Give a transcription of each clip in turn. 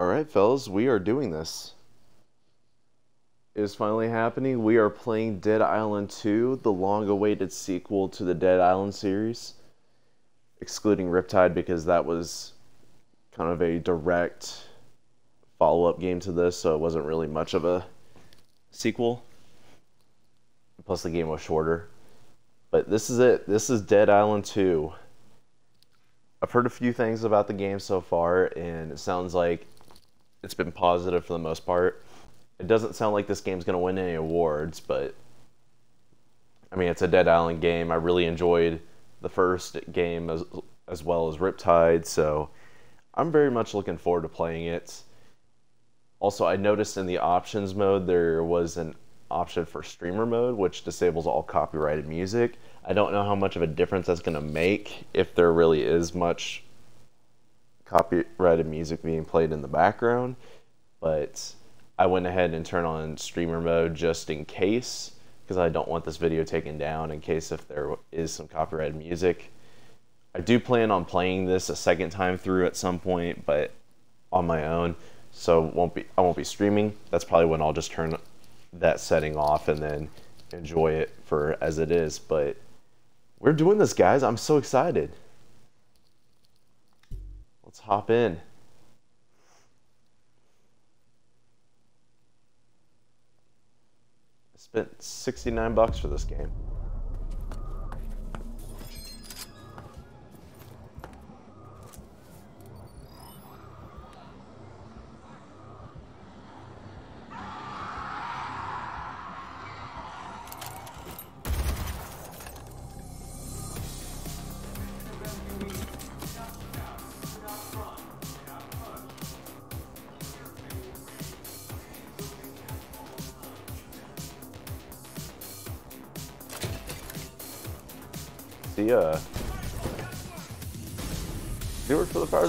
All right, fellas, we are doing this. It is finally happening. We are playing Dead Island 2, the long awaited sequel to the Dead Island series, excluding Riptide because that was kind of a direct follow up game to this, so it wasn't really much of a sequel. Plus, the game was shorter. But this is it. This is Dead Island 2. I've heard a few things about the game so far, and it sounds like it's been positive for the most part. It doesn't sound like this game's going to win any awards, but I mean, it's a Dead Island game. I really enjoyed the first game as as well as Riptide, so I'm very much looking forward to playing it. Also, I noticed in the options mode there was an option for streamer mode, which disables all copyrighted music. I don't know how much of a difference that's going to make if there really is much copyrighted music being played in the background, but I went ahead and turned on streamer mode just in case because I don't want this video taken down in case if there is some copyrighted music. I do plan on playing this a second time through at some point, but on my own, so won't be I won't be streaming. That's probably when I'll just turn that setting off and then enjoy it for as it is. But we're doing this, guys. I'm so excited. Hop in. I spent 69 bucks for this game.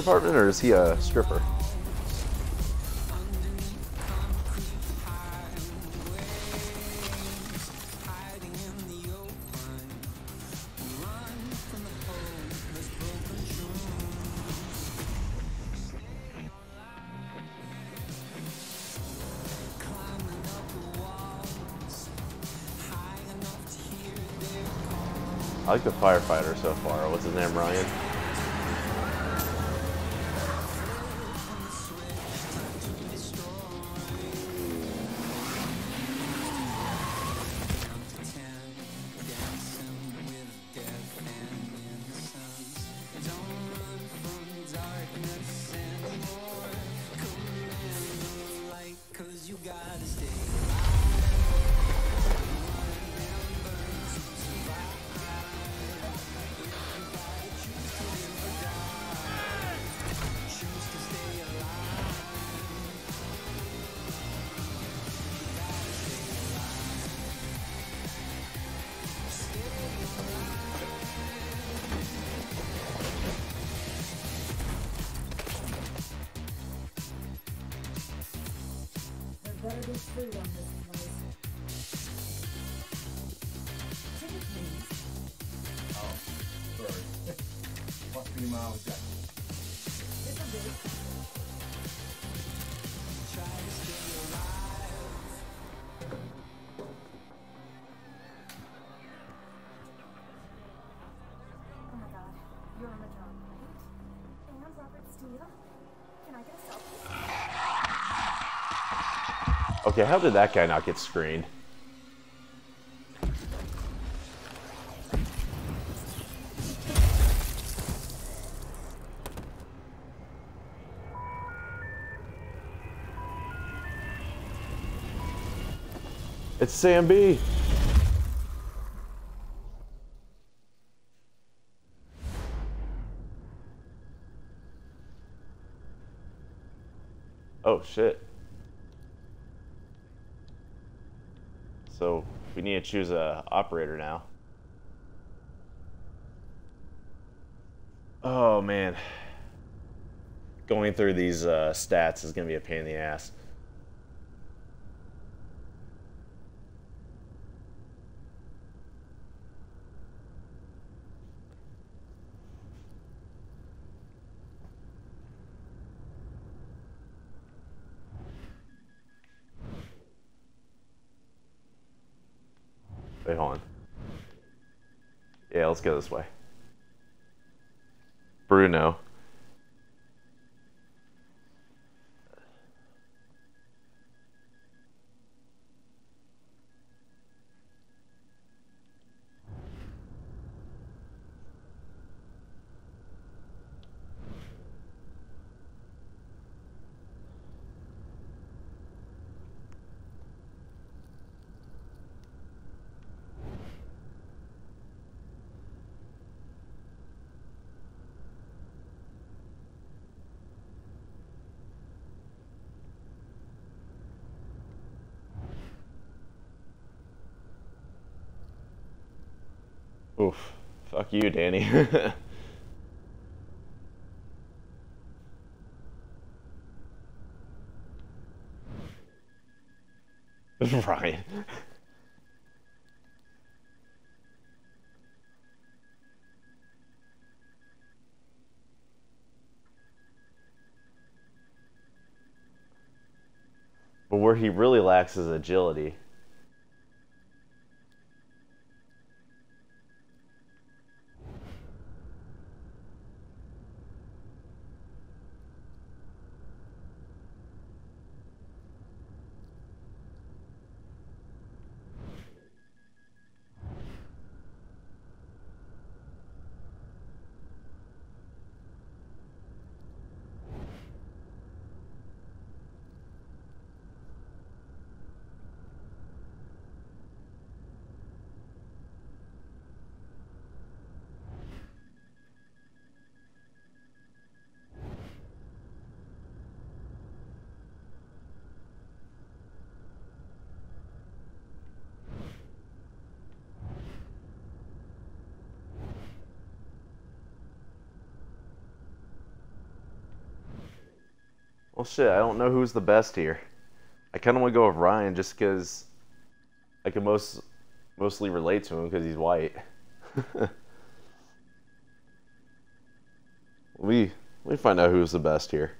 Department or is he a stripper? I like the firefighter so far. What's his name, Ryan? Okay, how did that guy not get screened? It's Sam B. Oh shit. So to choose a operator now. Oh man. Going through these uh, stats is gonna be a pain in the ass. Wait, hold on. Yeah, let's go this way. You, Dani. Ryan. But where he really lacks is agility. Shit, I don't know who's the best here. I kind of want to go with Ryan just because I can most mostly relate to him because he's white. we we find out who's the best here.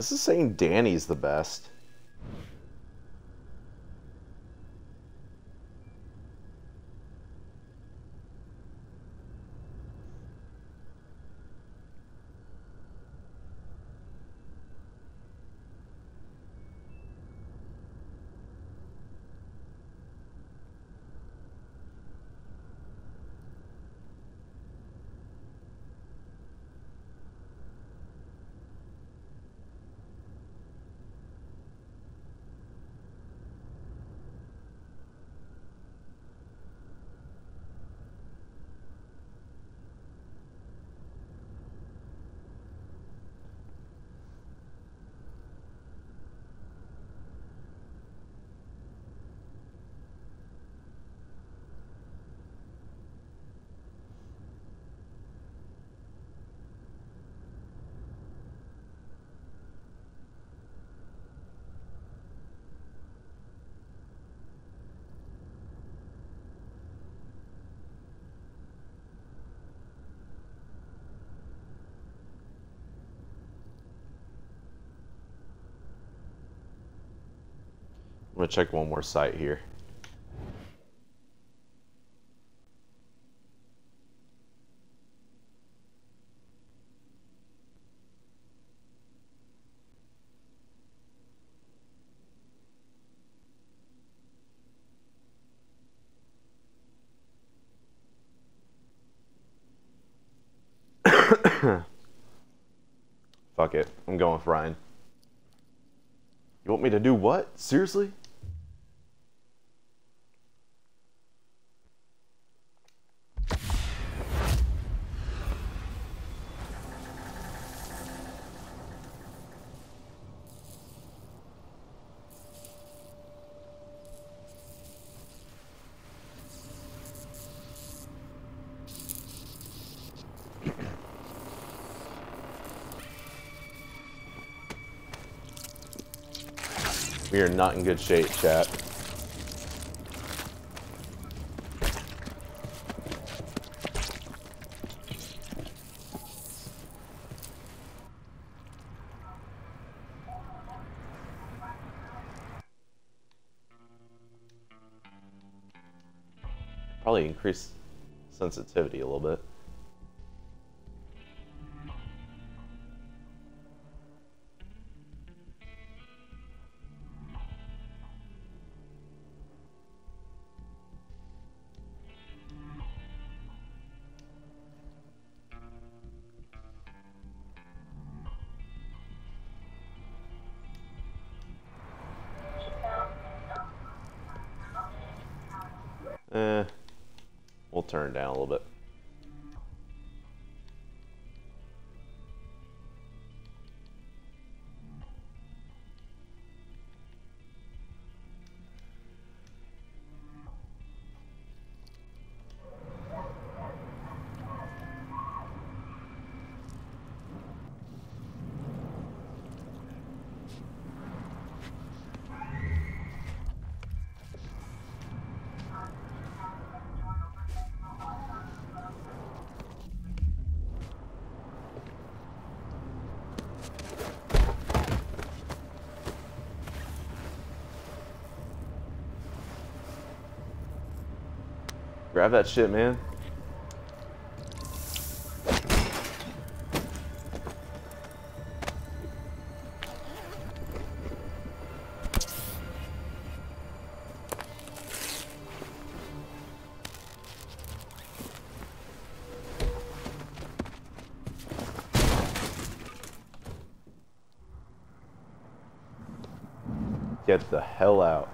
This is saying Dani's the best. Check one more site here. Fuck it. I'm going with Ryan. You want me to do what? Seriously? We are not in good shape, chat. Probably increase sensitivity a little bit. Grab that shit, man. Get the hell out.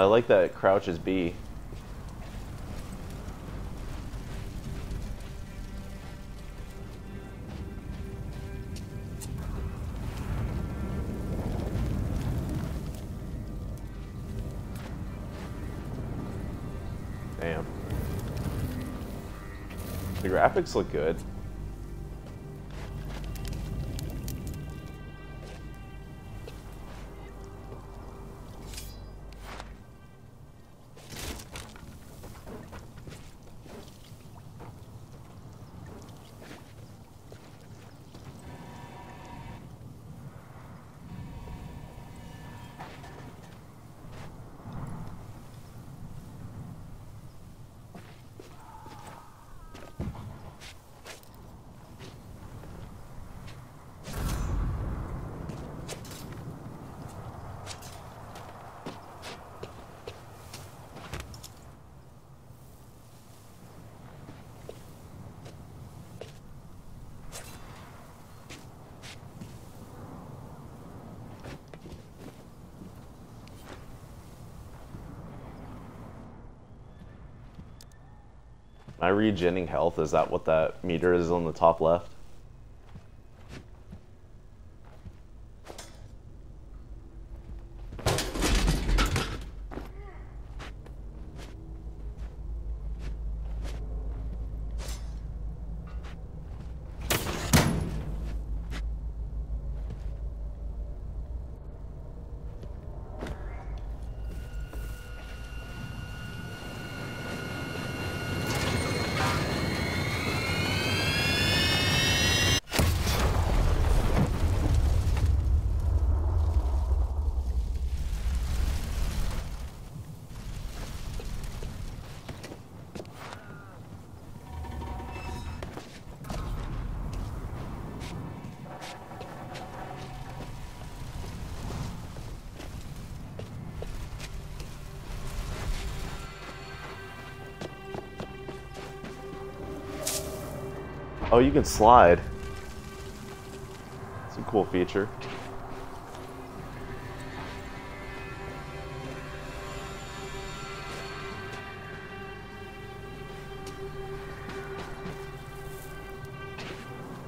I like that crouch is B. Damn. The graphics look good. I regenning health? Is that what that meter is on the top left? Oh, you can slide. It's a cool feature.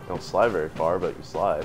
Don't slide very far, but you slide.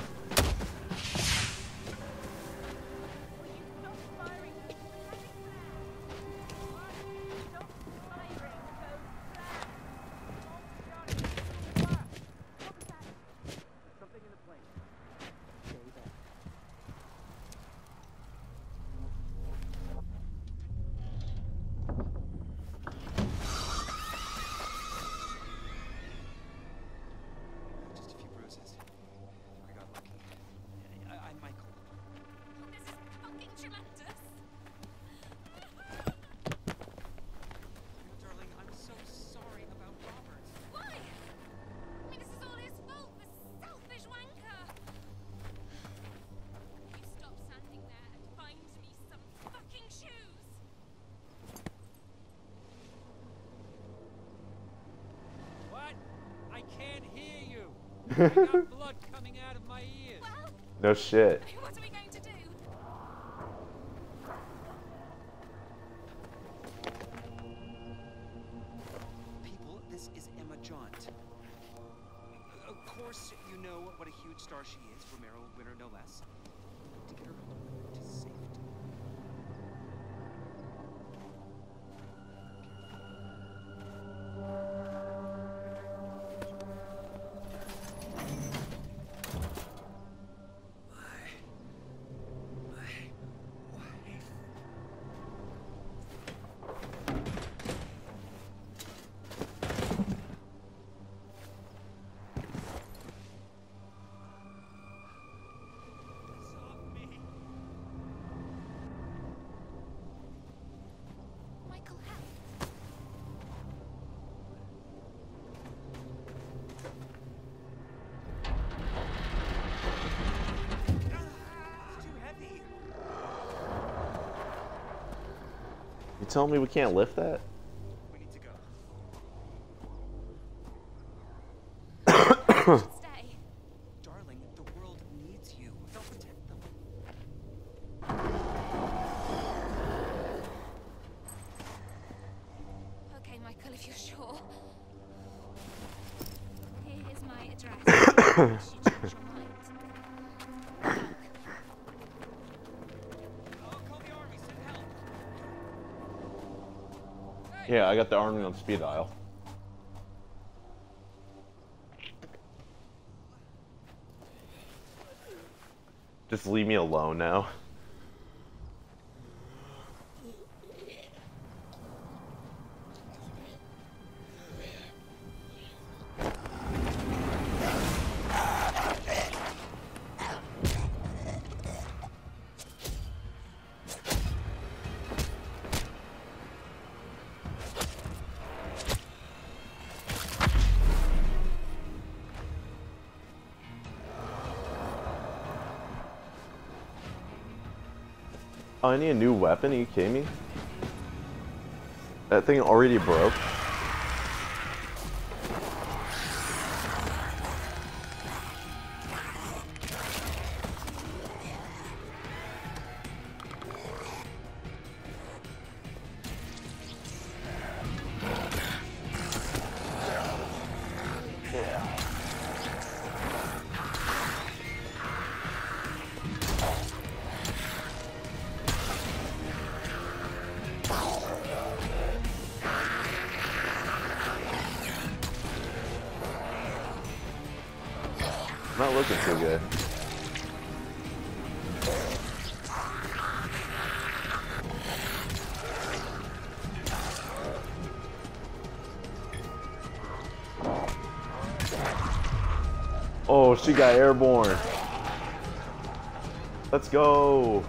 no shit. tell me we can't lift that? got the army on speed dial. Just leave me alone now. I need a new weapon? Are you kidding me? That thing already broke. got airborne. Let's go.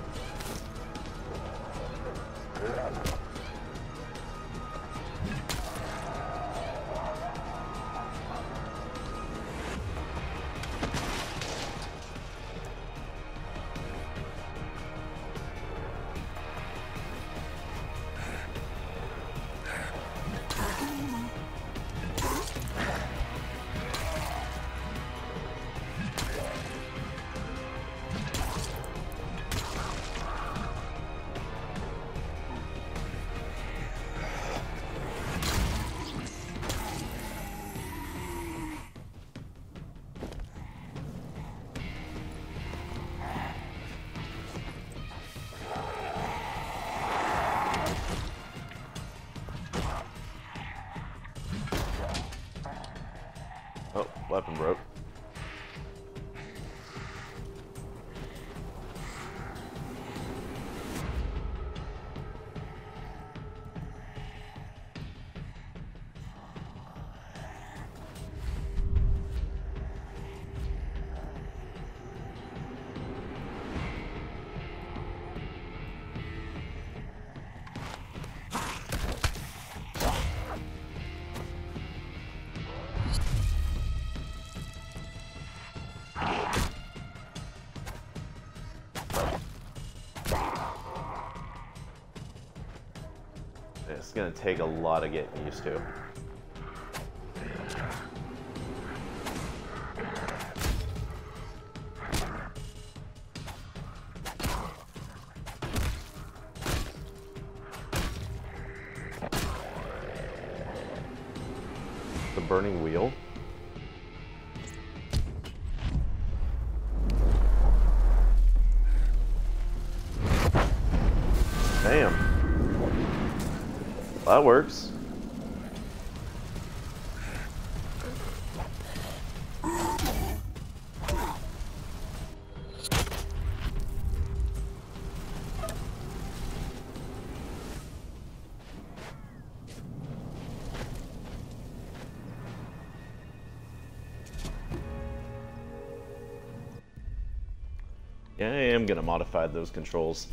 Gonna take a lot of getting used to. That works. Yeah, I am gonna modify those controls.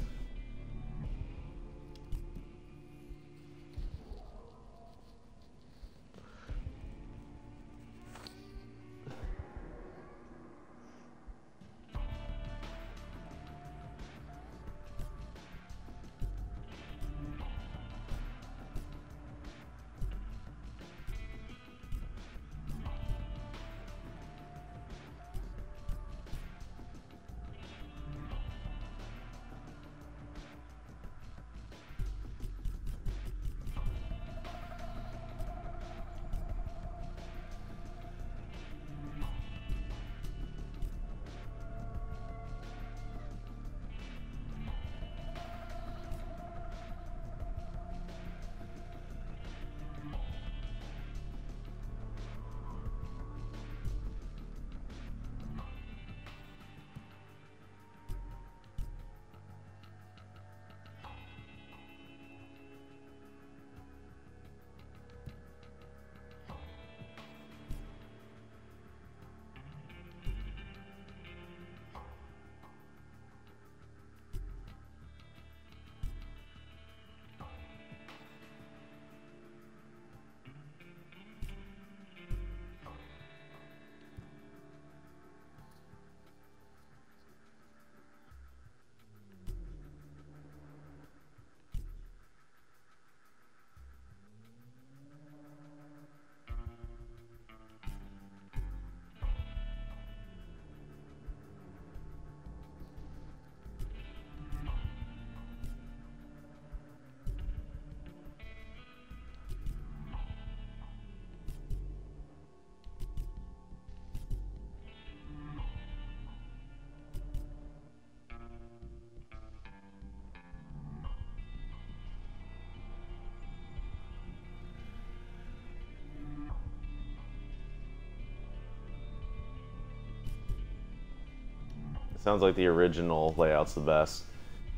Sounds like the original layout's the best.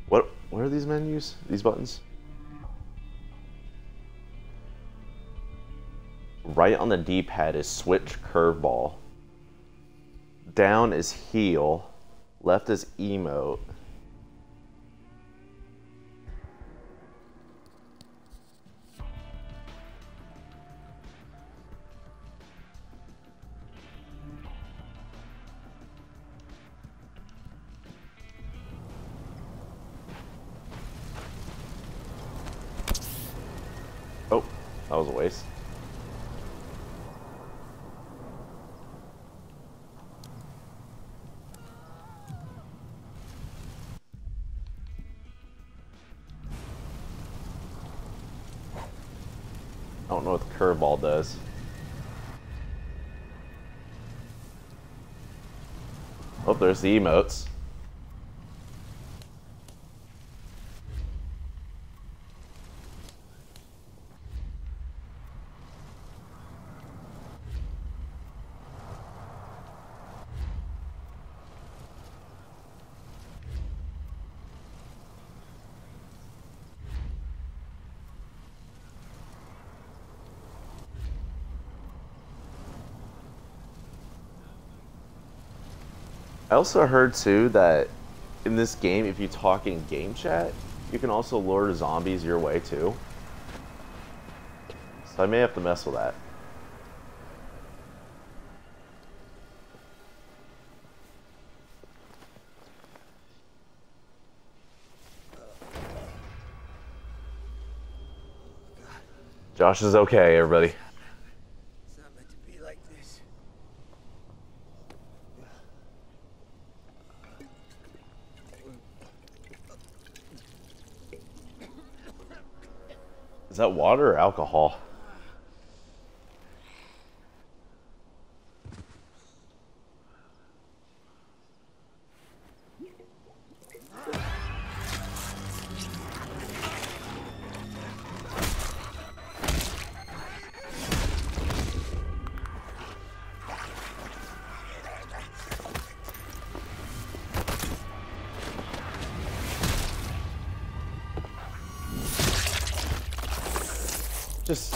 What what are these menus? These buttons? Right on the D-pad is switch curveball. Down is heal. Left is emote. The emotes. I also heard too that in this game, if you talk in game chat, you can also lure zombies your way too. So I may have to mess with that. Josh is okay, everybody. It's not meant to be like this. Is that water or alcohol?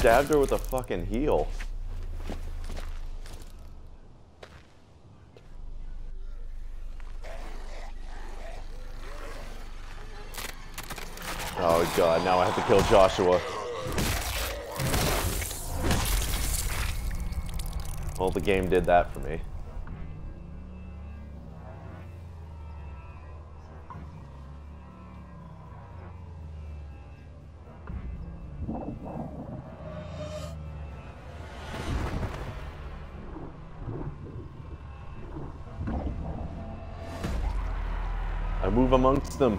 Stabbed her with a fucking heel. Oh god, now I have to kill Joshua. Well, the game did that for me. Them.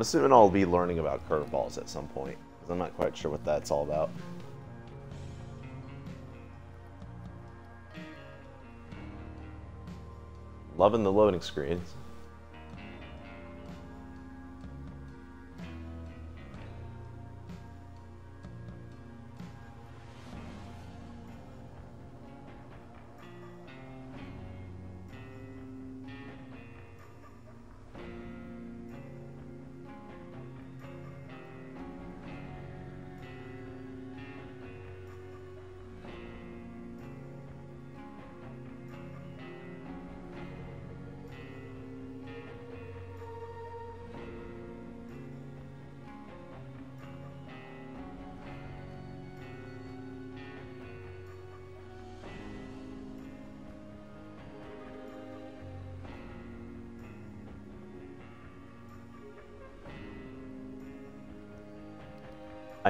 I'm assuming I'll be learning about curveballs at some point, because I'm not quite sure what that's all about. Loving the loading screens.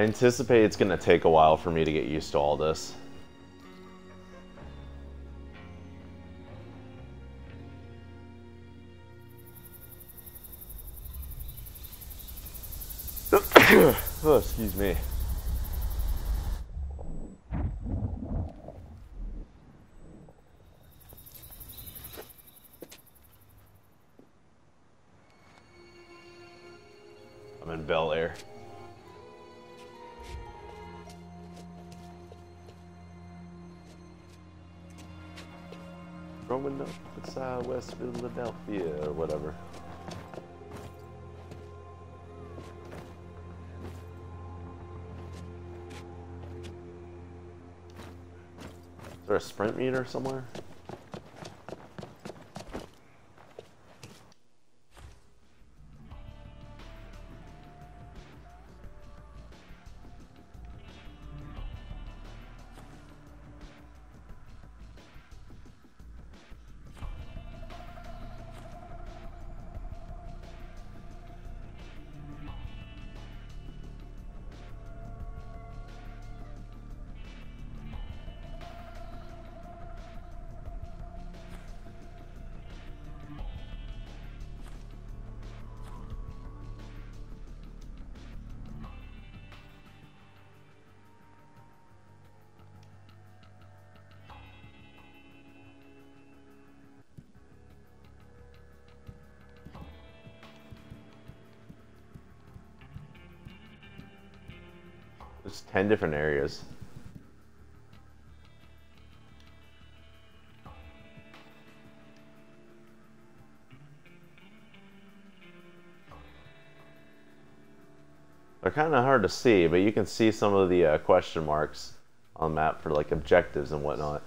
I anticipate it's going to take a while for me to get used to all this. Philadelphia or whatever. Is there a sprint meter somewhere? 10 different areas. They're kind of hard to see, but you can see some of the uh, question marks on the map for like objectives and whatnot.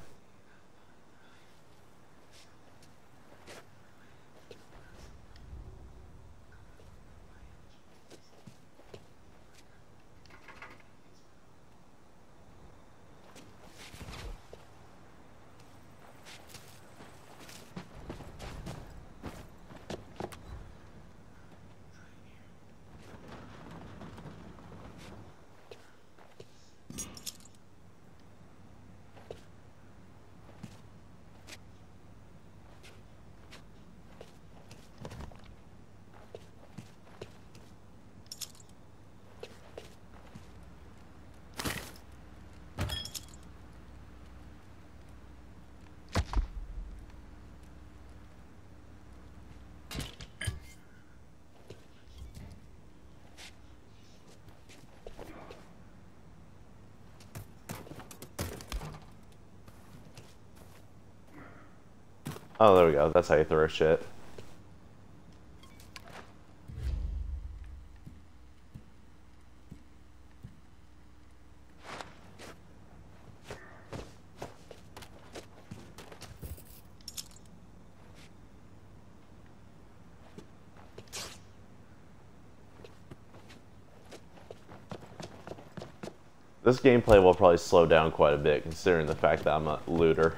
Oh, there we go. That's how you throw shit. This gameplay will probably slow down quite a bit considering the fact that I'm a looter.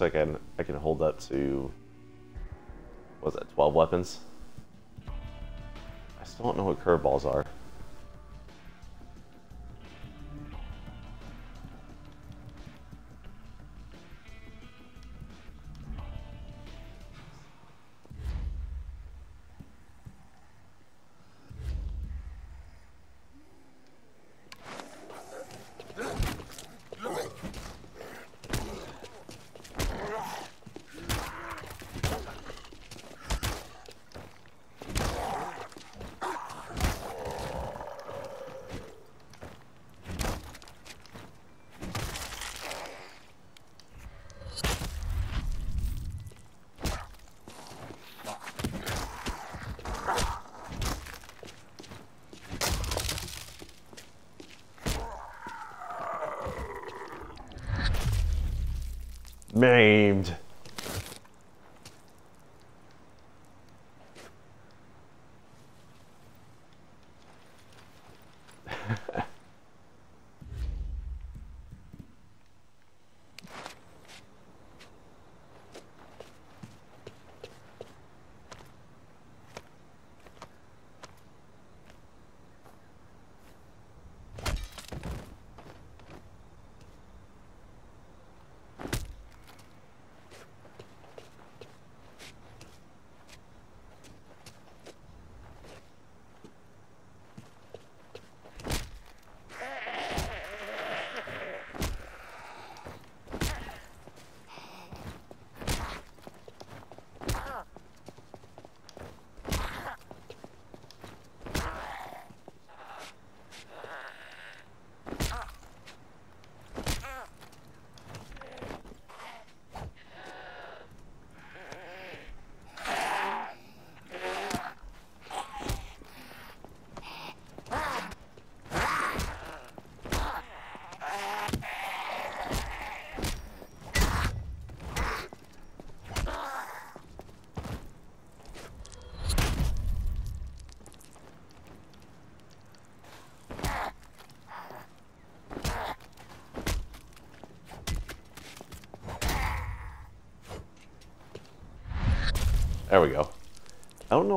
Looks like I'm, I can hold up to, what was that, 12 weapons? I still don't know what curveballs are. Maimed.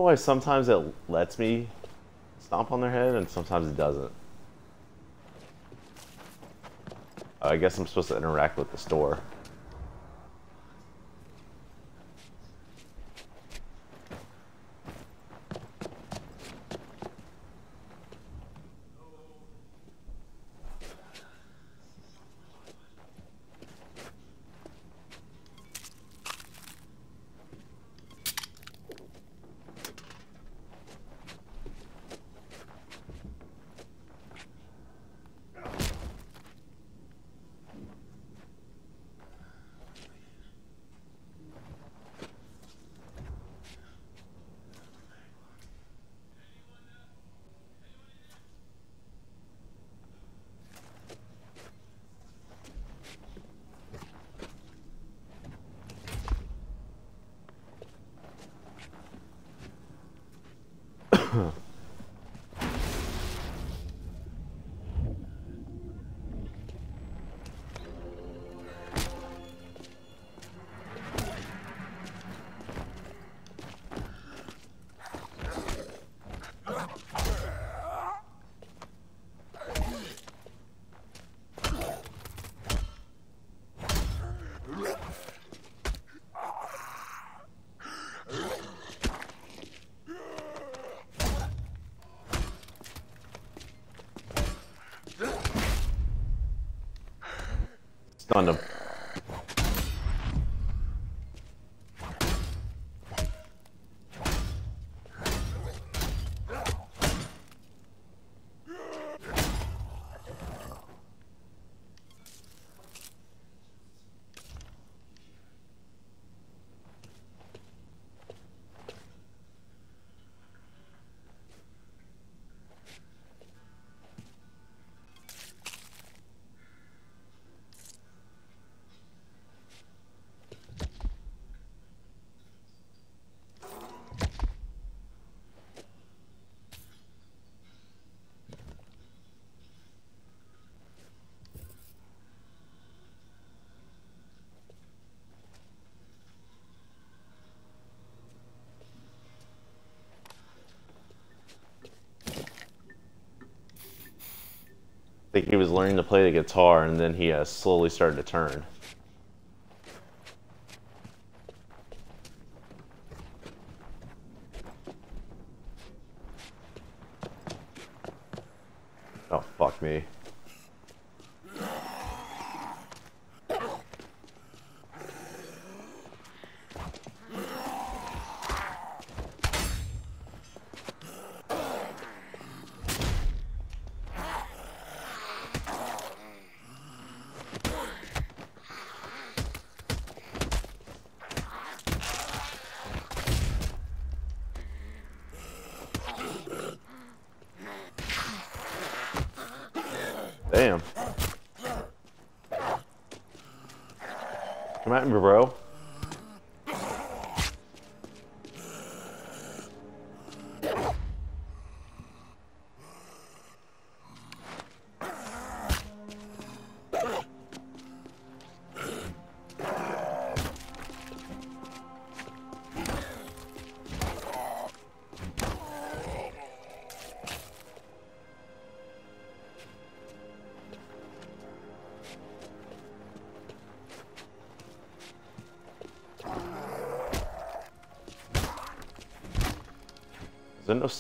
Know why sometimes it lets me stomp on their head and sometimes it doesn't. I guess I'm supposed to interact with the store. Stunned him. Think he was learning to play the guitar and then he uh, slowly started to turn. Oh, fuck me. Damn. At bro.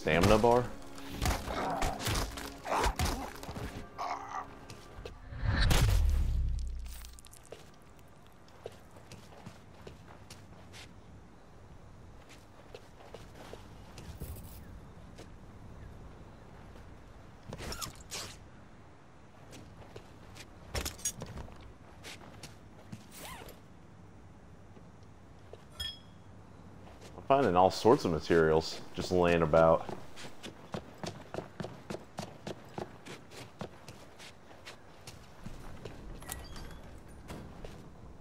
Stamina bar? I'm finding all sorts of materials just laying about.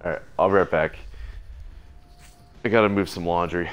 Alright, I'll be right back. I gotta move some laundry.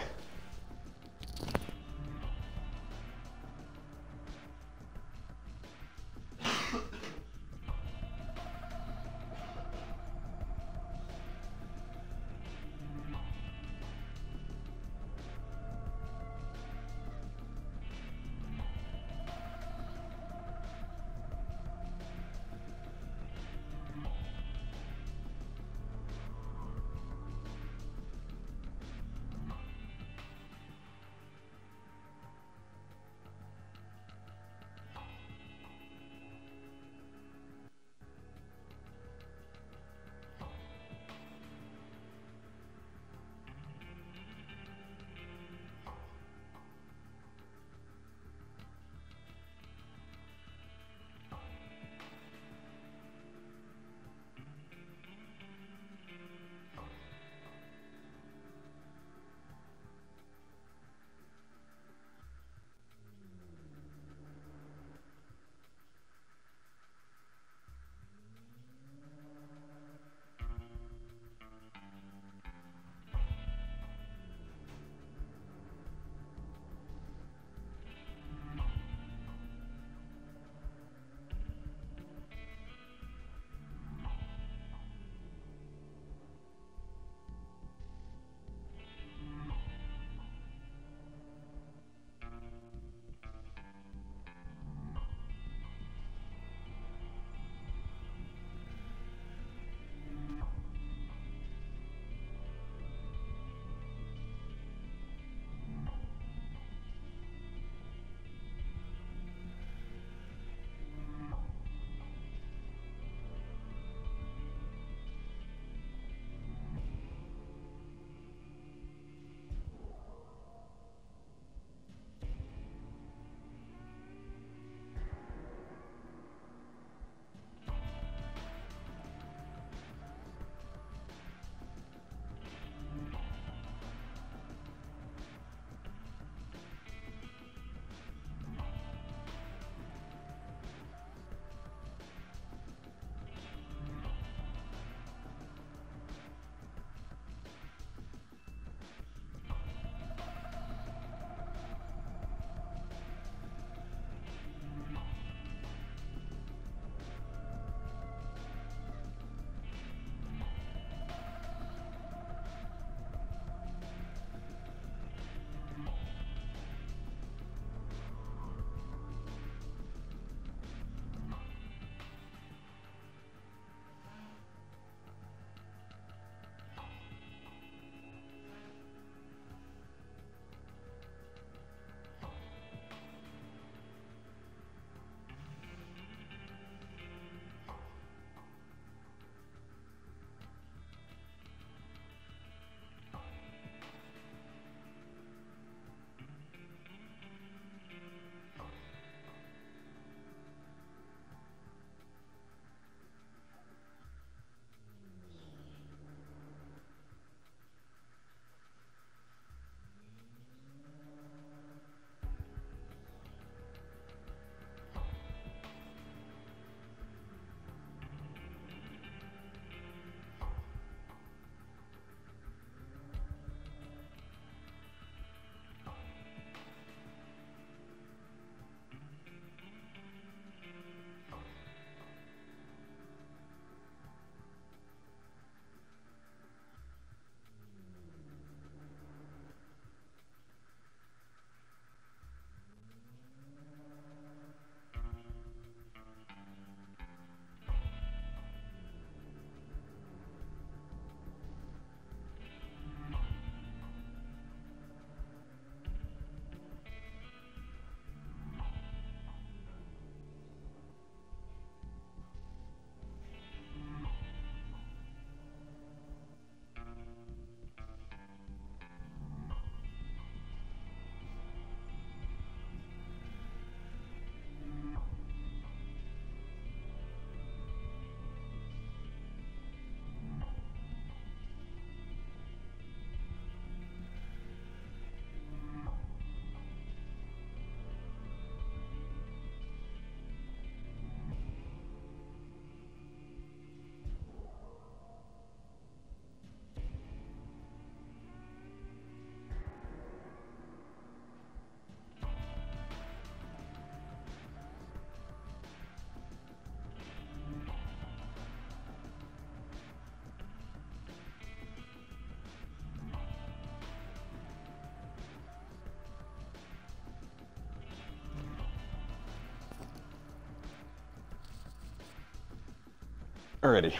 Alrighty.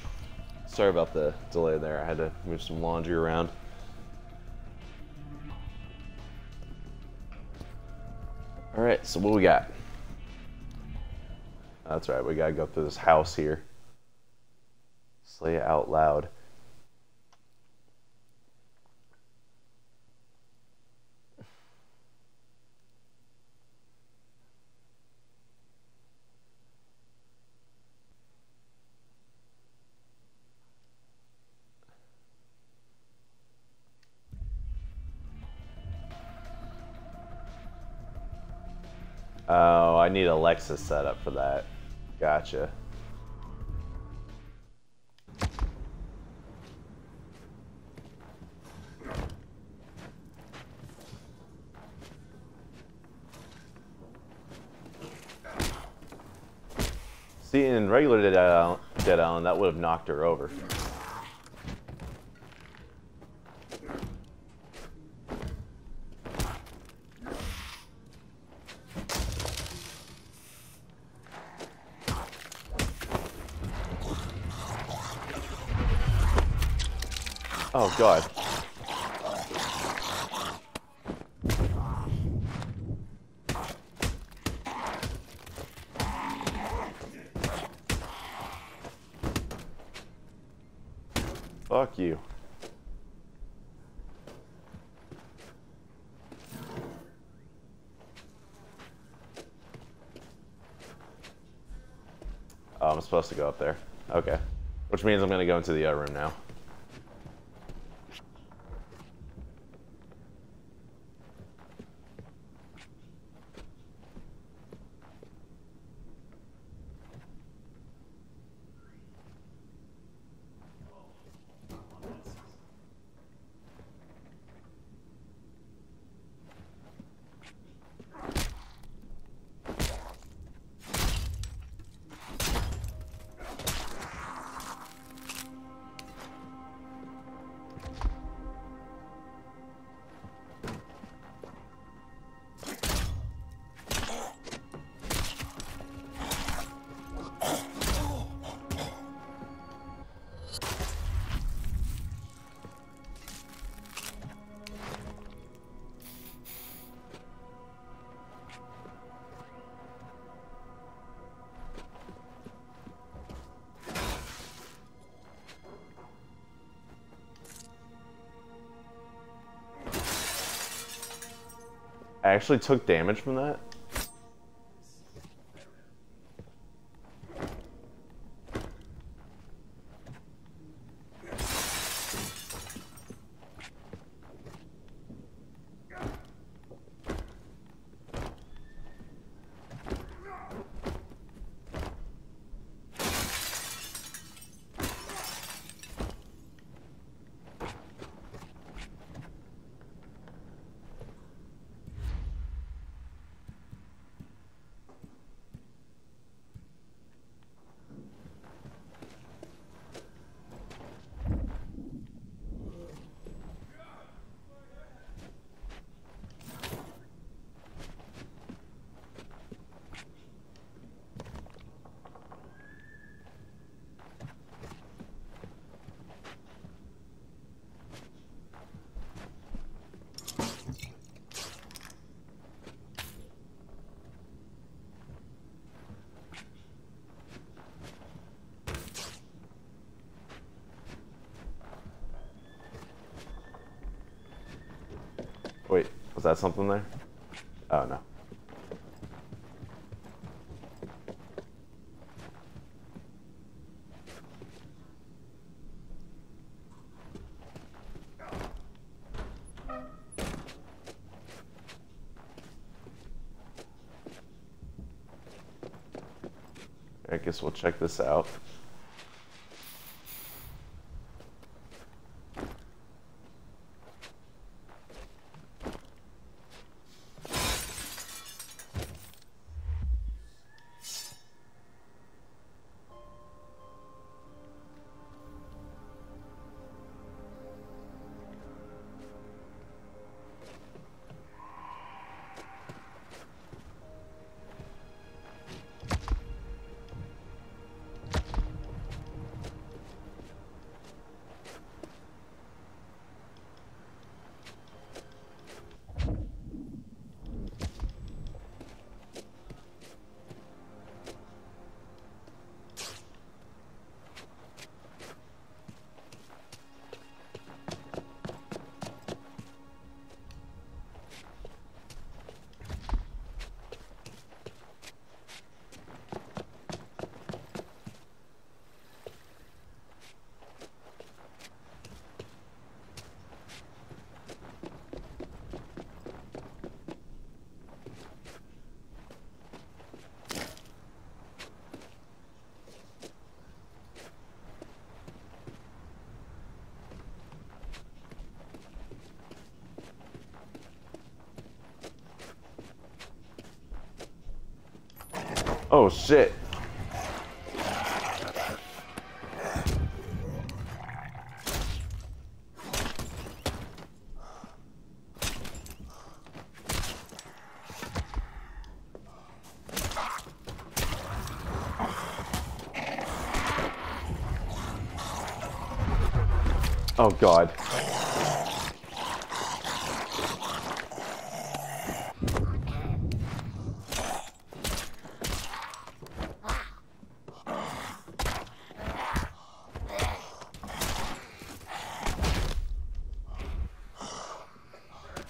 Sorry about the delay there. I had to move some laundry around. Alright, so what we got? That's right, we gotta go through this house here. Say it out loud. Set up for that. Gotcha. See, in regular Dead Island, Dead Island that would have knocked her over. Oh god. Fuck you. Oh, I'm supposed to go up there. Okay. Which means I'm gonna go into the other room now. Actually took damage from that. That something there? Oh no. I guess we'll check this out. Oh shit. Oh god.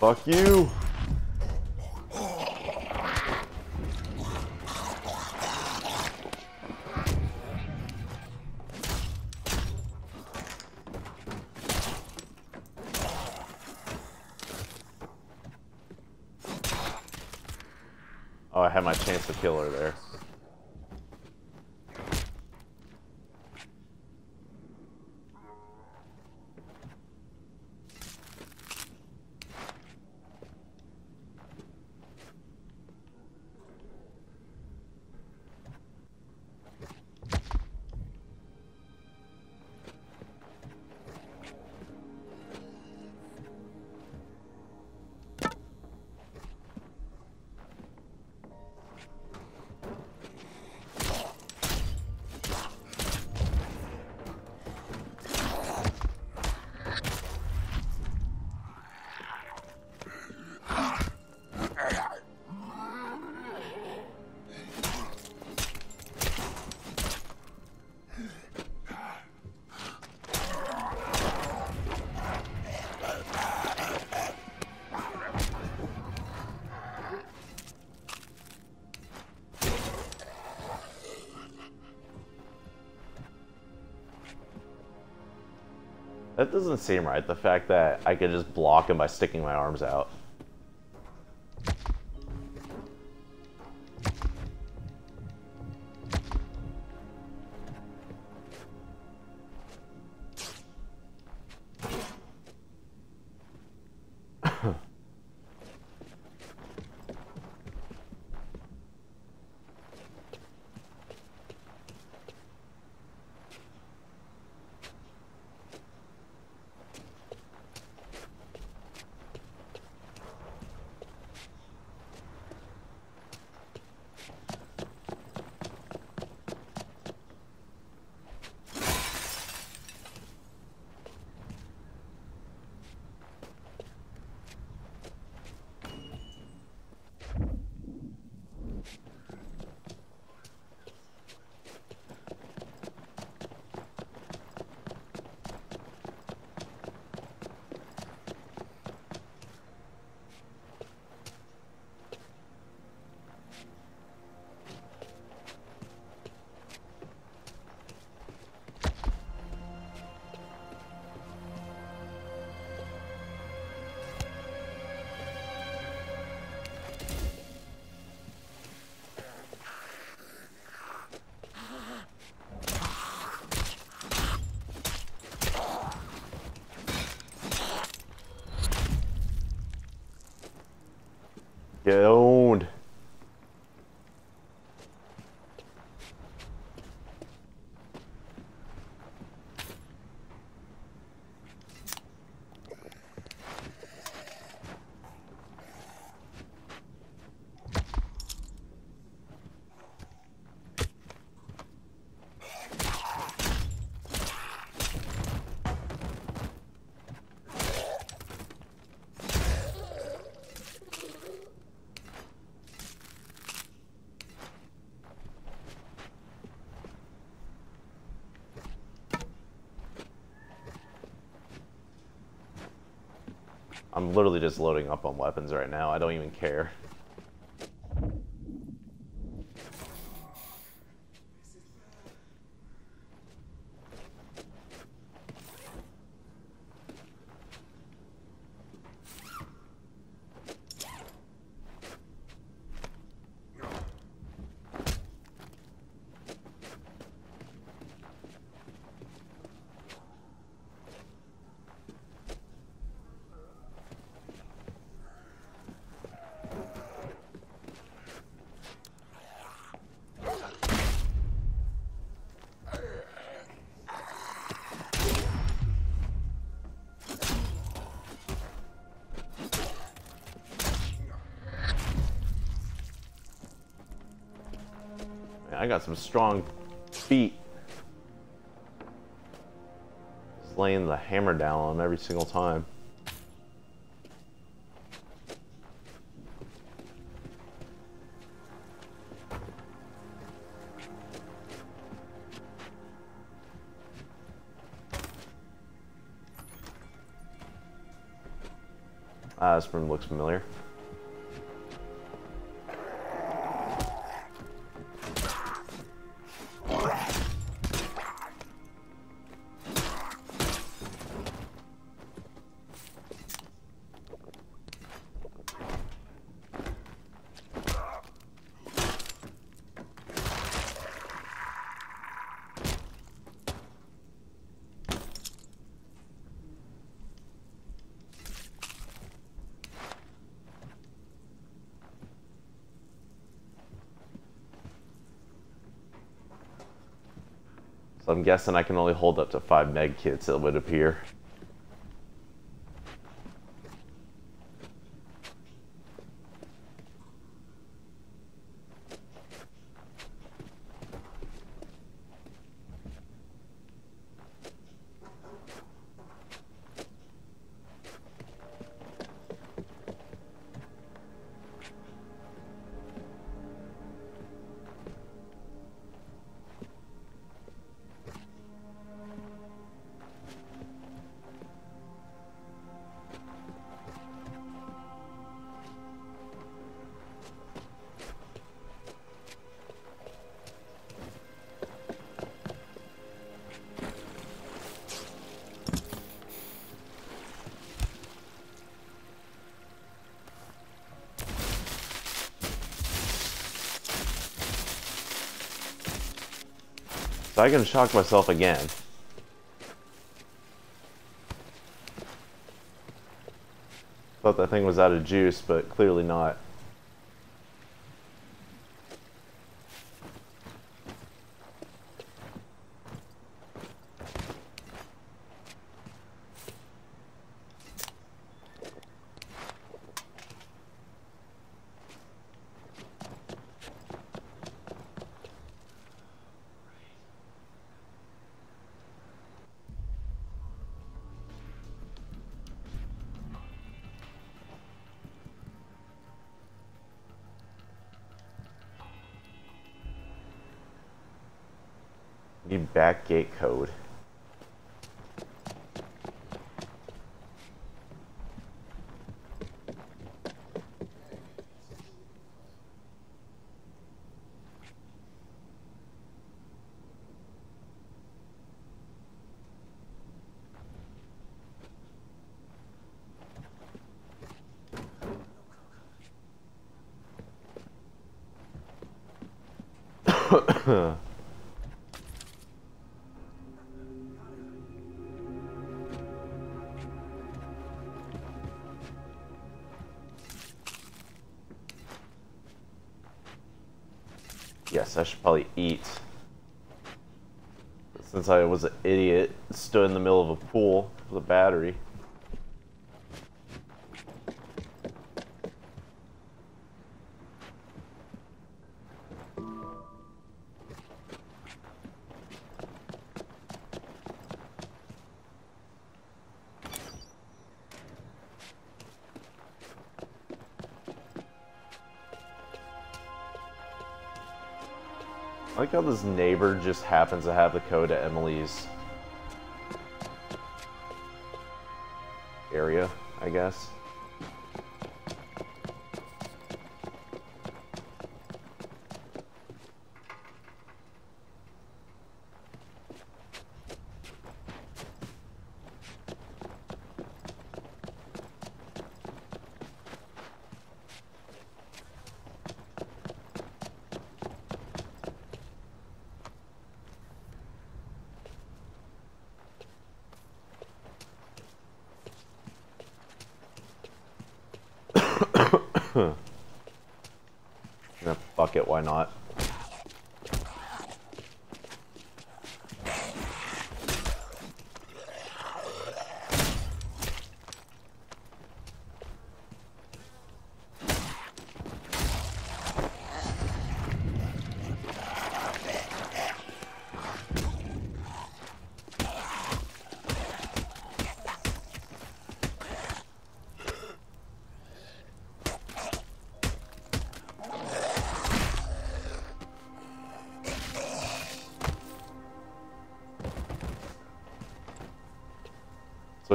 Fuck you. That doesn't seem right, the fact that I could just block him by sticking my arms out. I'm literally just loading up on weapons right now. I don't even care. I got some strong feet. Just laying the hammer down on every single time. Ah, this room looks familiar. Guessing I can only hold up to five med kits, it would appear. I can shock myself again. Thought that thing was out of juice, but clearly not. Happens to have the code to Emily's area, I guess.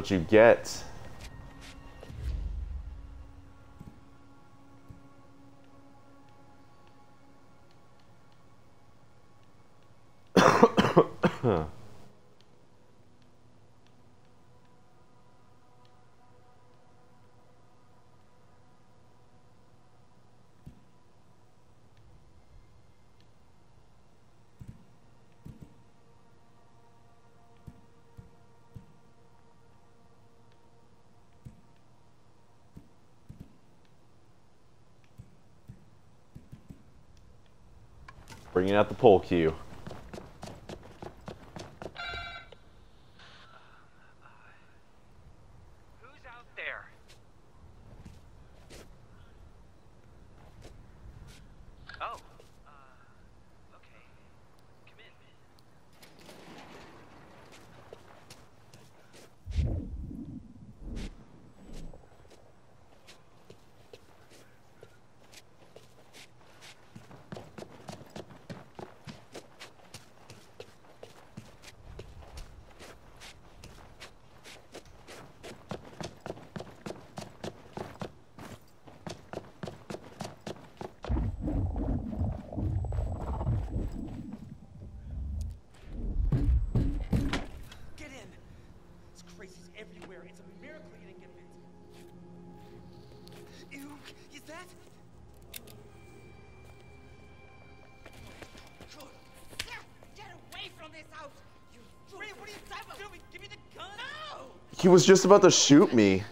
What you get. Bringing out the pole cue. Was just about to shoot me.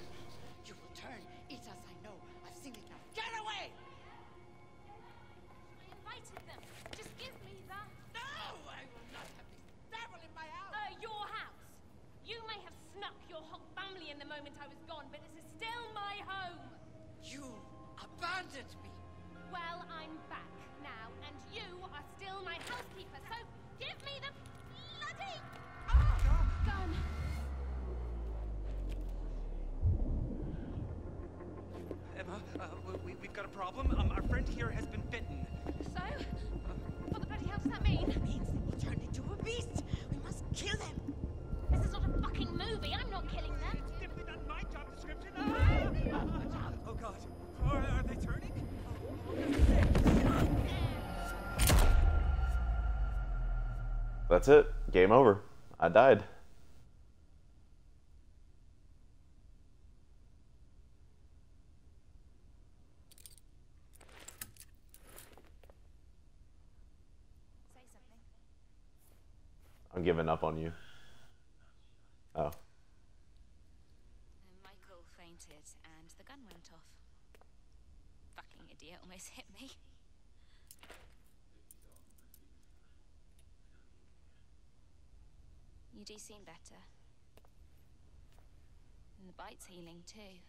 Died. I'm giving up on you. Oh. Michael fainted and the gun went off. Fucking idiot almost hit me. You do seem better. And the bite's healing too.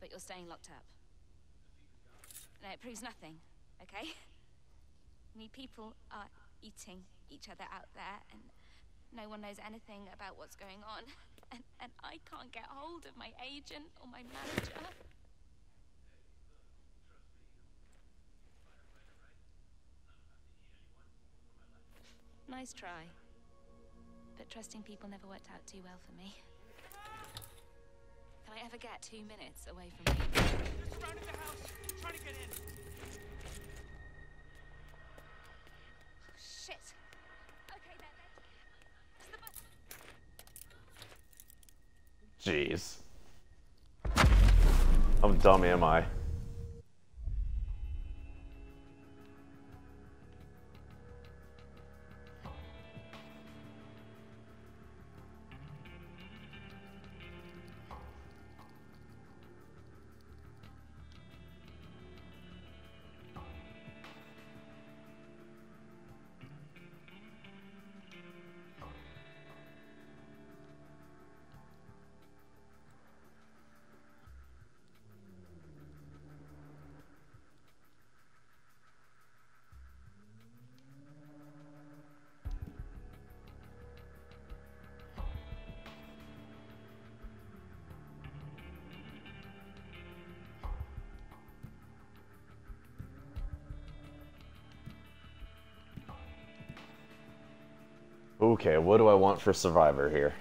But locked up. No, it proves nothing, okay? I mean, people are eating each other out there, and no one knows anything about what's going on. And, and I can't get hold of my agent or my manager. Nice try. But trusting people never worked out too well for me. Can I ever get two minutes away from you? They're surrounding the house, trying to get in. Shit! Okay, there, there. The bus. Jeez. How dumb am I? Okay, what do I want for Survivor here?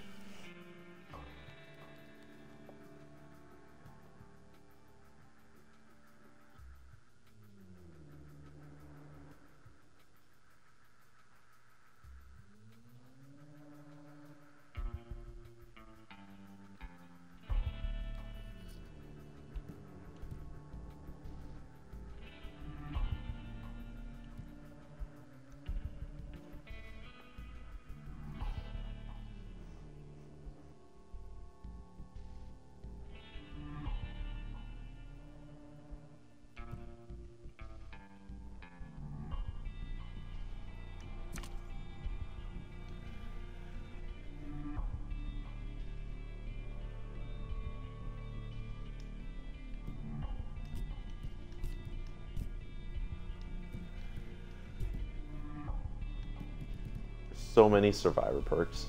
So many survivor perks.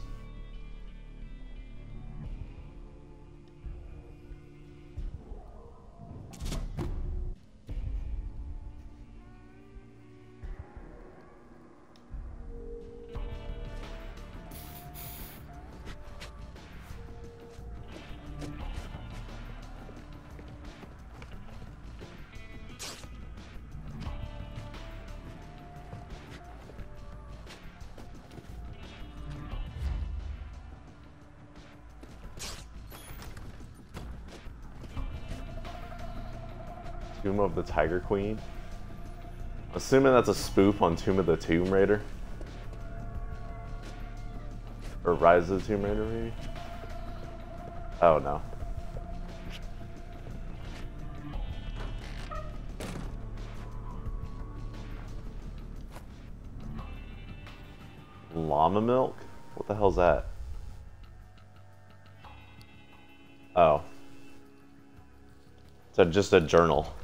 Of the Tiger Queen. Assuming that's a spoof on Tomb of the Tomb Raider. Or Rise of the Tomb Raider, maybe? Oh, no. Llama milk? What the hell's that? Oh. It's just a journal.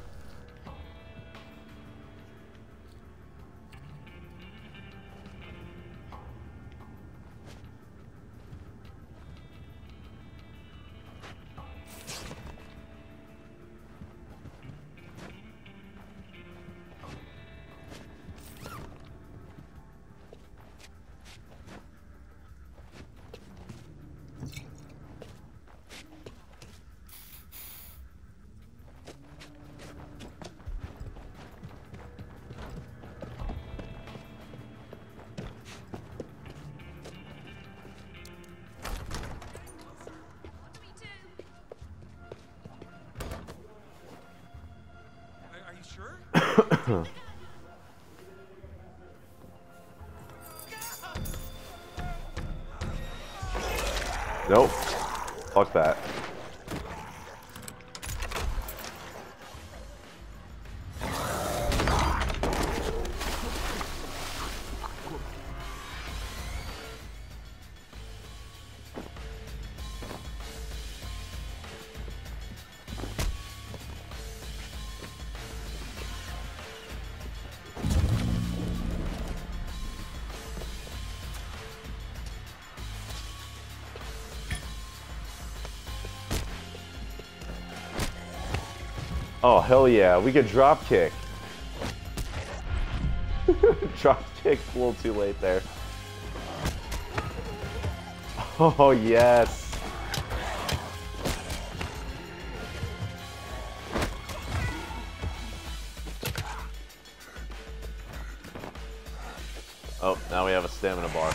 Oh, hell yeah. We could drop kick. drop kick a little too late there. Oh, yes. Oh, now we have a stamina bar.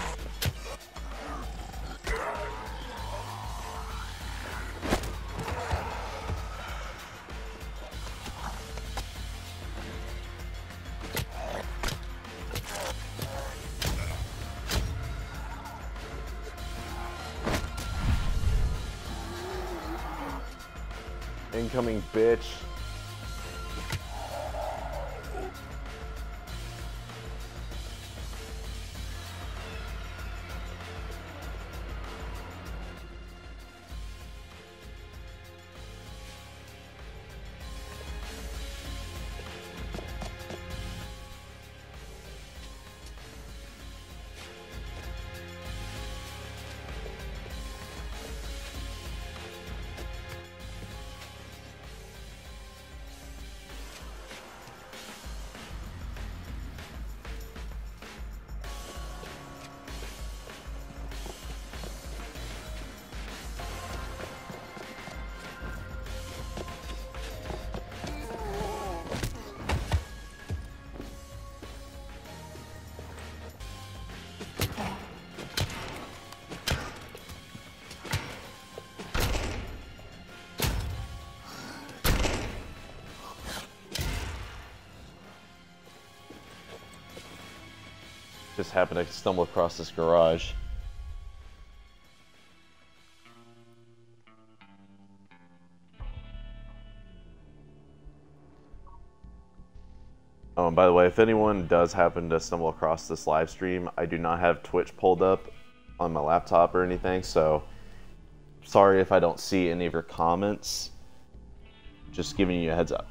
Happened to stumble across this garage. Oh, and by the way, if anyone does happen to stumble across this live stream, I do not have Twitch pulled up on my laptop or anything, so sorry if I don't see any of your comments. Just giving you a heads up.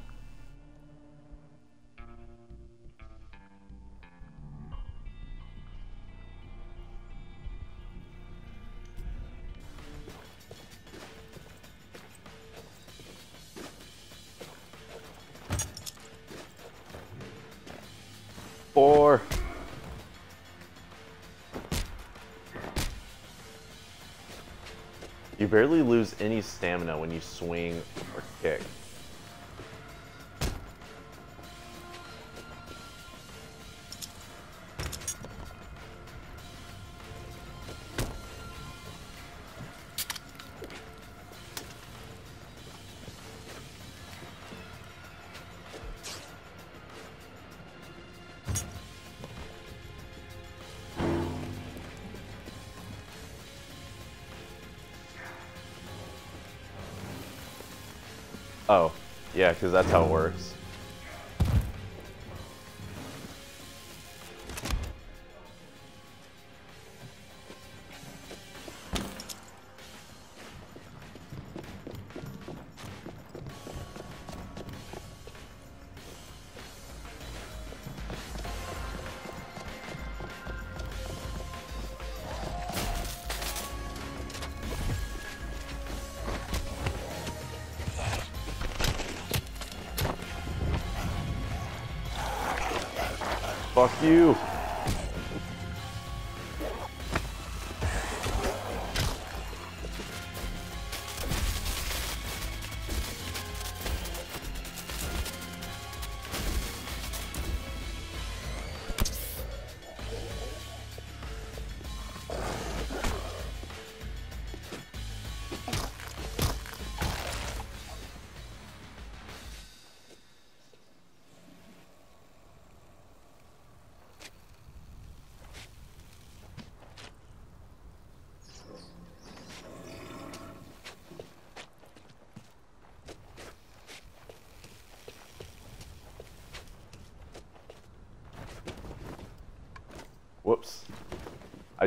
Yeah, because that's how it works. You.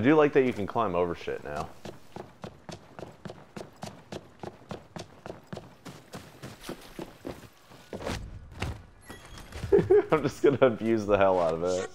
Do like that you can climb over shit now. I'm just gonna abuse the hell out of it.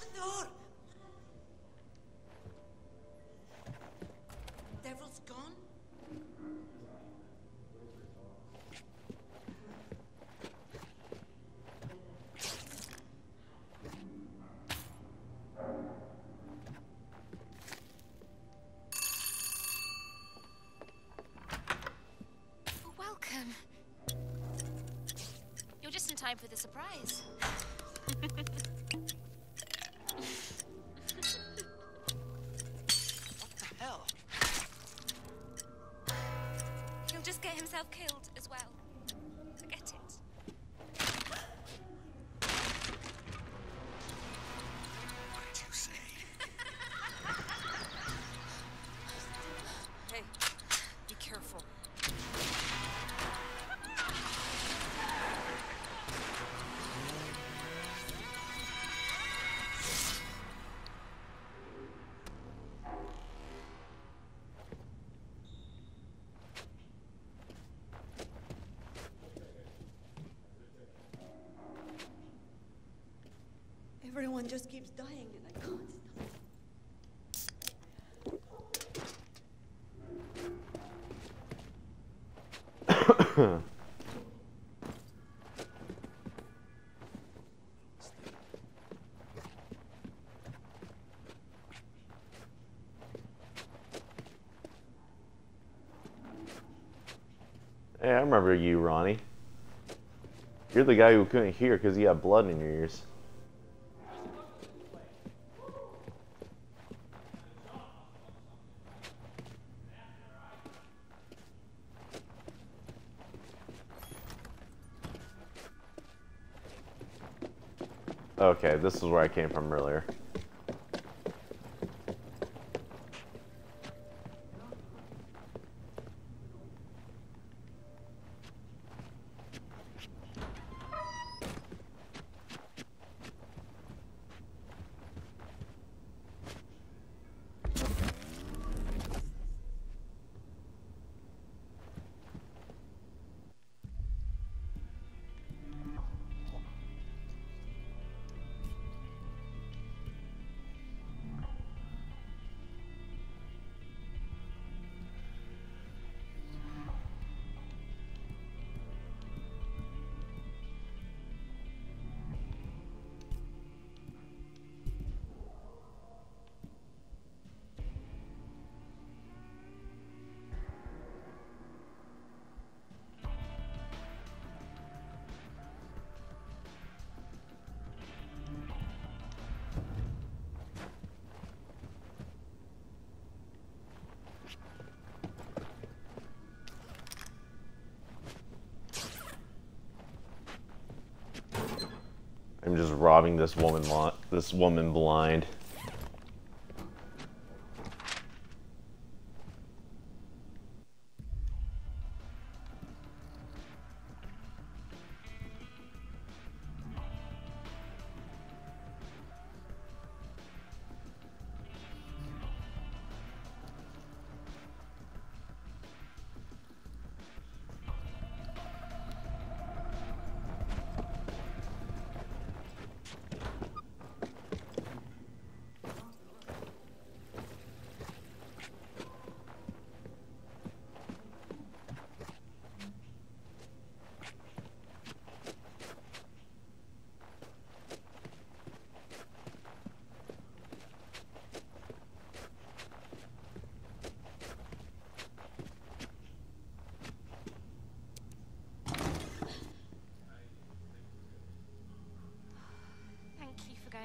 Remember you, Ronnie. You're the guy who couldn't hear because you had blood in your ears. Okay, this is where I came from earlier. Robbing this woman this woman blind.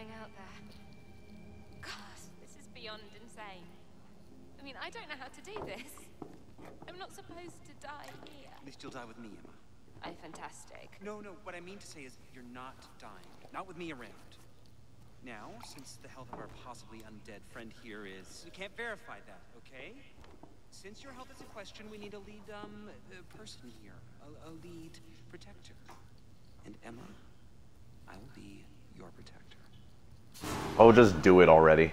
Going out there. God, this is beyond insane. I mean, I don't know how to do this. I'm not supposed to die here. At least you'll die with me, Emma. Oh, fantastic. No, no, what I mean to say is you're not dying. Not with me around. Now, since the health of our possibly undead friend here is... We can't verify that, okay? Since your health is a question, we need a lead, um, uh, person here. A, a lead protector. And Emma, I will be your protector. Oh, just do it already.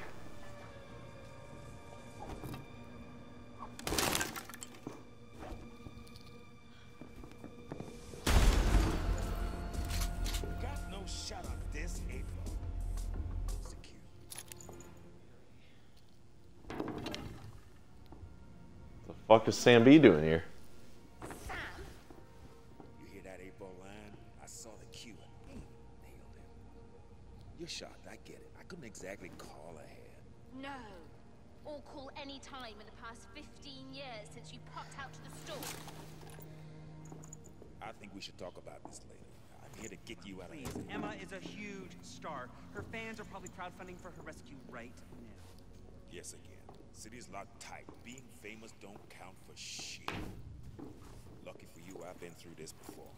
The fuck is Sam B doing here? City's locked tight. Being famous don't count for shit. Lucky for you, I've been through this before.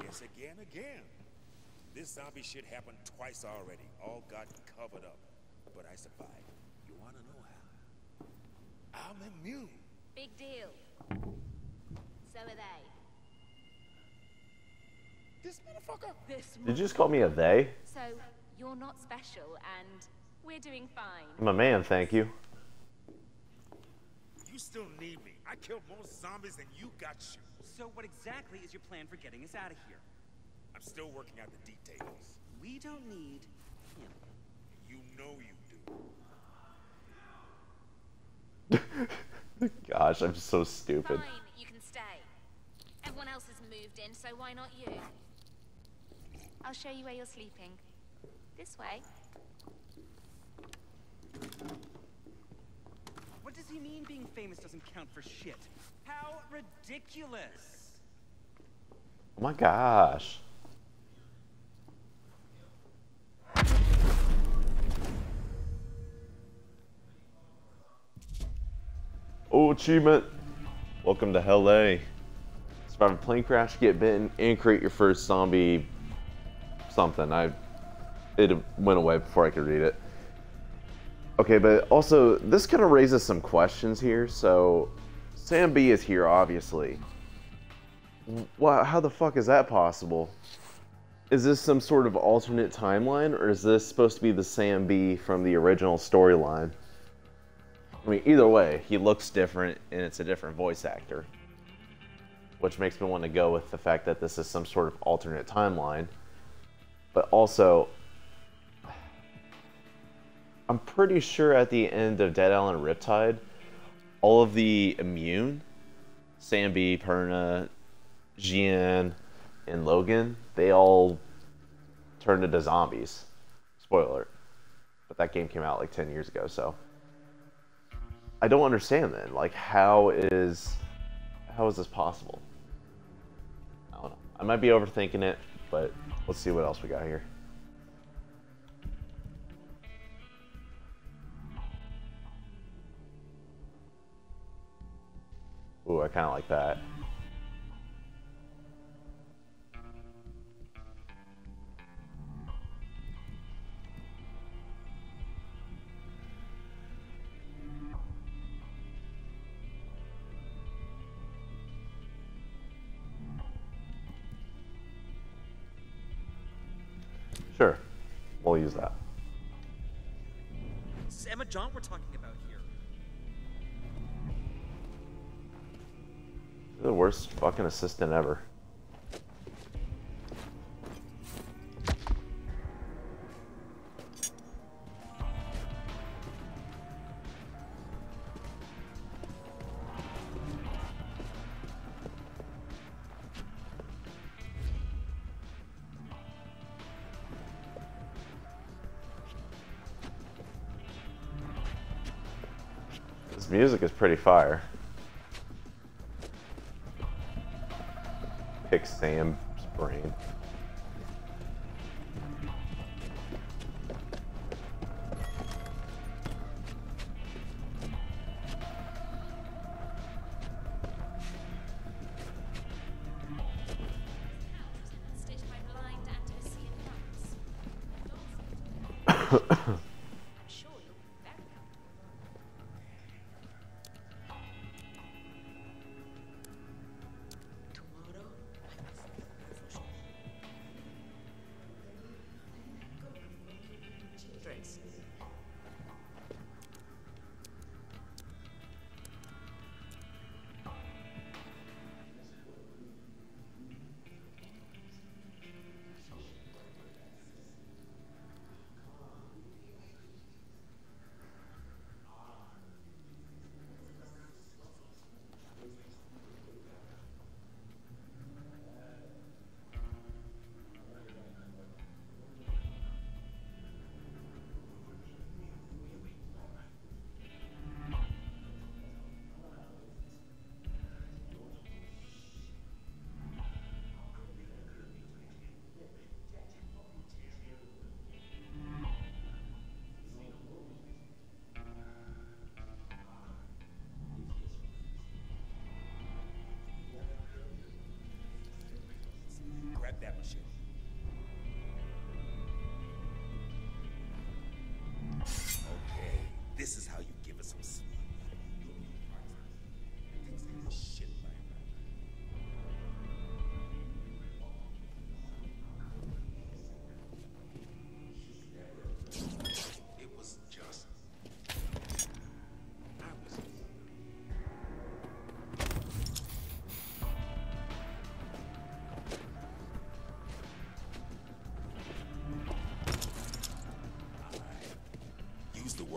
Guess again, again. This zombie shit happened twice already. All got covered up. But I survived. You wanna know how? I'm immune. Big deal. So are they. This motherfucker. This Did you just call me a they? So you're not special and we're doing fine. I'm a man, thank you. You still need me. I killed more zombies than you got shoot. So what exactly is your plan for getting us out of here? I'm still working out the details. We don't need him. You know you do. Gosh, I'm so stupid. Fine, you can stay. Everyone else has moved in, so why not you? I'll show you where you're sleeping. This way. What does he mean being famous doesn't count for shit? How ridiculous! Oh my gosh. Oh, achievement. Welcome to Hell A. Survive a plane crash, get bitten, and create your first zombie something. I it went away before I could read it. Okay, but also this kind of raises some questions here. So Sam B is here, obviously. Wow, how the fuck is that possible? Is this some sort of alternate timeline, or is this supposed to be the Sam B from the original storyline? I mean, either way, he looks different, and it's a different voice actor. Which makes me want to go with the fact that this is some sort of alternate timeline. But also, I'm pretty sure at the end of Dead Island Riptide, all of the immune, Sam B, Purna, Xian, and Logan, they all turned into zombies. Spoiler alert. But that game came out like 10 years ago, so. I don't understand then. Like, how is. How is this possible? I don't know. I might be overthinking it, but let's see what else we got here. Ooh, I kind of like that. Sure, we'll use that. It's Emma Jaunt we're talking about. You're the worst fucking assistant ever. This music is pretty fire. Sam.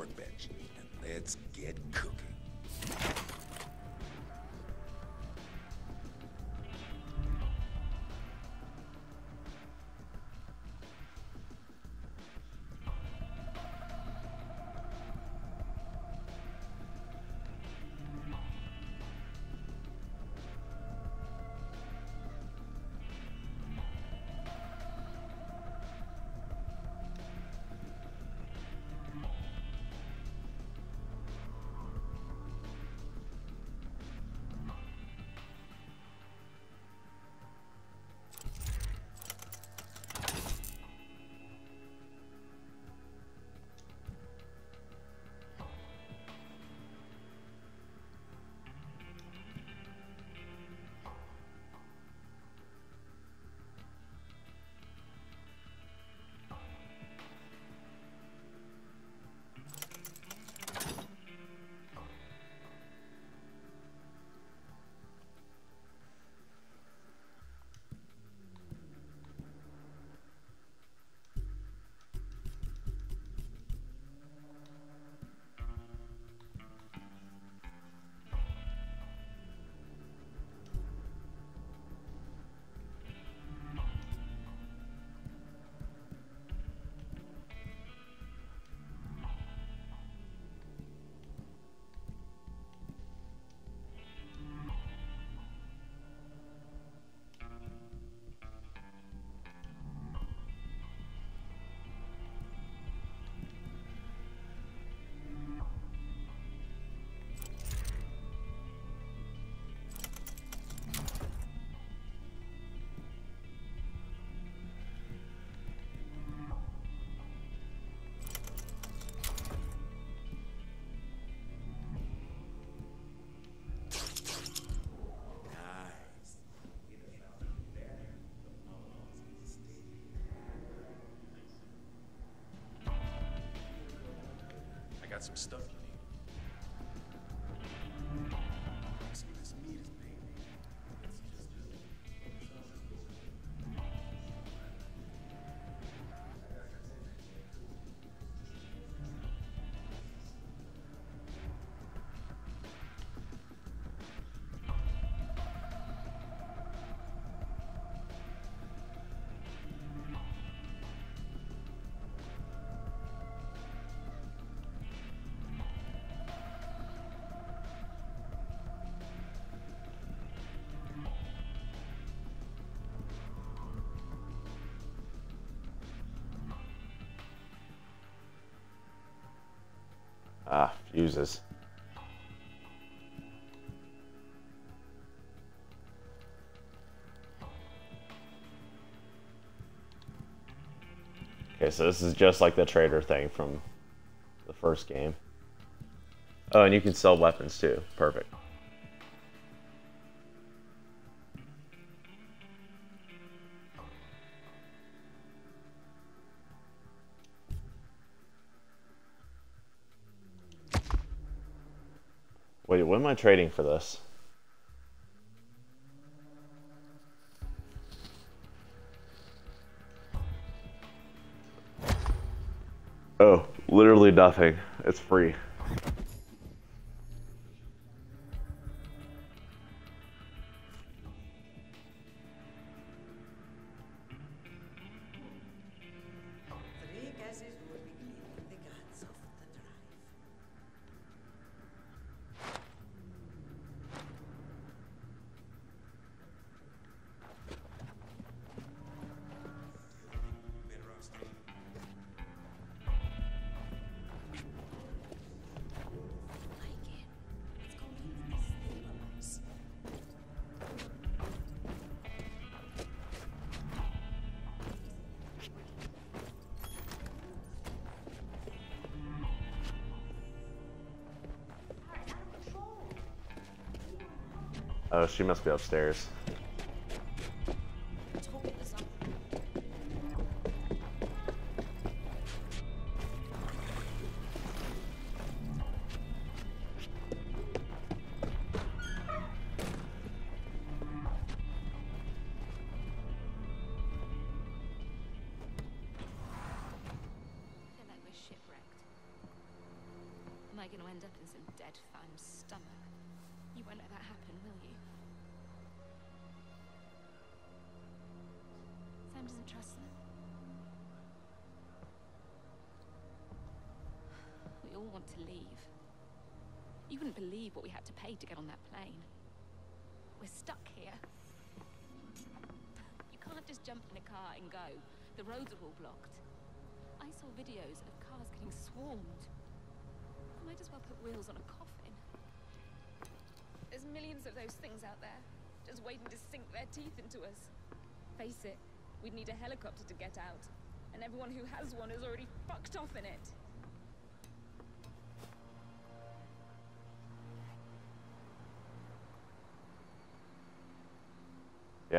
workbench, and let's get cooking. Need. Some Ah, fuses. Okay, so this is just like the trader thing from the first game. Oh, and you can sell weapons too. Perfect. I trading for this? Oh, literally nothing. It's free. Must be upstairs. To to get on that plane. We're stuck here. You can't just jump in a car and go. The roads are all blocked. I saw videos of cars getting swarmed. I might as well put wheels on a coffin. There's millions of those things out there, just waiting to sink their teeth into us. Face it, we'd need a helicopter to get out, and everyone who has one is already fucked off in it.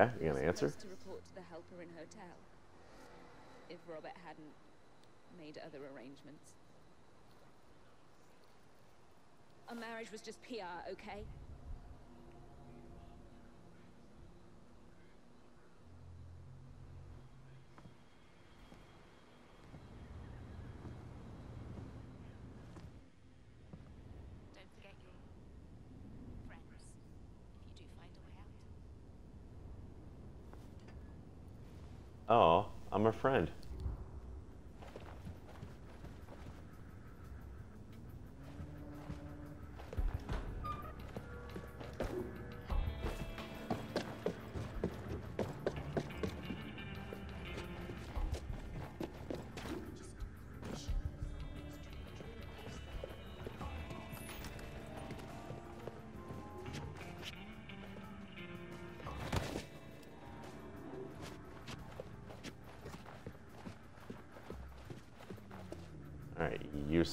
Yeah, you gonna answer? To report to the Halperin hotel. If Robert hadn't made other arrangements. Our marriage was just PR, okay? Don't forget your friends if you do find a way out. Oh, I'm a friend.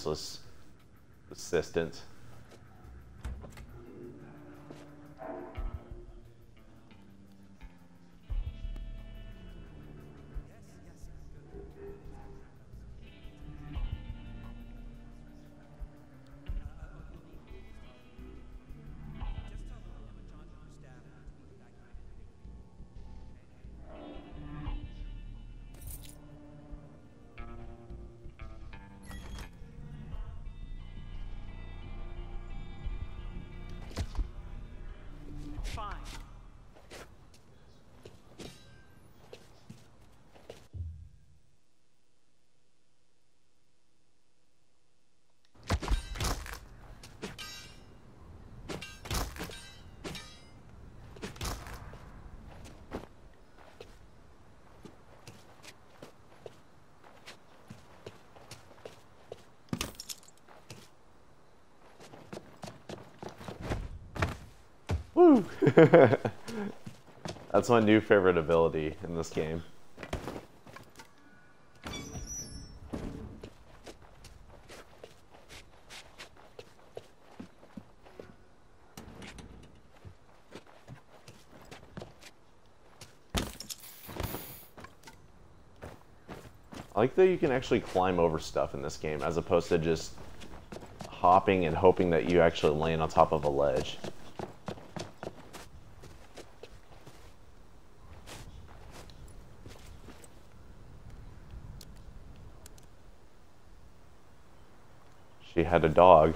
Useless assistant. That's my new favorite ability in this game. I like that you can actually climb over stuff in this game as opposed to just hopping and hoping that you actually land on top of a ledge. Had a dog.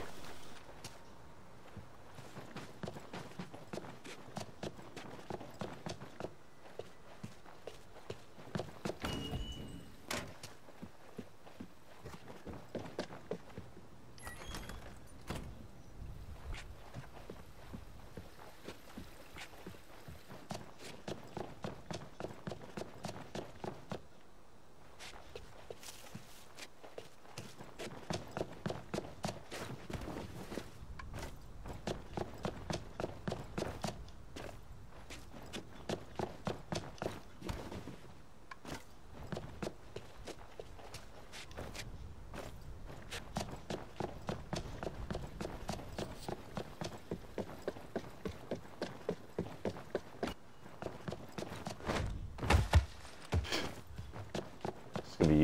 Just gonna be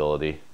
using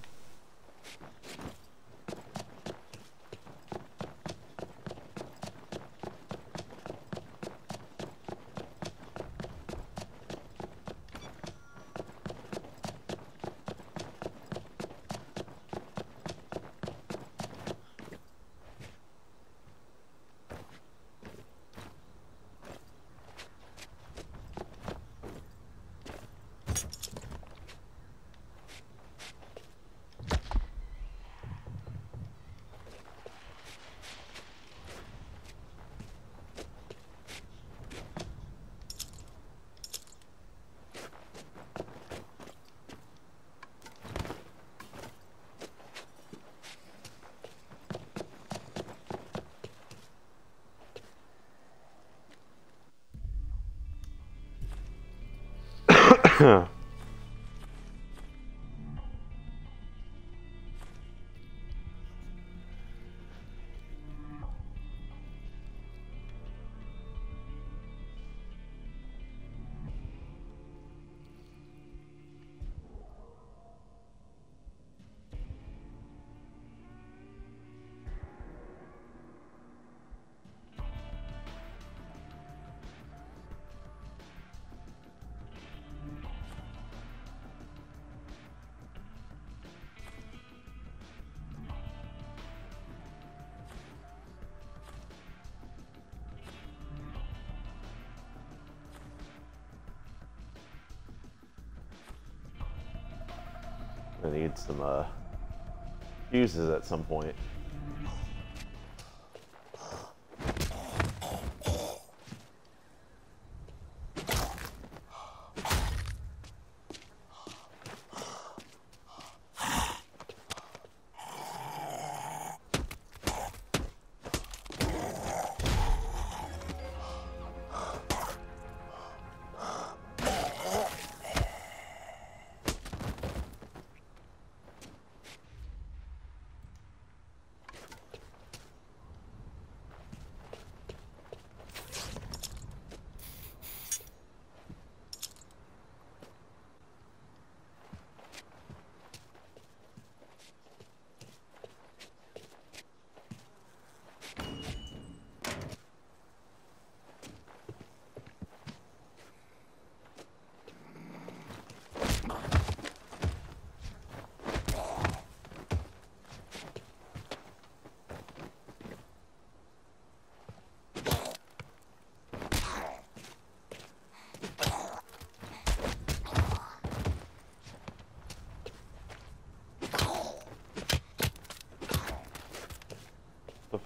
fuses at some point.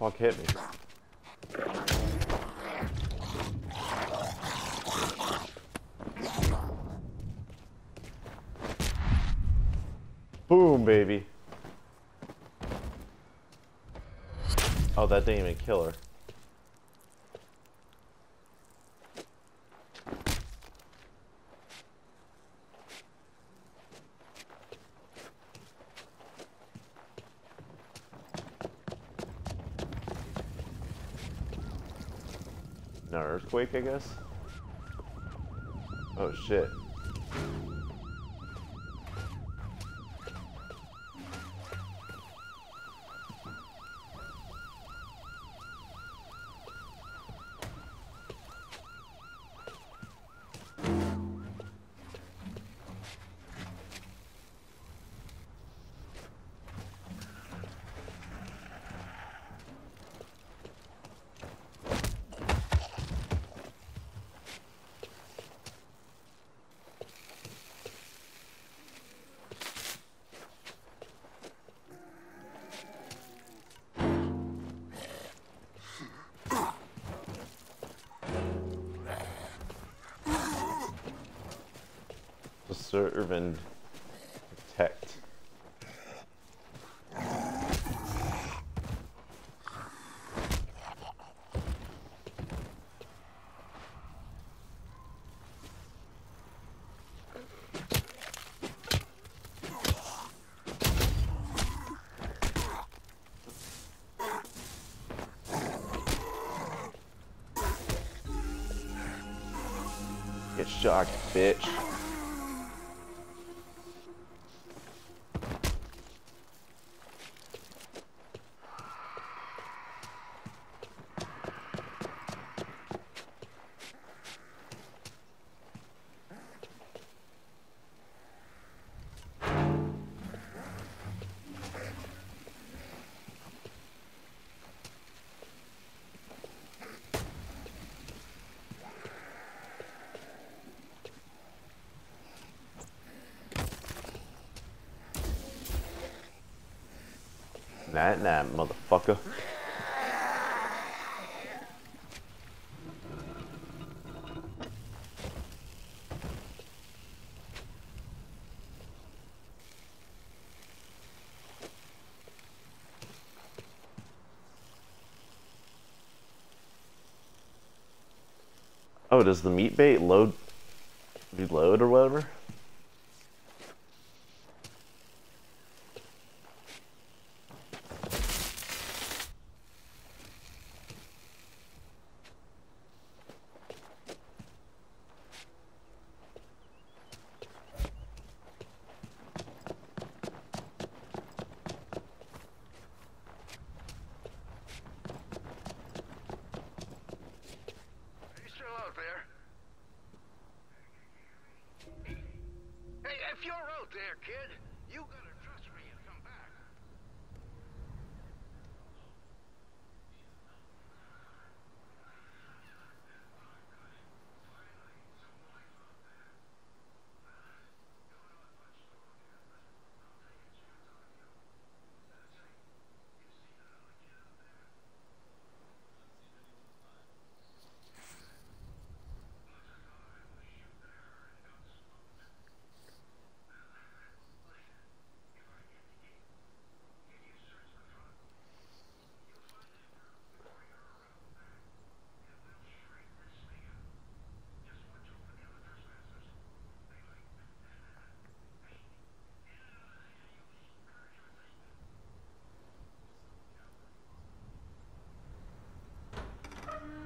Fuck hit me? Boom, baby. Oh, that didn't even kill her. I guess. Oh shit. Serve and protect. Get shocked, bitch. Night, motherfucker. Oh, does the meat bait load reload or whatever? Are you still out there? Hey, if you're out there, kid, you gotta trust me and come back.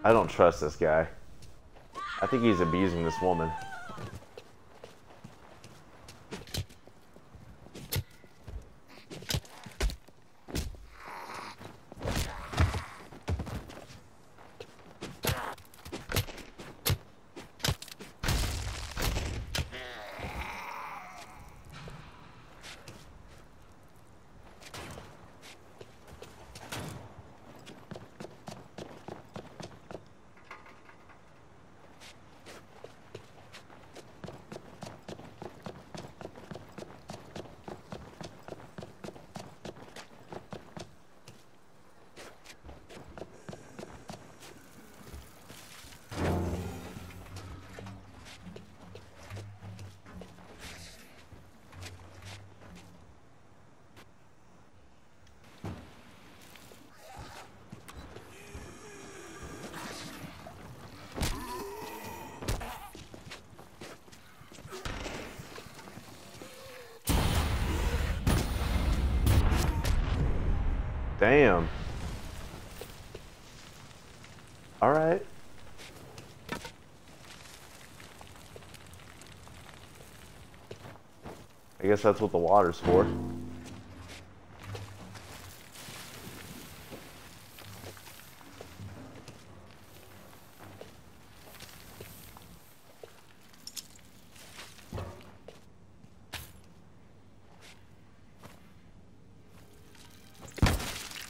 I don't trust this guy. I think he's abusing this woman. Damn. Alright. I guess that's what the water's for.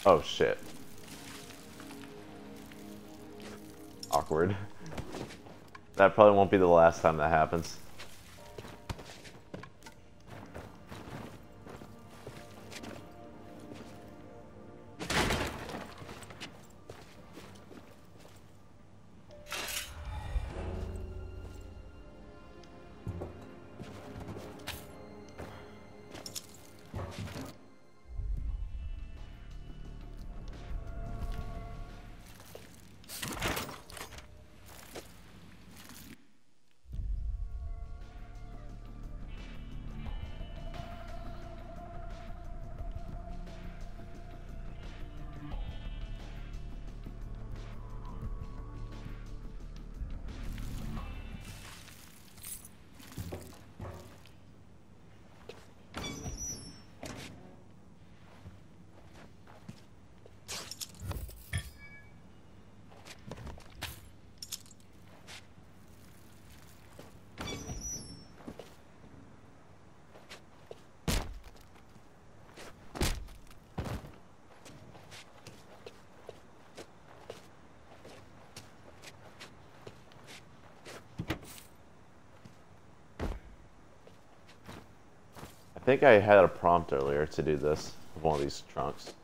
Oh shit. Awkward. That probably won't be the last time that happens. I had a prompt earlier to do this with one of these trunks.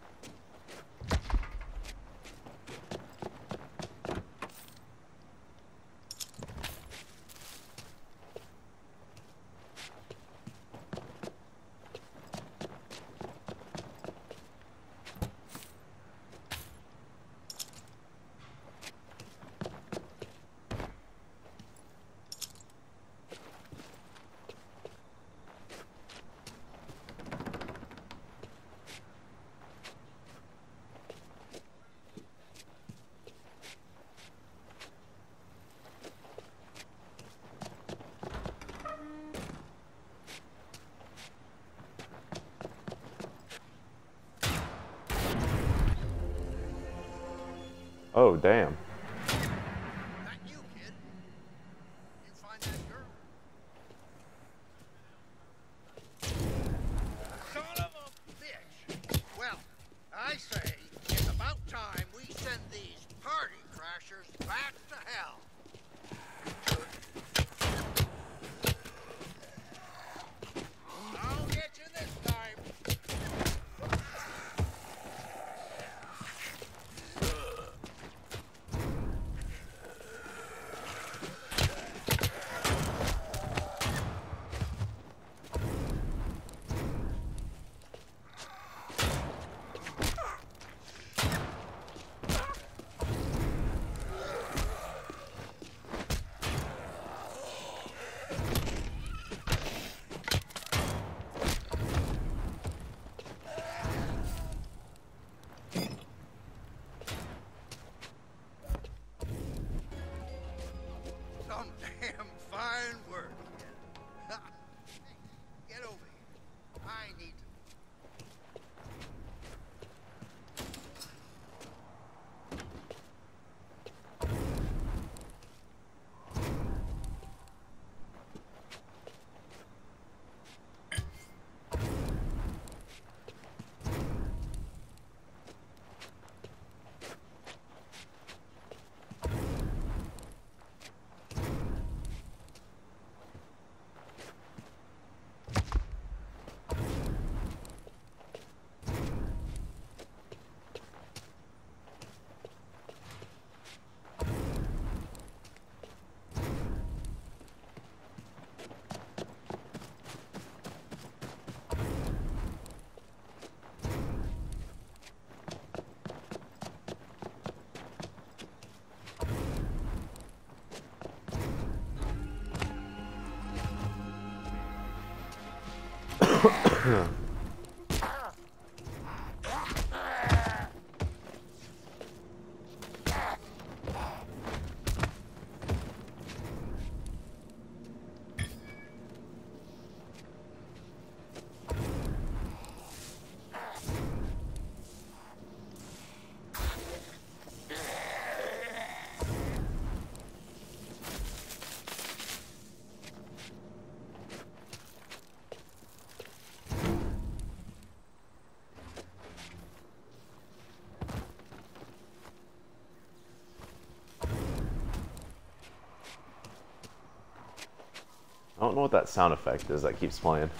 What that sound effect is that keeps playing.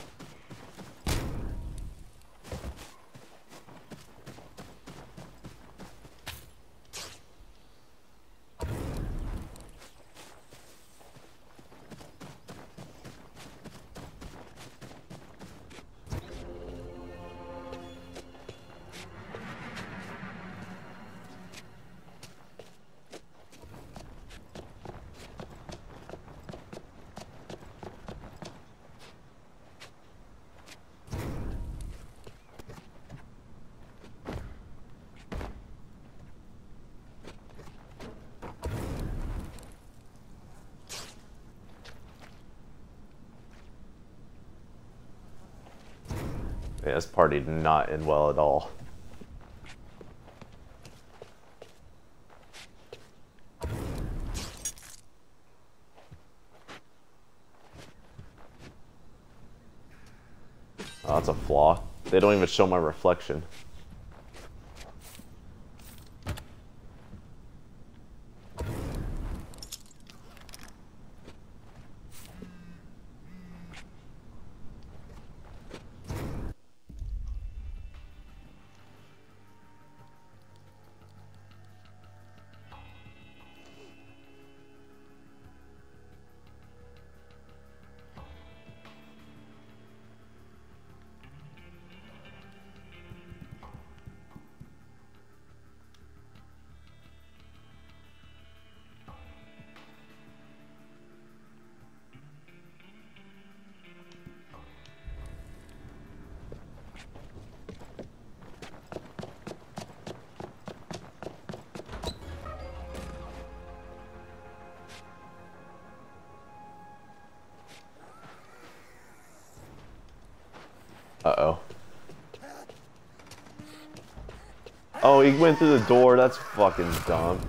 This party did not end well at all. Oh, that's a flaw. They don't even show my reflection. He went through the door. That's fucking dumb.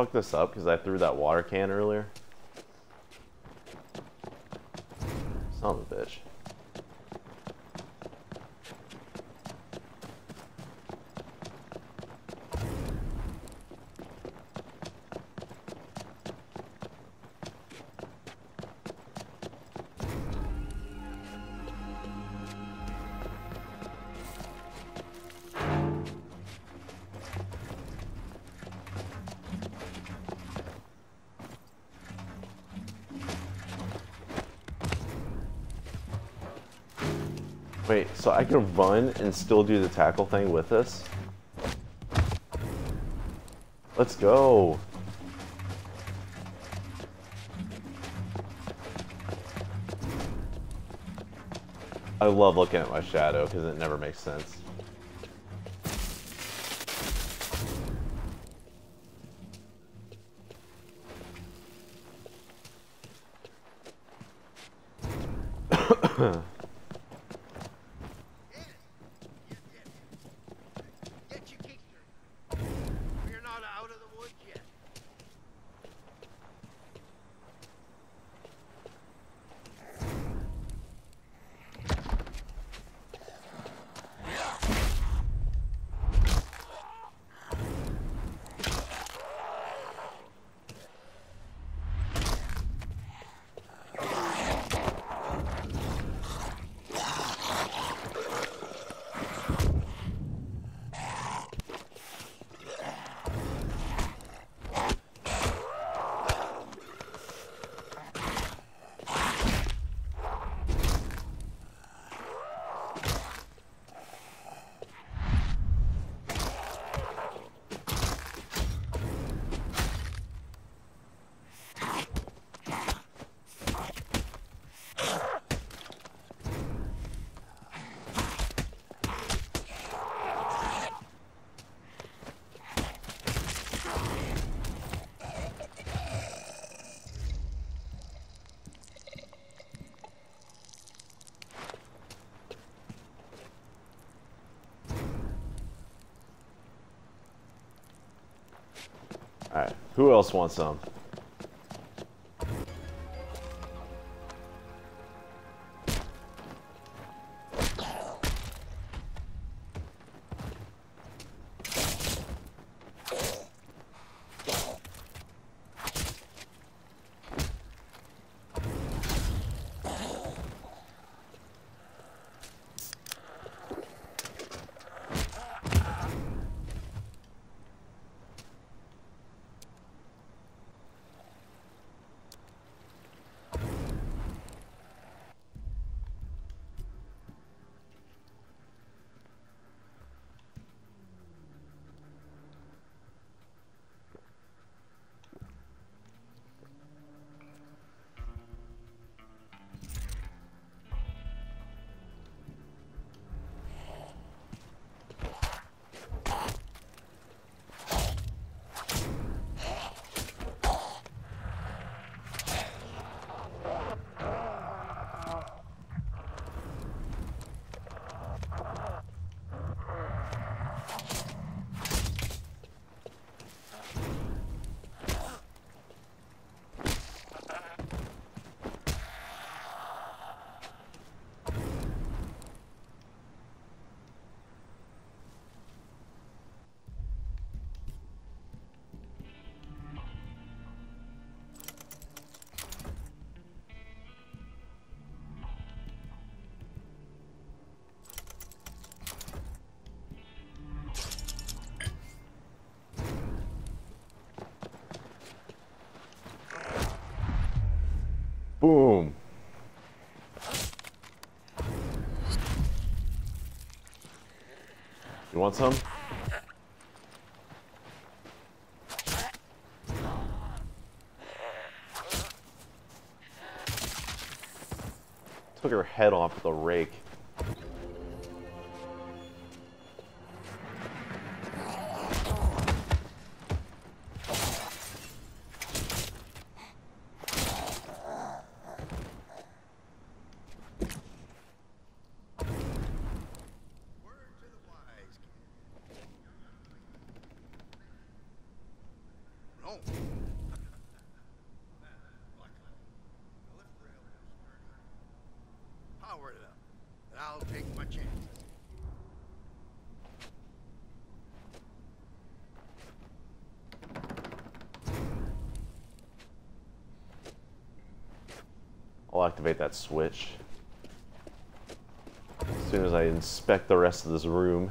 Fuck this up because I threw that water can earlier? So I can run and still do the tackle thing with this? Let's go. I love looking at my shadow because it never makes sense. Get your keister. We're not out of the woods yet. Alright, who else wants some? Want? Took her head off with a rake. activate that switch. As soon as I inspect the rest of this room.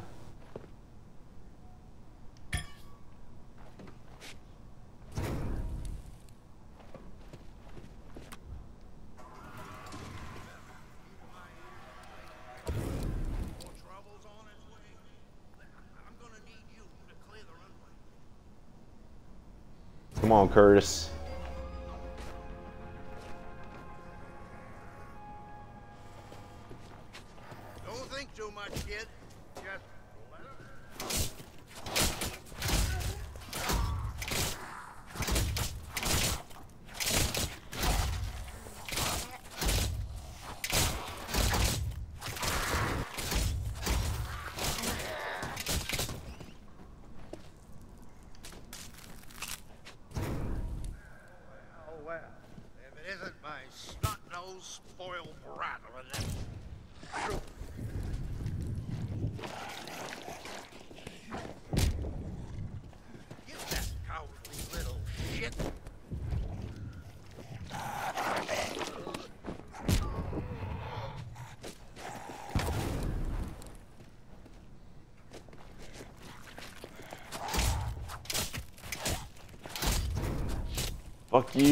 Come on, Curtis.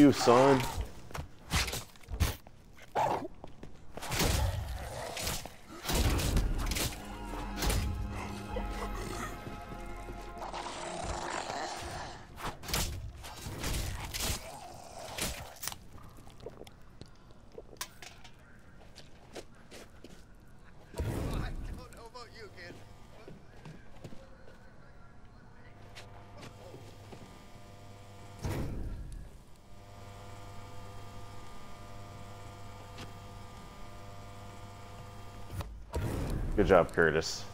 you, son? job, Curtis.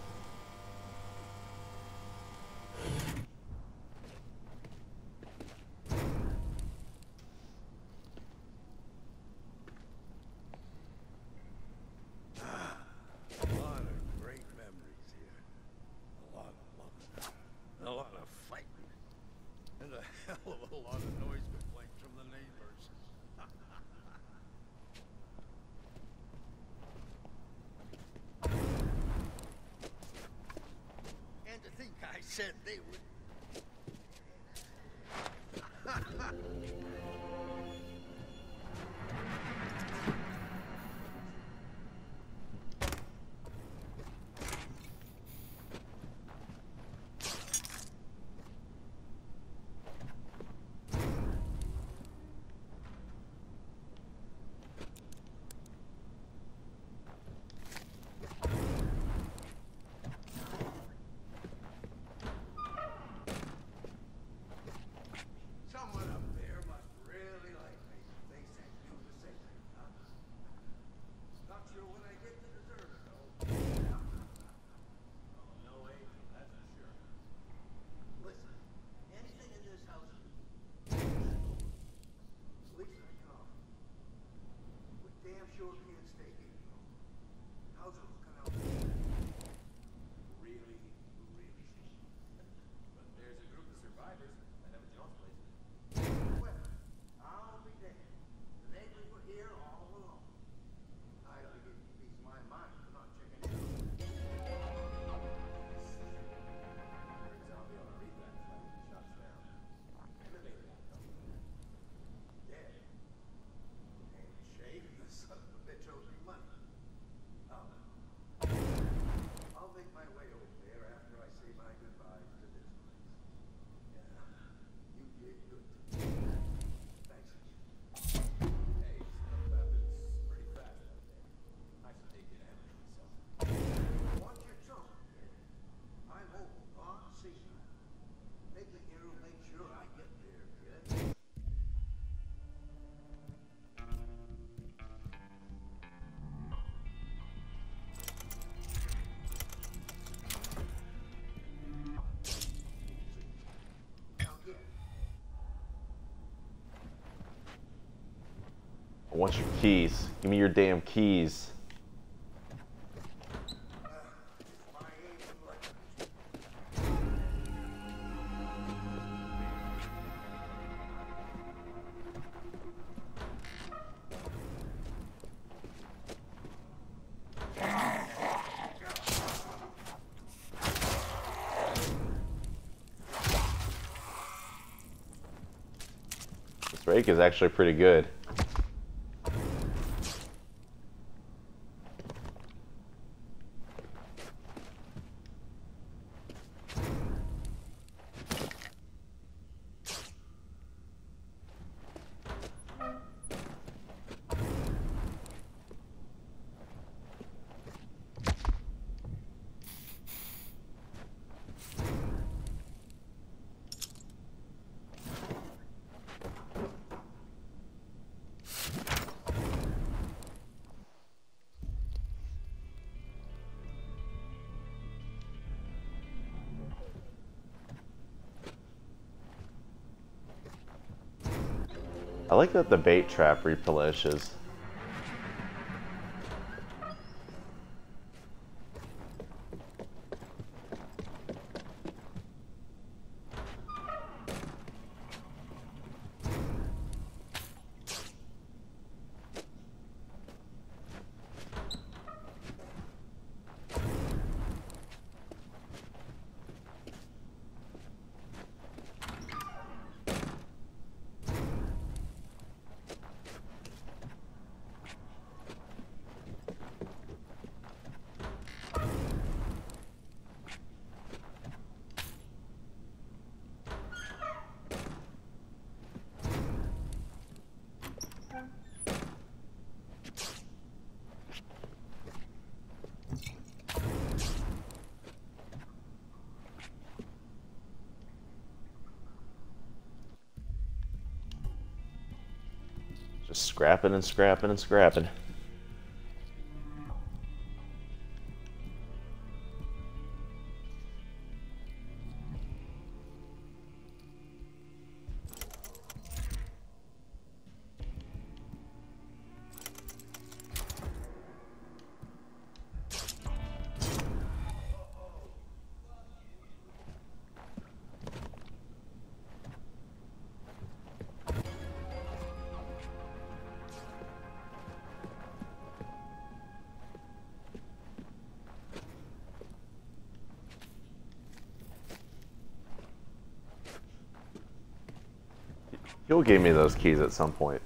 want your keys. Give me your damn keys. Rake is actually pretty good. Like that the bait trap replenishes. Just scrapping and scrapping and scrapping. You'll me those keys at some point.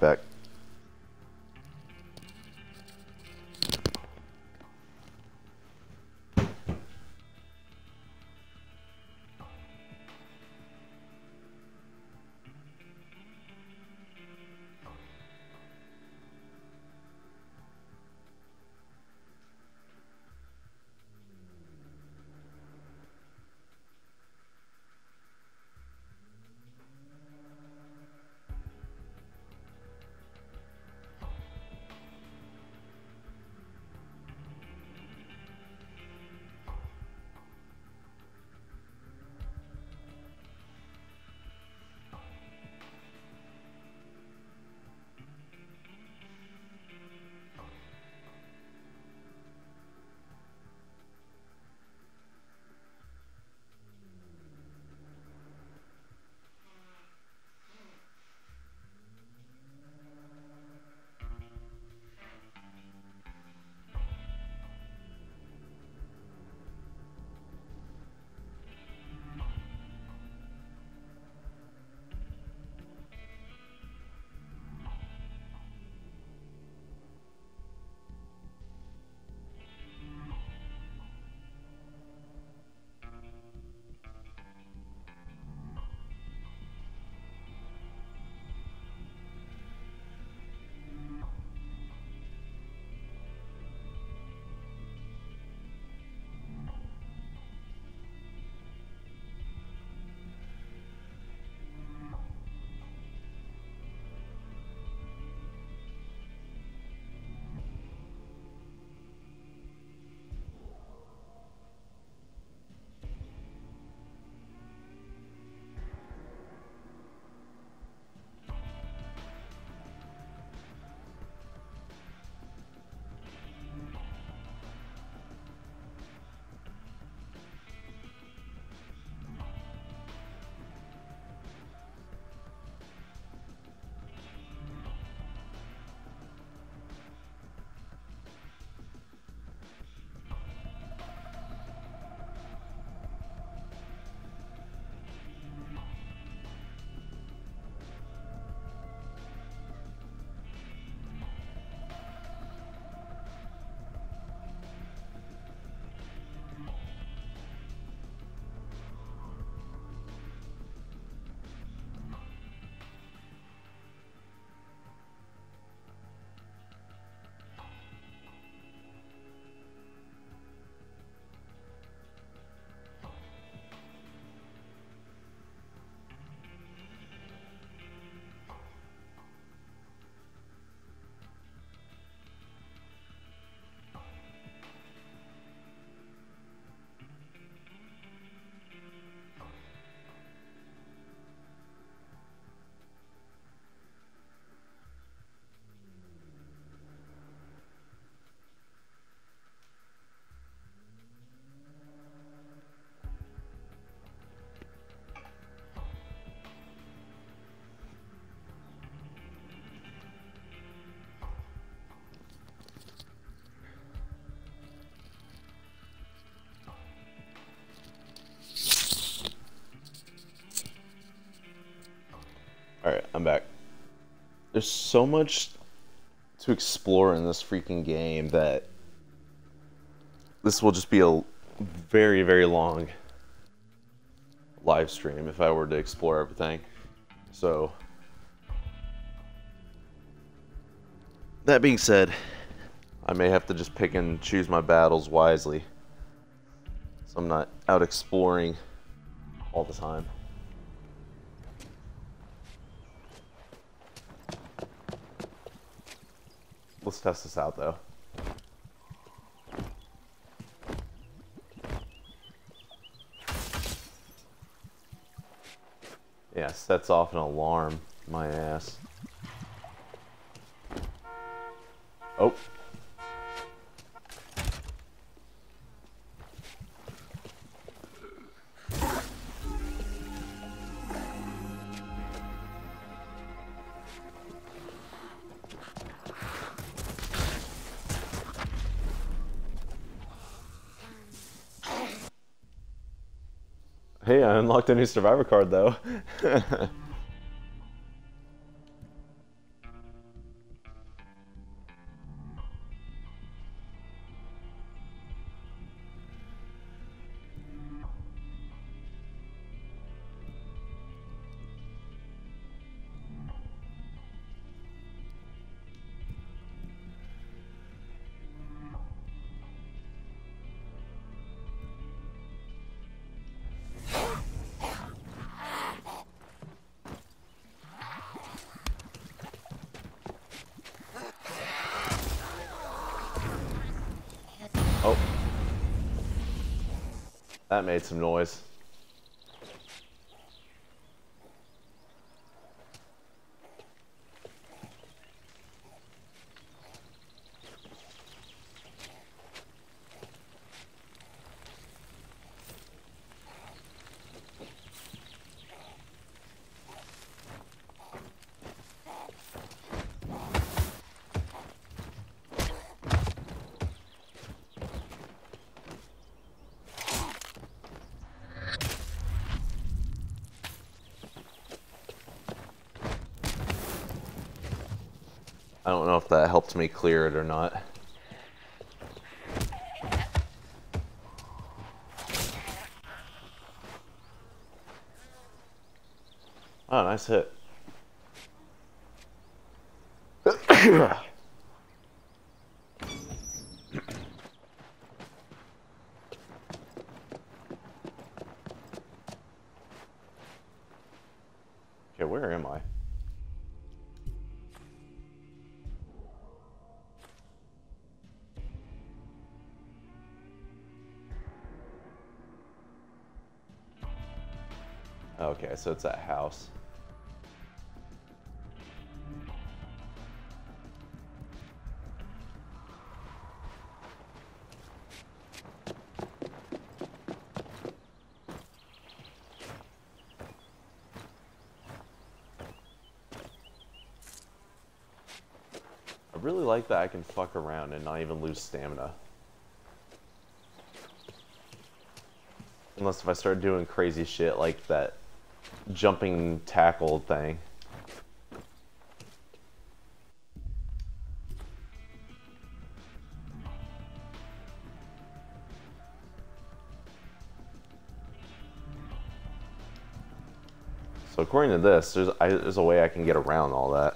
Back. There's so much to explore in this freaking game that this will just be a very, very long live stream if I were to explore everything. So, that being said, I may have to just pick and choose my battles wisely. So I'm not out exploring all the time. Let's test this out though. Yeah, sets off an alarm. My ass. Unlocked a new survivor card though. That made some noise. Don't know if that helped me clear it or not. Oh, nice hit. So it's that house. I really like that I can fuck around and not even lose stamina. Unless if I start doing crazy shit like that jumping tackle thing. So according to this, there's, I, there's a way I can get around all that.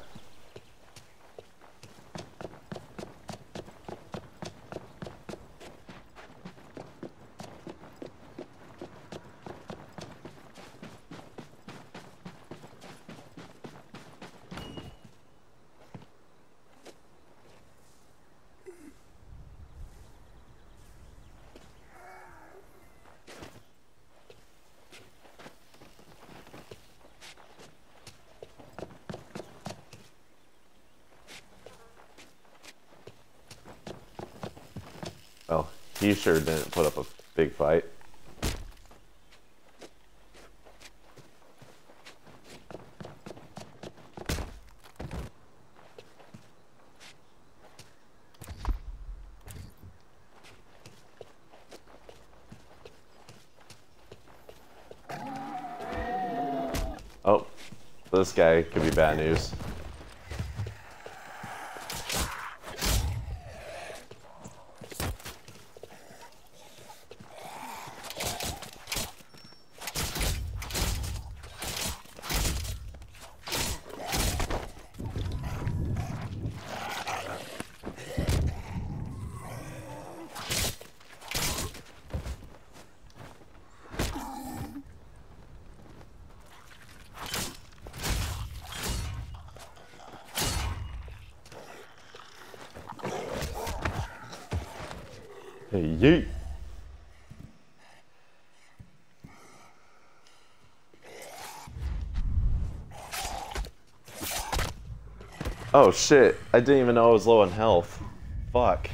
Oh shit, I didn't even know I was low on health. Fuck.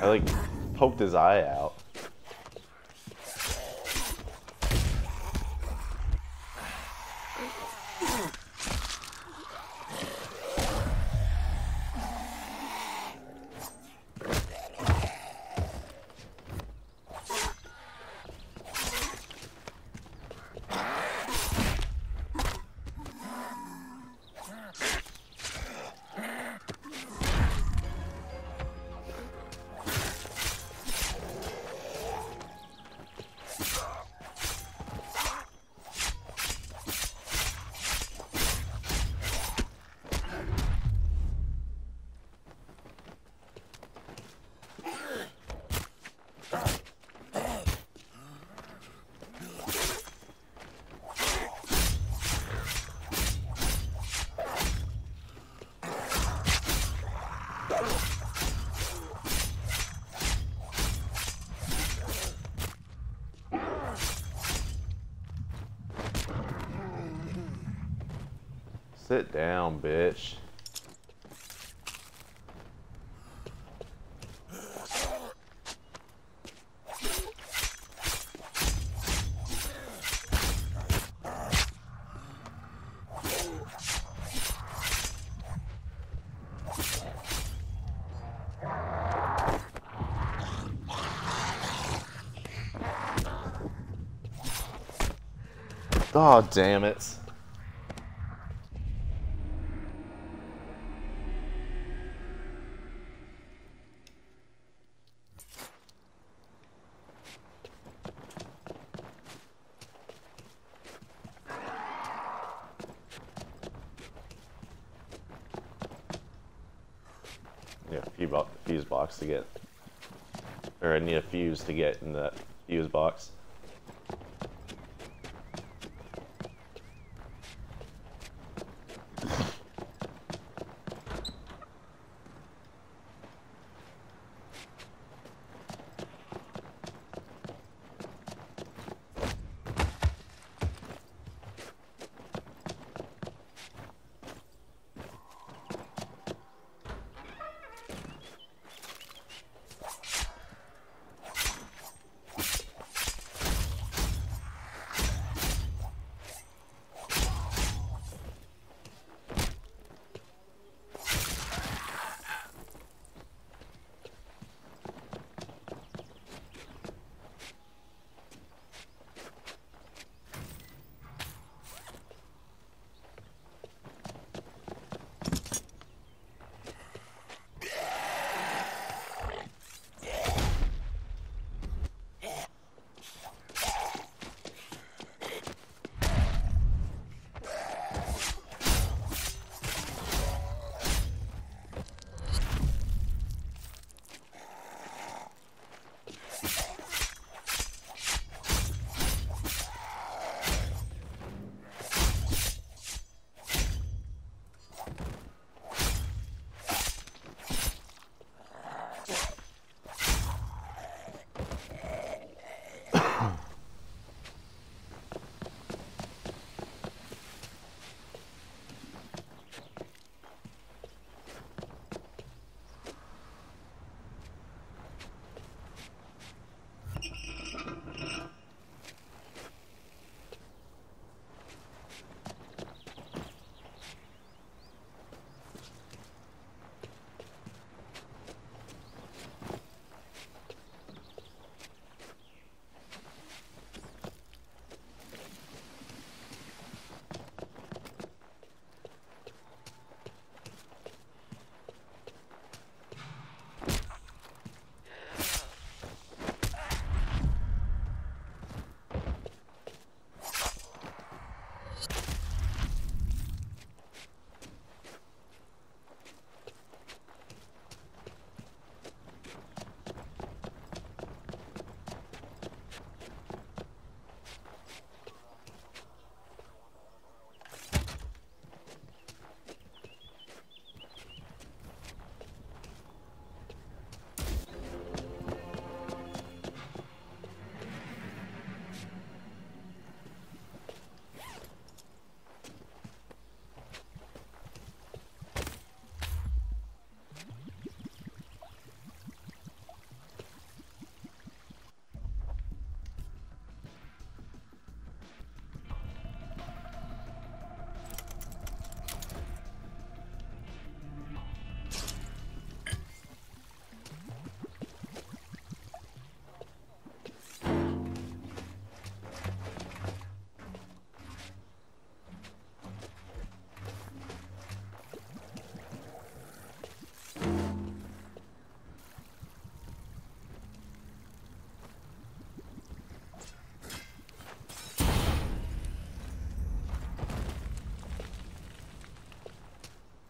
I like poked his eye out. Sit down, bitch. Oh, damn it. Yeah, fuse bo- fuse box to get, or I need a fuse to get in that fuse box.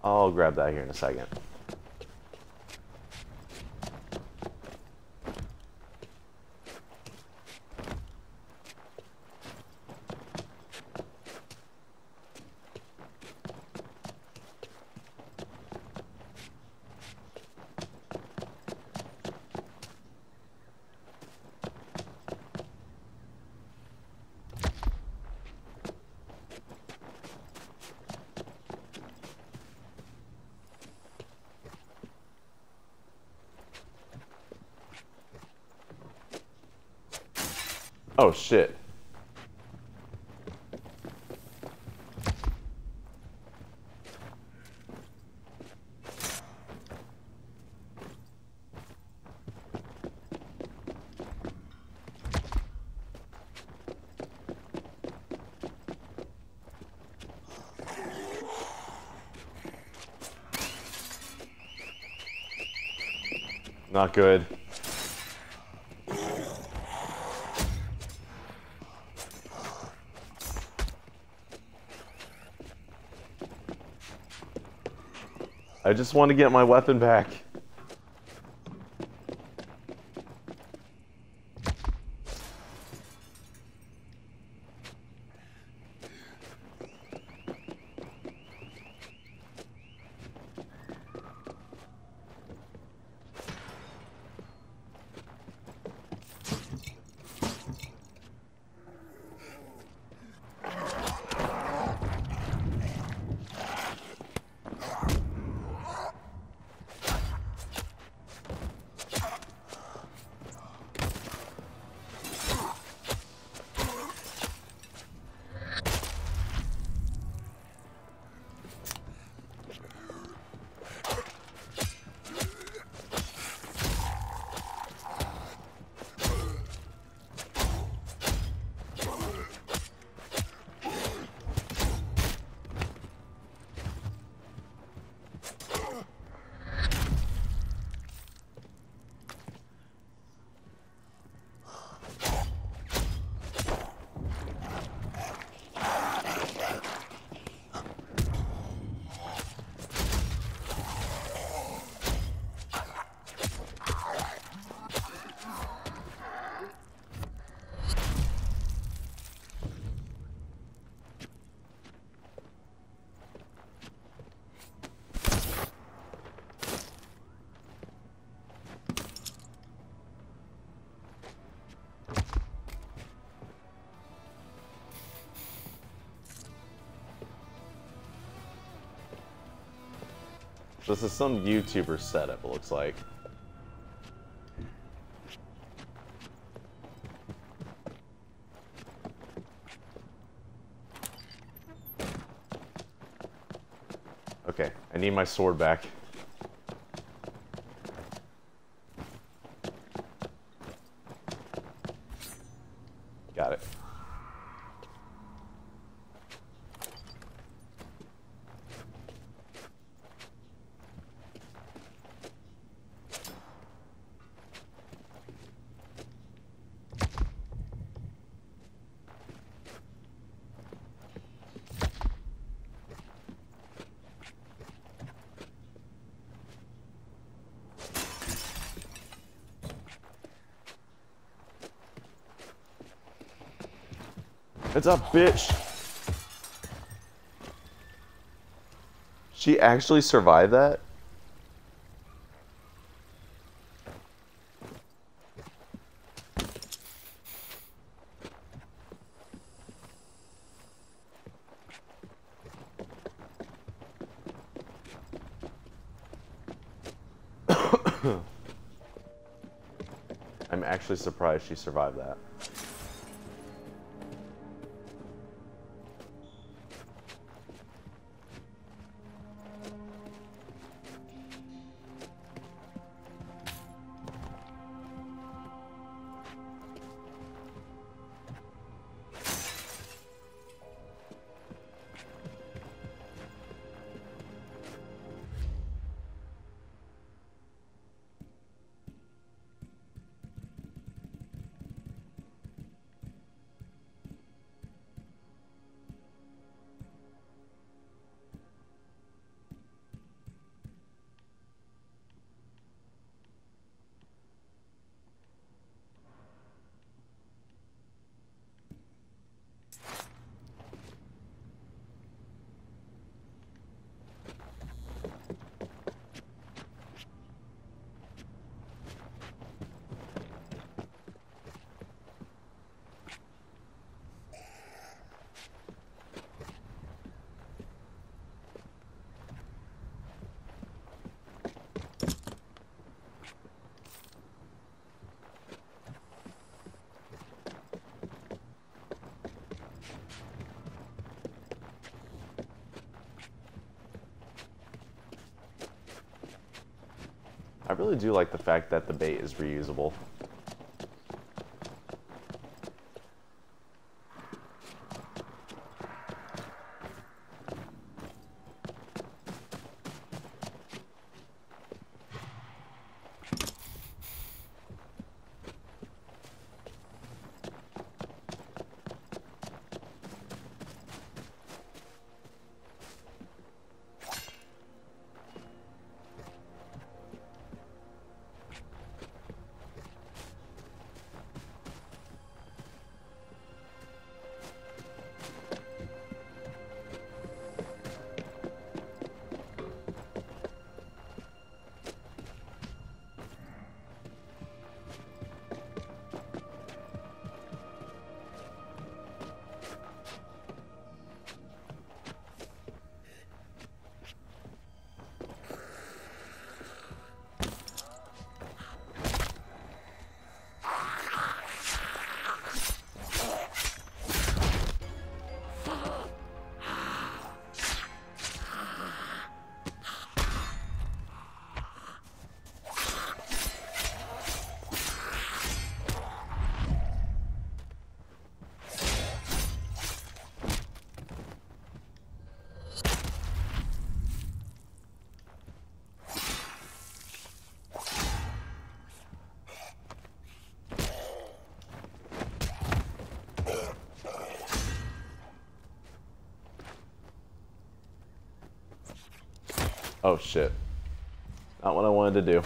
I'll grab that here in a second. Oh shit. Not good. I just want to get my weapon back. This is some YouTuber setup, it looks like. Okay, I need my sword back. Got it. What's up, bitch? She actually survived that? I'm actually surprised she survived that. Really do like the fact that the bait is reusable. Shit. Not what I wanted to do.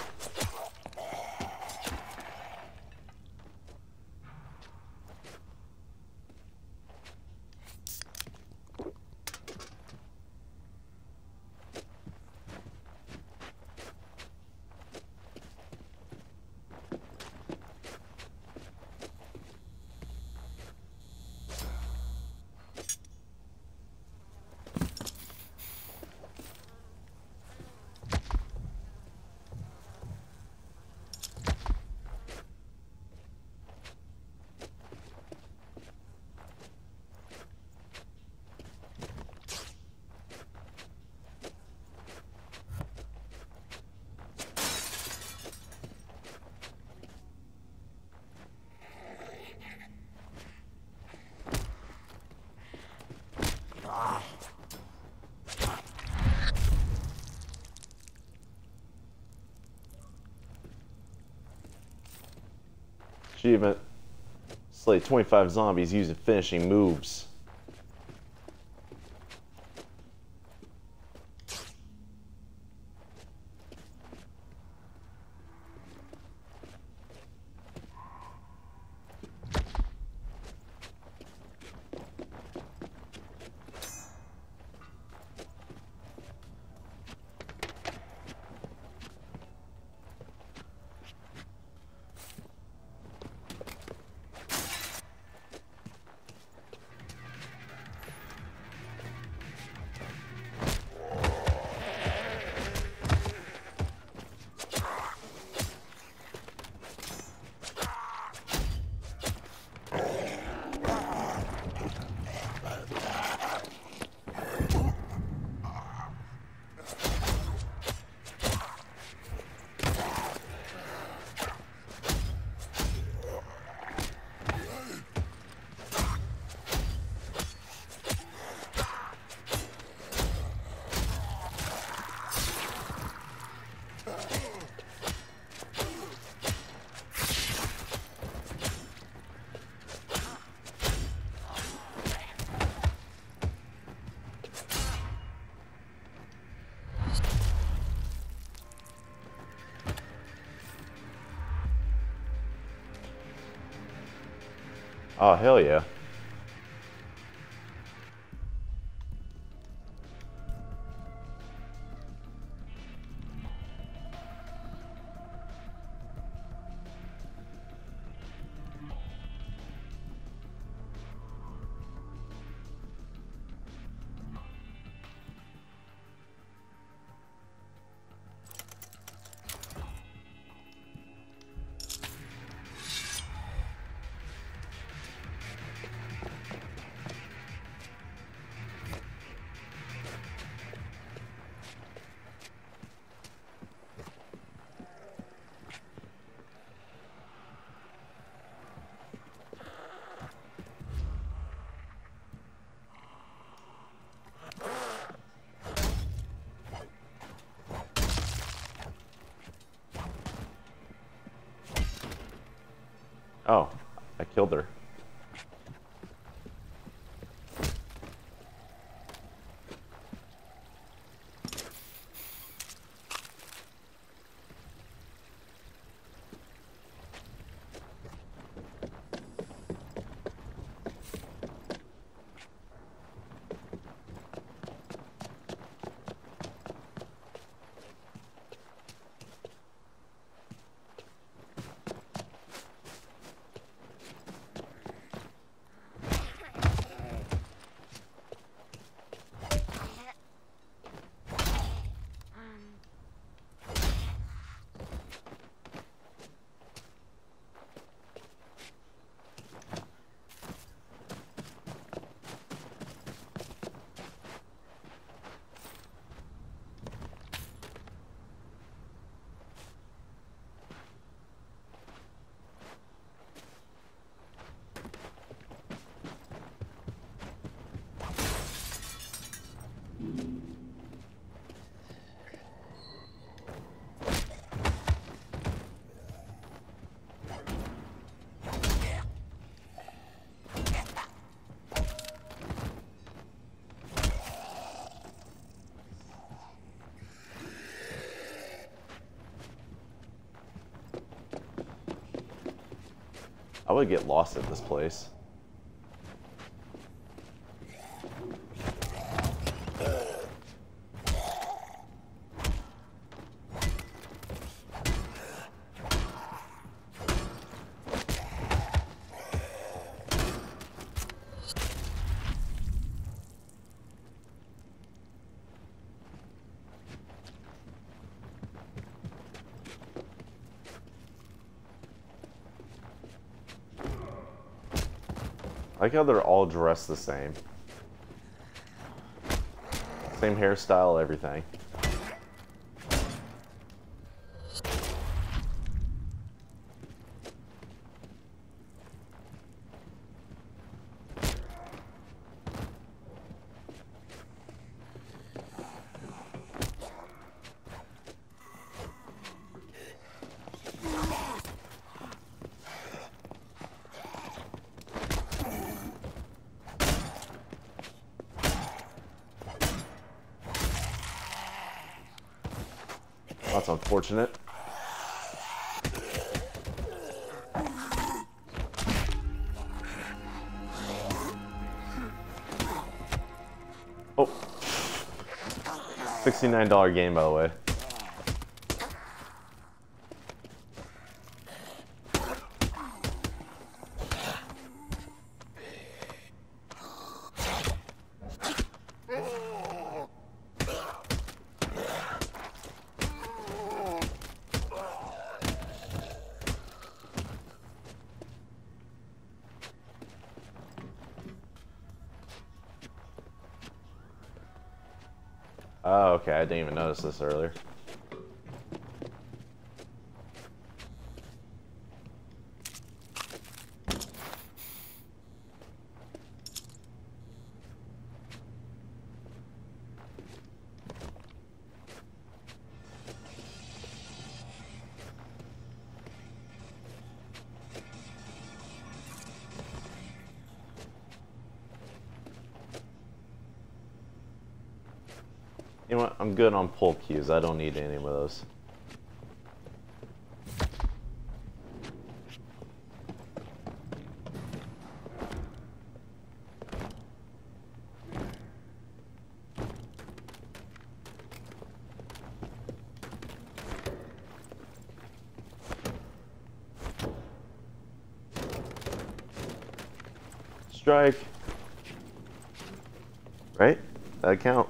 Achievement. Slay 25 zombies using finishing moves. Oh, hell yeah. I would get lost at this place. Like how they're all dressed the same. Same hairstyle, everything. That's unfortunate. Oh. $69 game, by the way. Oh, okay. I didn't even notice this earlier. Good on pull cues. I don't need any of those. Strike. Right? That count.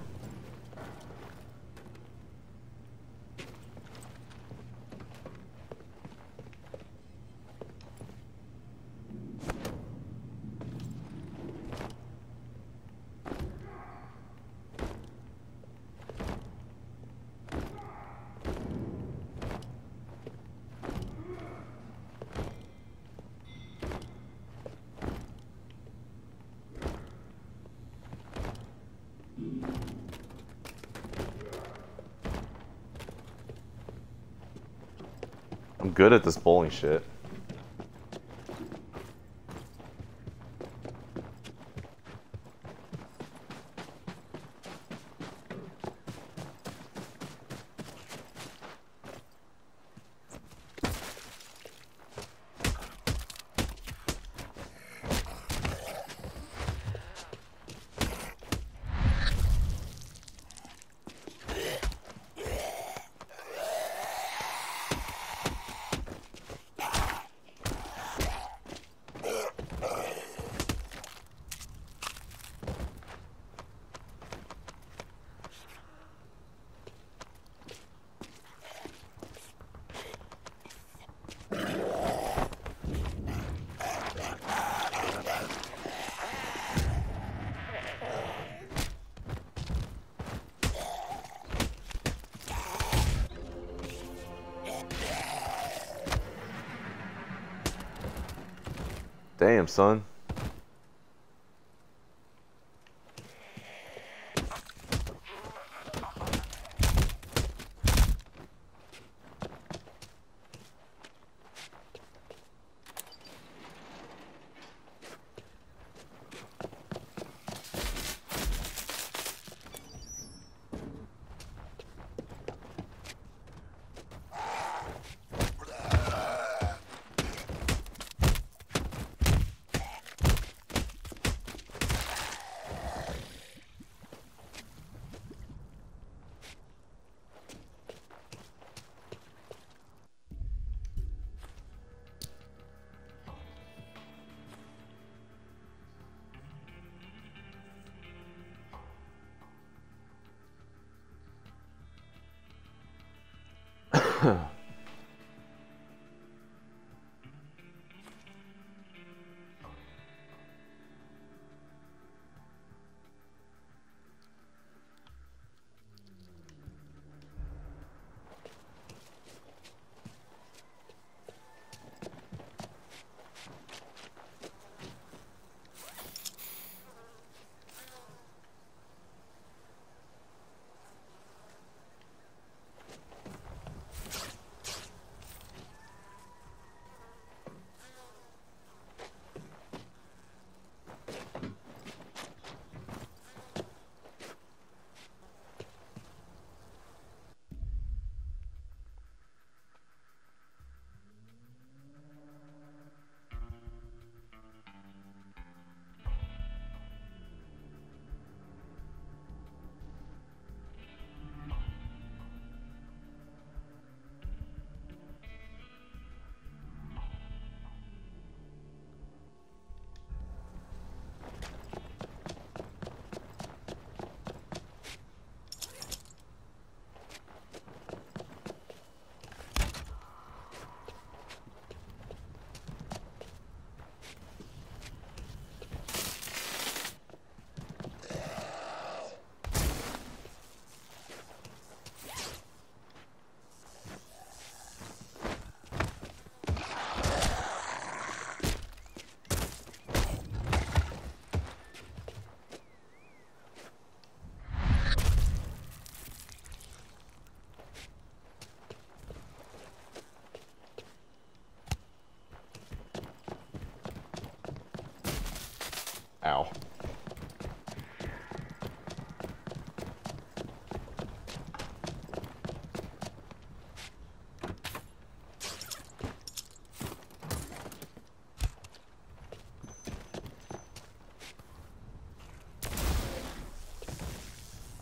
I'm good at this bowling shit. Damn, son.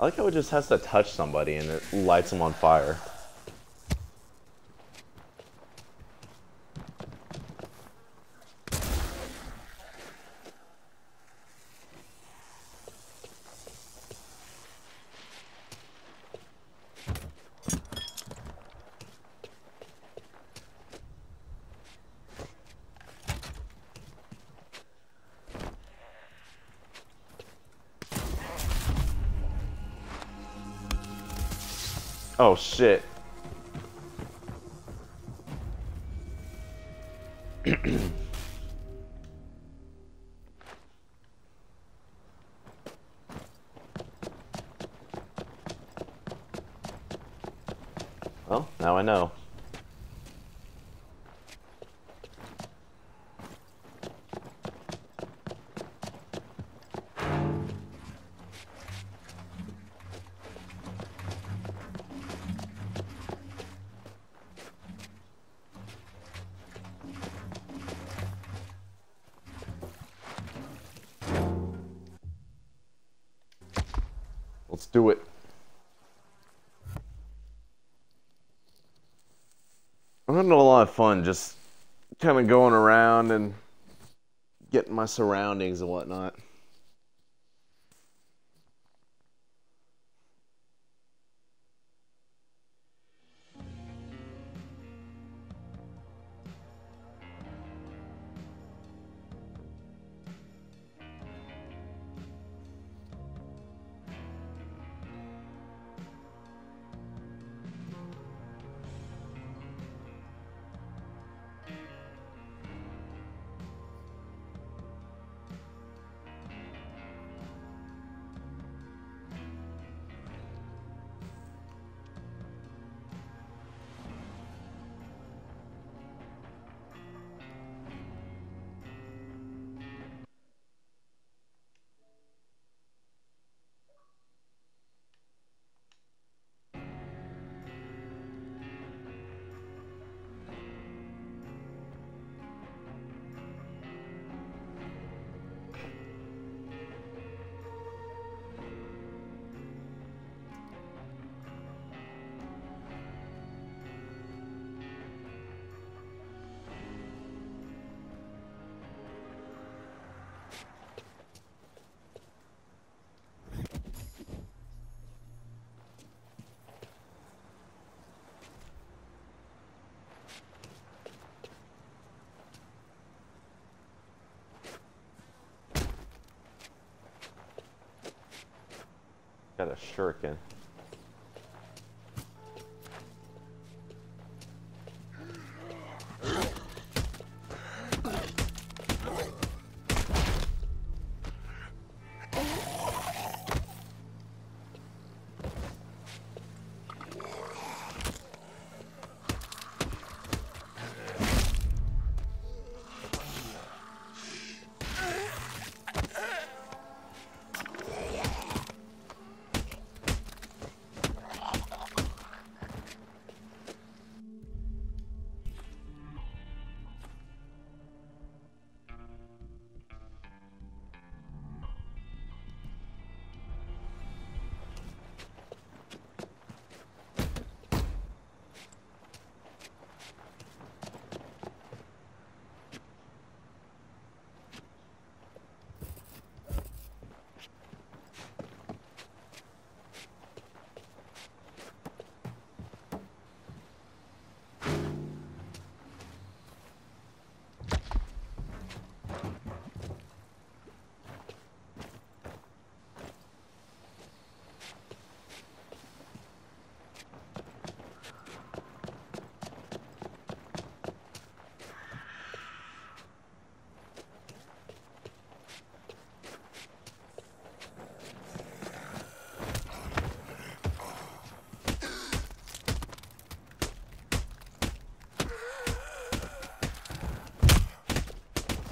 I like how it just has to touch somebody and it lights them on fire. Oh shit. Fun just kind of going around and getting my surroundings and whatnot.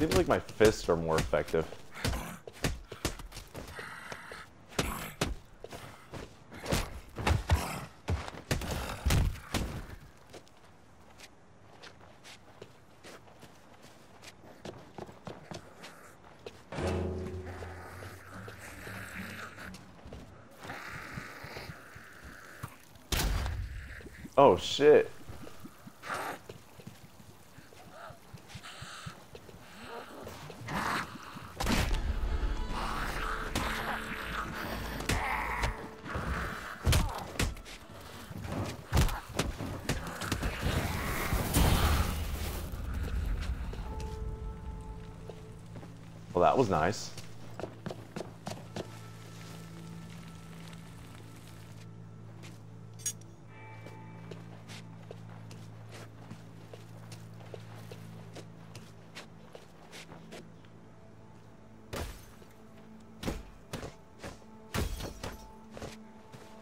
Seems like my fists are more effective. Oh shit. Was nice.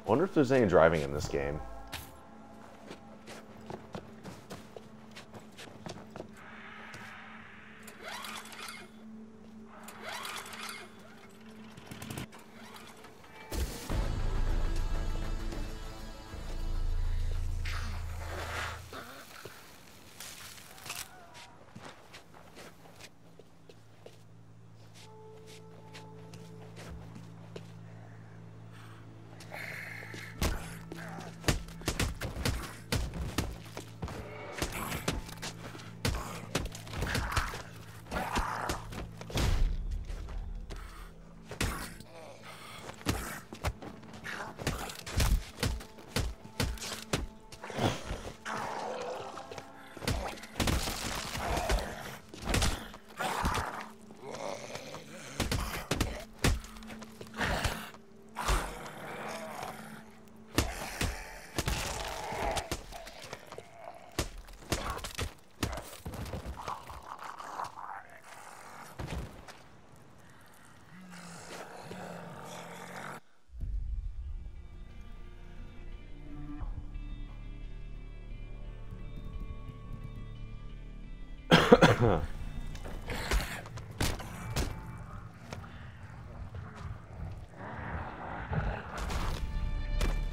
wonder if there's any driving in this game.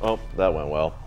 Oh, that went well.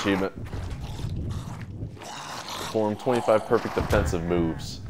Achievement. Perform 25 perfect defensive moves.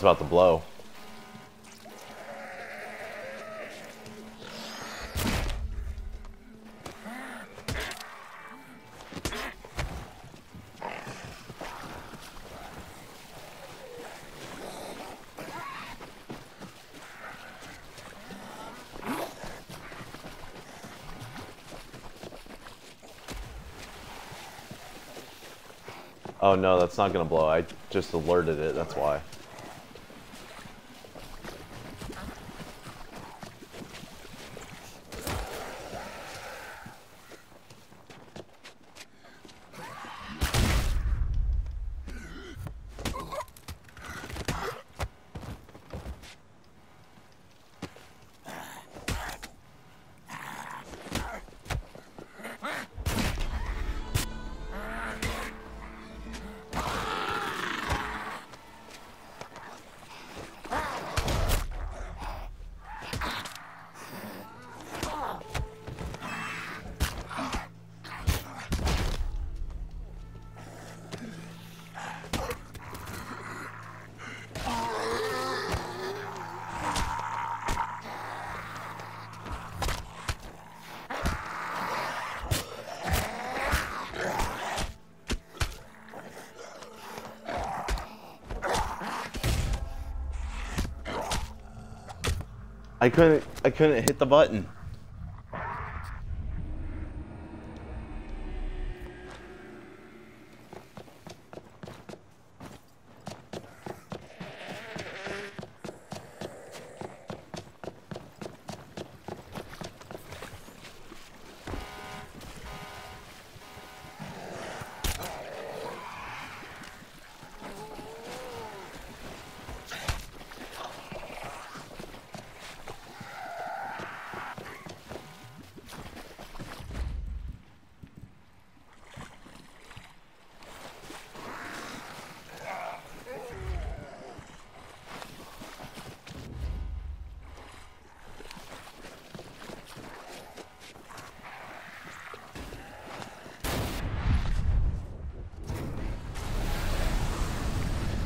It's about to blow. Oh no, that's not gonna blow. I just alerted it, that's why. Couldn't I couldn't hit the button.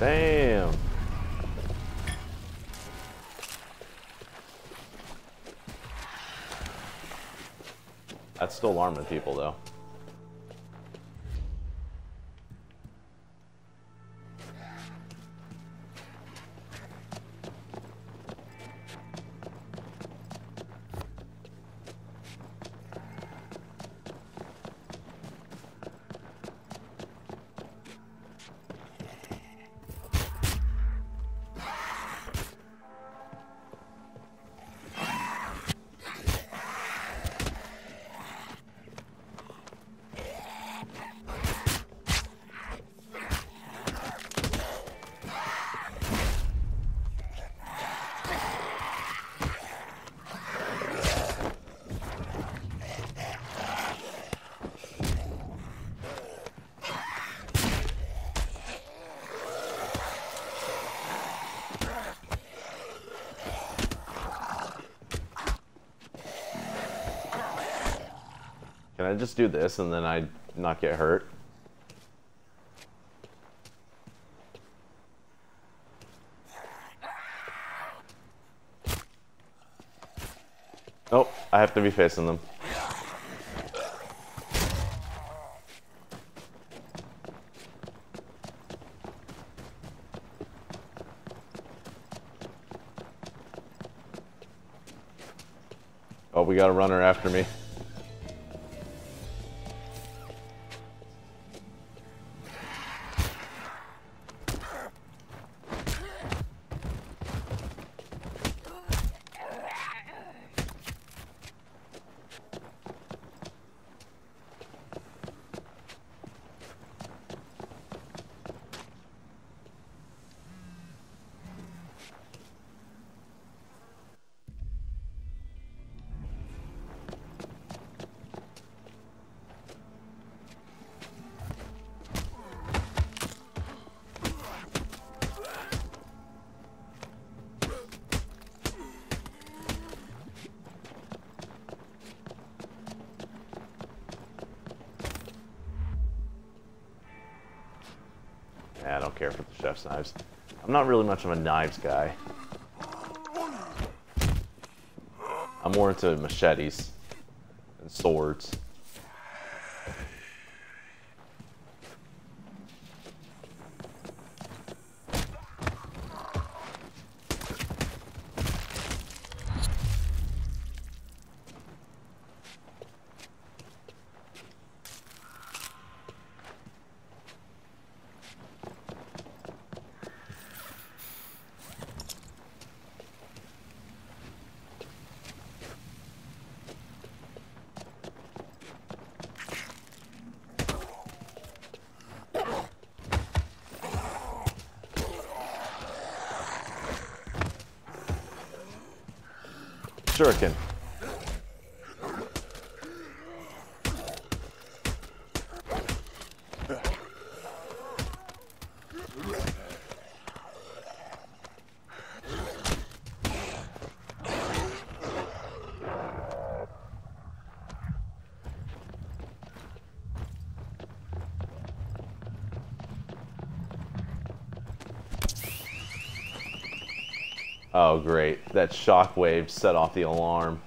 Damn. That's still alarming people though. I just do this and then I not get hurt? Oh, I have to be facing them. Oh, we got a runner after me. Knives. I'm not really much of a knives guy. I'm more into machetes and swords. Shuriken. Great. That shockwave set off the alarm.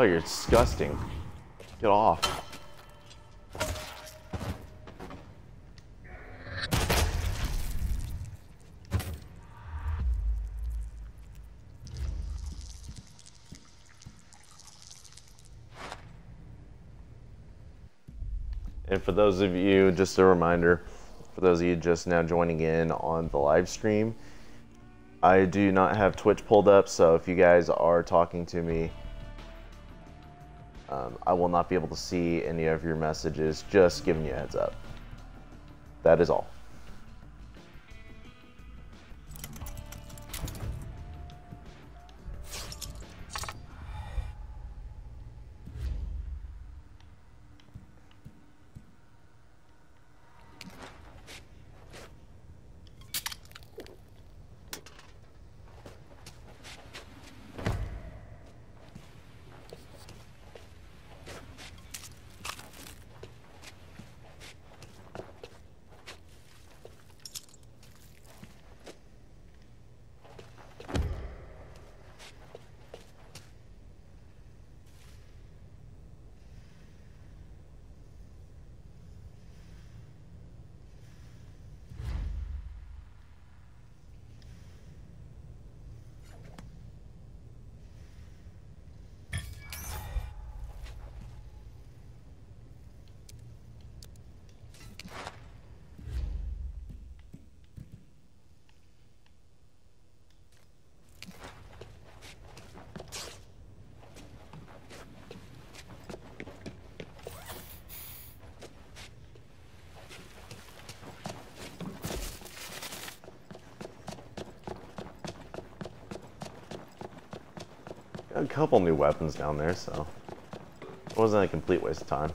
Oh, you're disgusting. Get off. And for those of you, just a reminder, for those of you just now joining in on the live stream, I do not have Twitch pulled up, so if you guys are talking to me, I will not be able to see any of your messages, just giving you a heads up. That is all. Couple new weapons down there, so it wasn't a complete waste of time.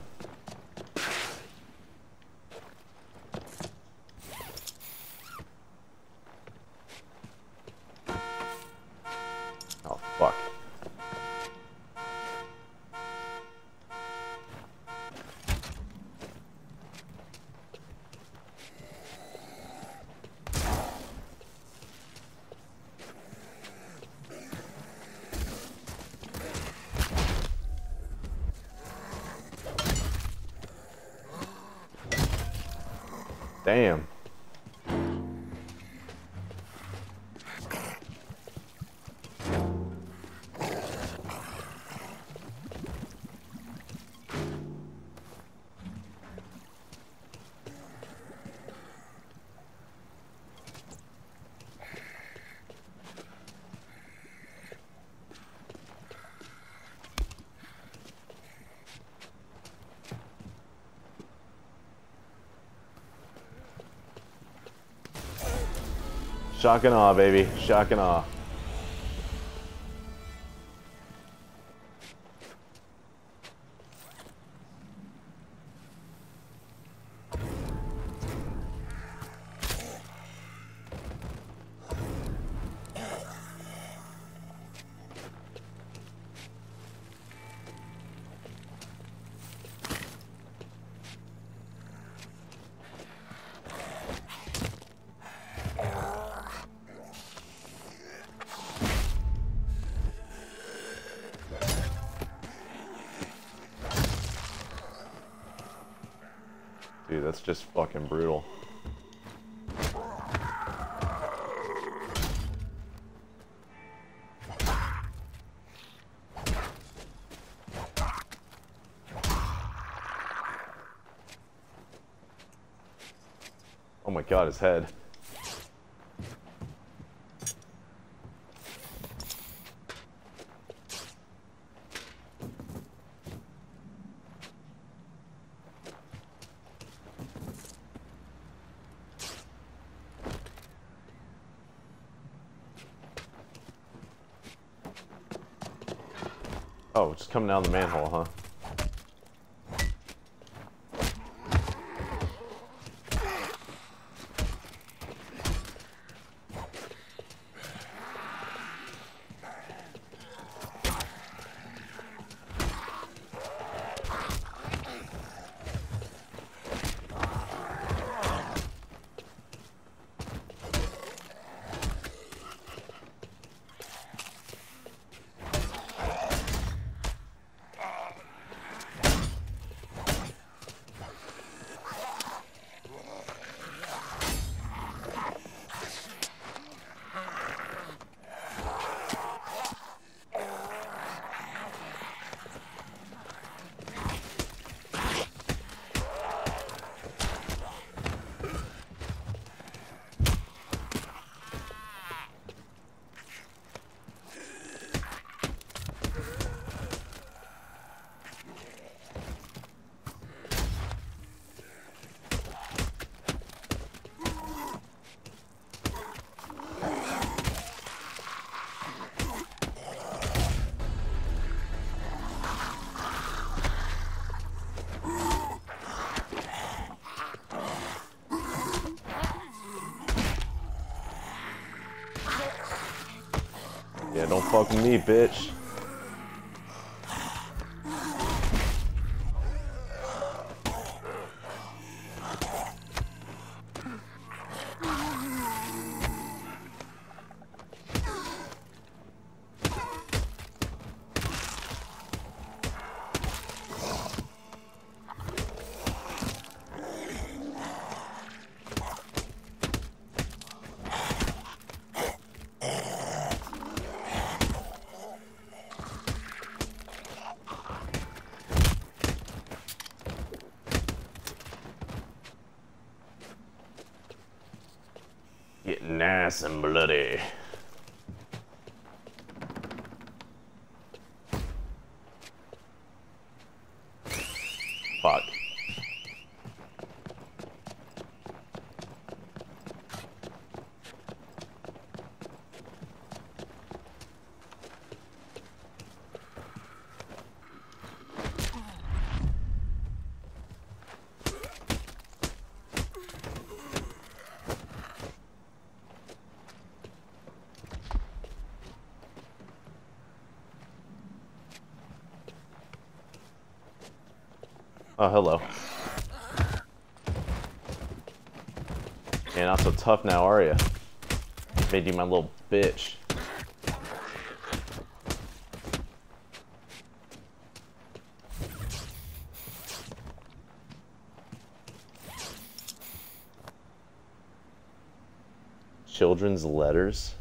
Shock and awe, baby. Shock and awe. Oh his head. Oh, just coming down the manhole, huh? Fuck me, bitch. Oh, hello. Yeah, not so tough now, are you? Made you my little bitch. Children's letters?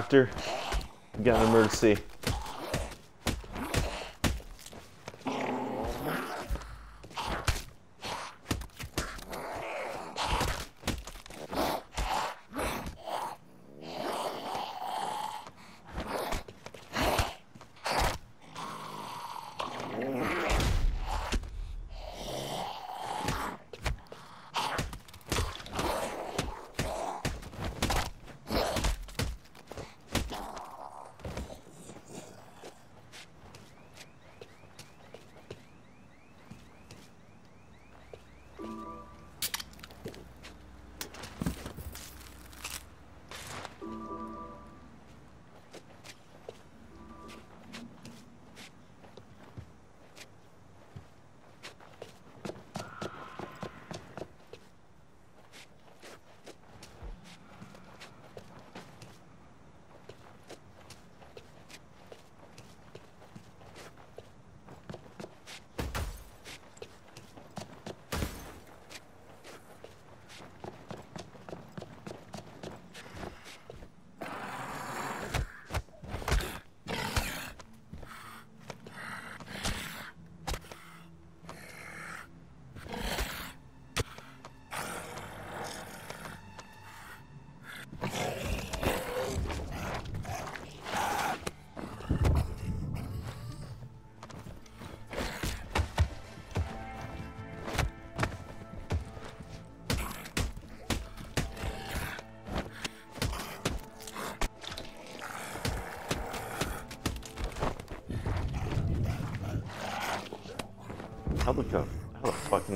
Doctor, we got an emergency.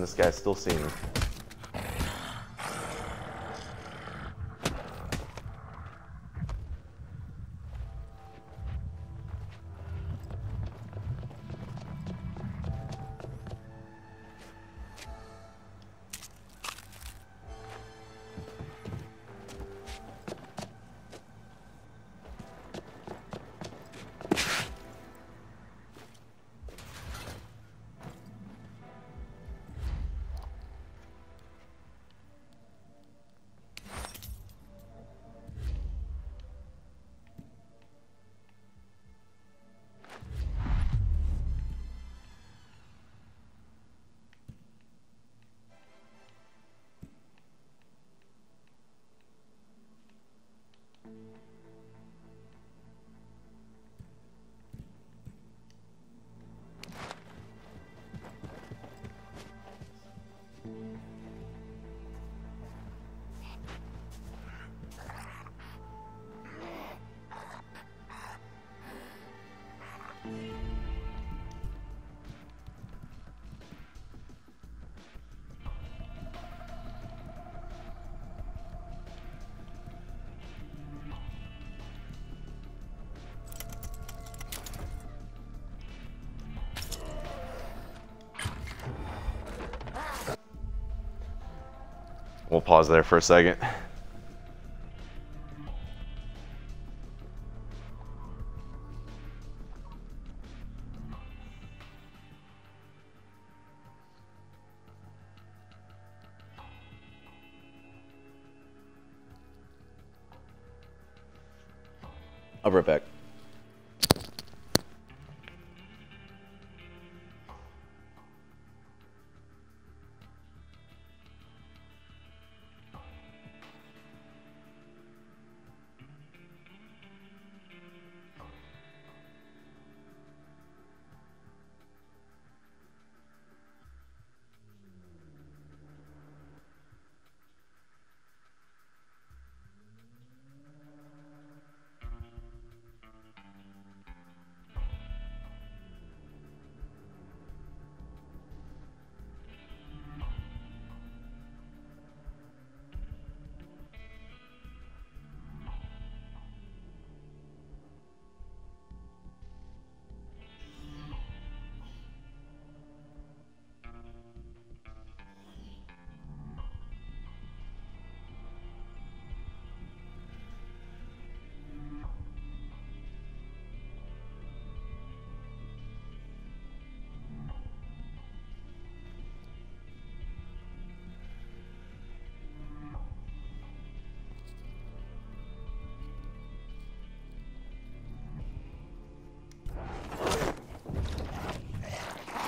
This guy's still see me? We'll pause there for a second.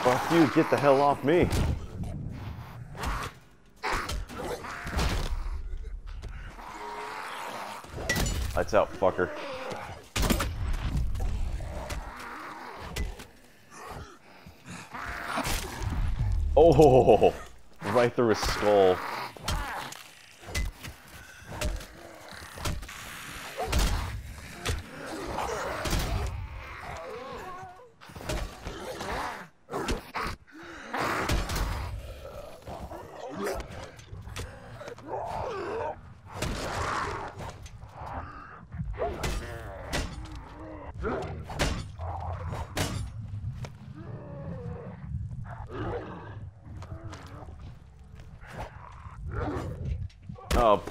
Fuck you, get the hell off me. Lights out, fucker. Oh, right through his skull. Oh,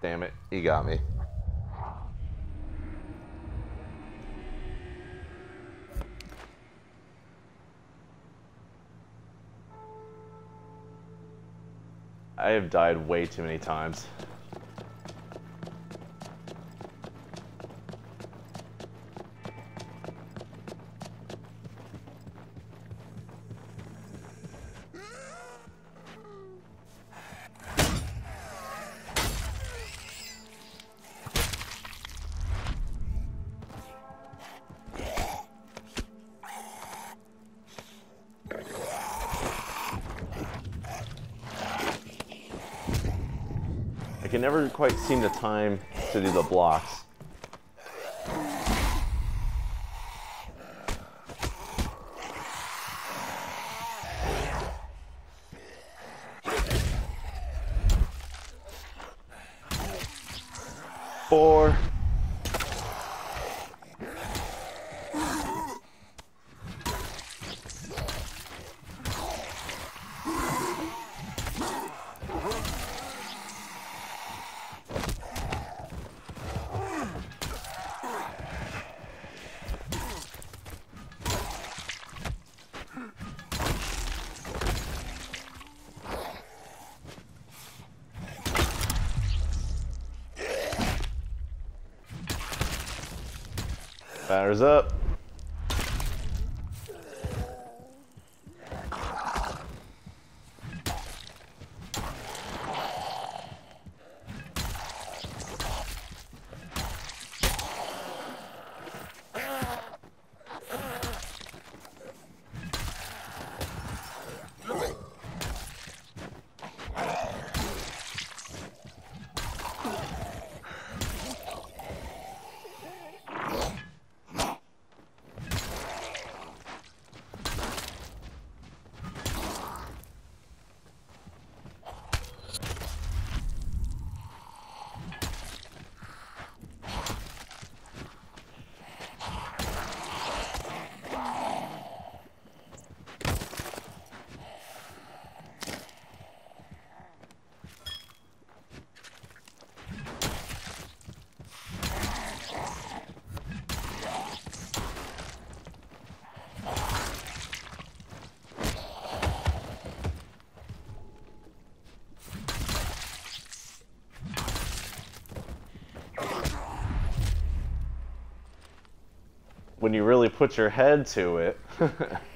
damn it. He got me. I have died way too many times. Quite seem to time to do the blocks. Up. You really put your head to it.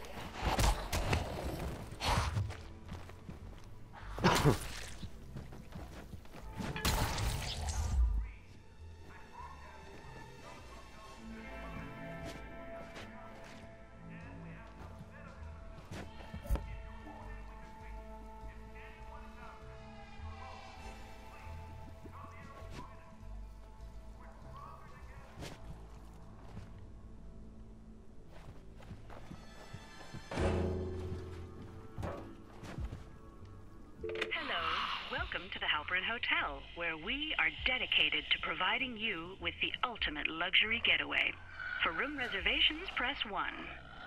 you with the ultimate luxury getaway. For room reservations, press 1.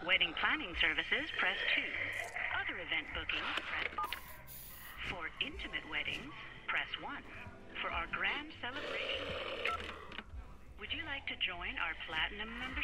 Wedding planning services, press 2. Other event bookings, press For intimate weddings, press 1. For our grand celebration, would you like to join our platinum membership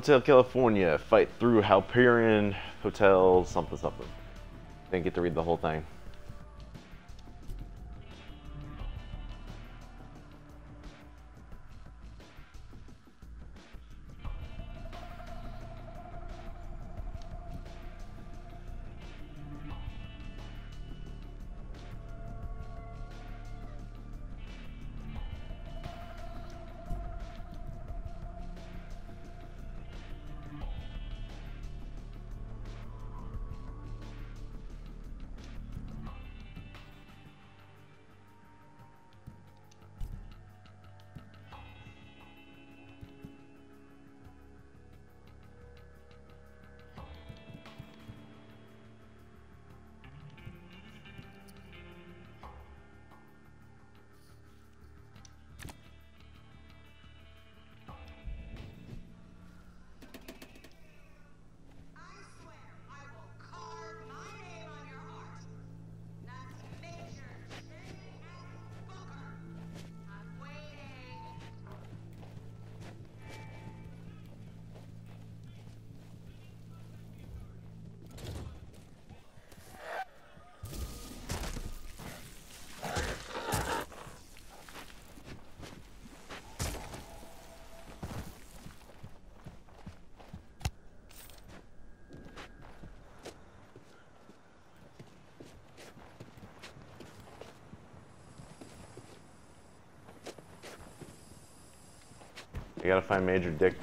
Hotel California, fight through Halperin Hotel, something something. Didn't get to read the whole thing. Gotta find Major Dick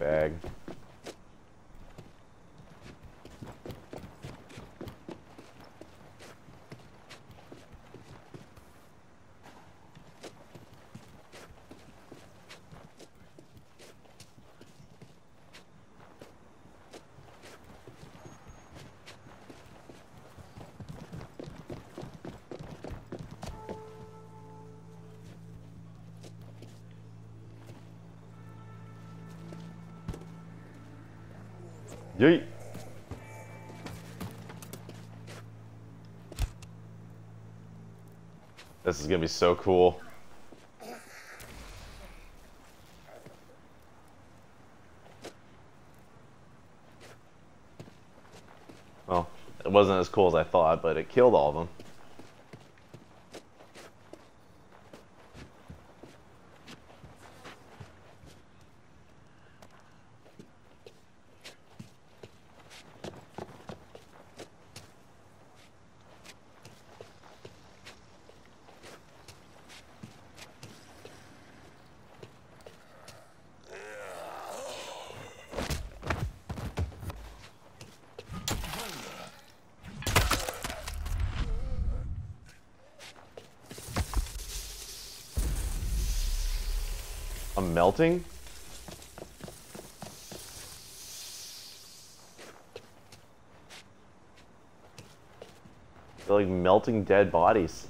is gonna be so cool. Well, it wasn't as cool as I thought, but it killed all of them. I'm melting? They're like melting dead bodies.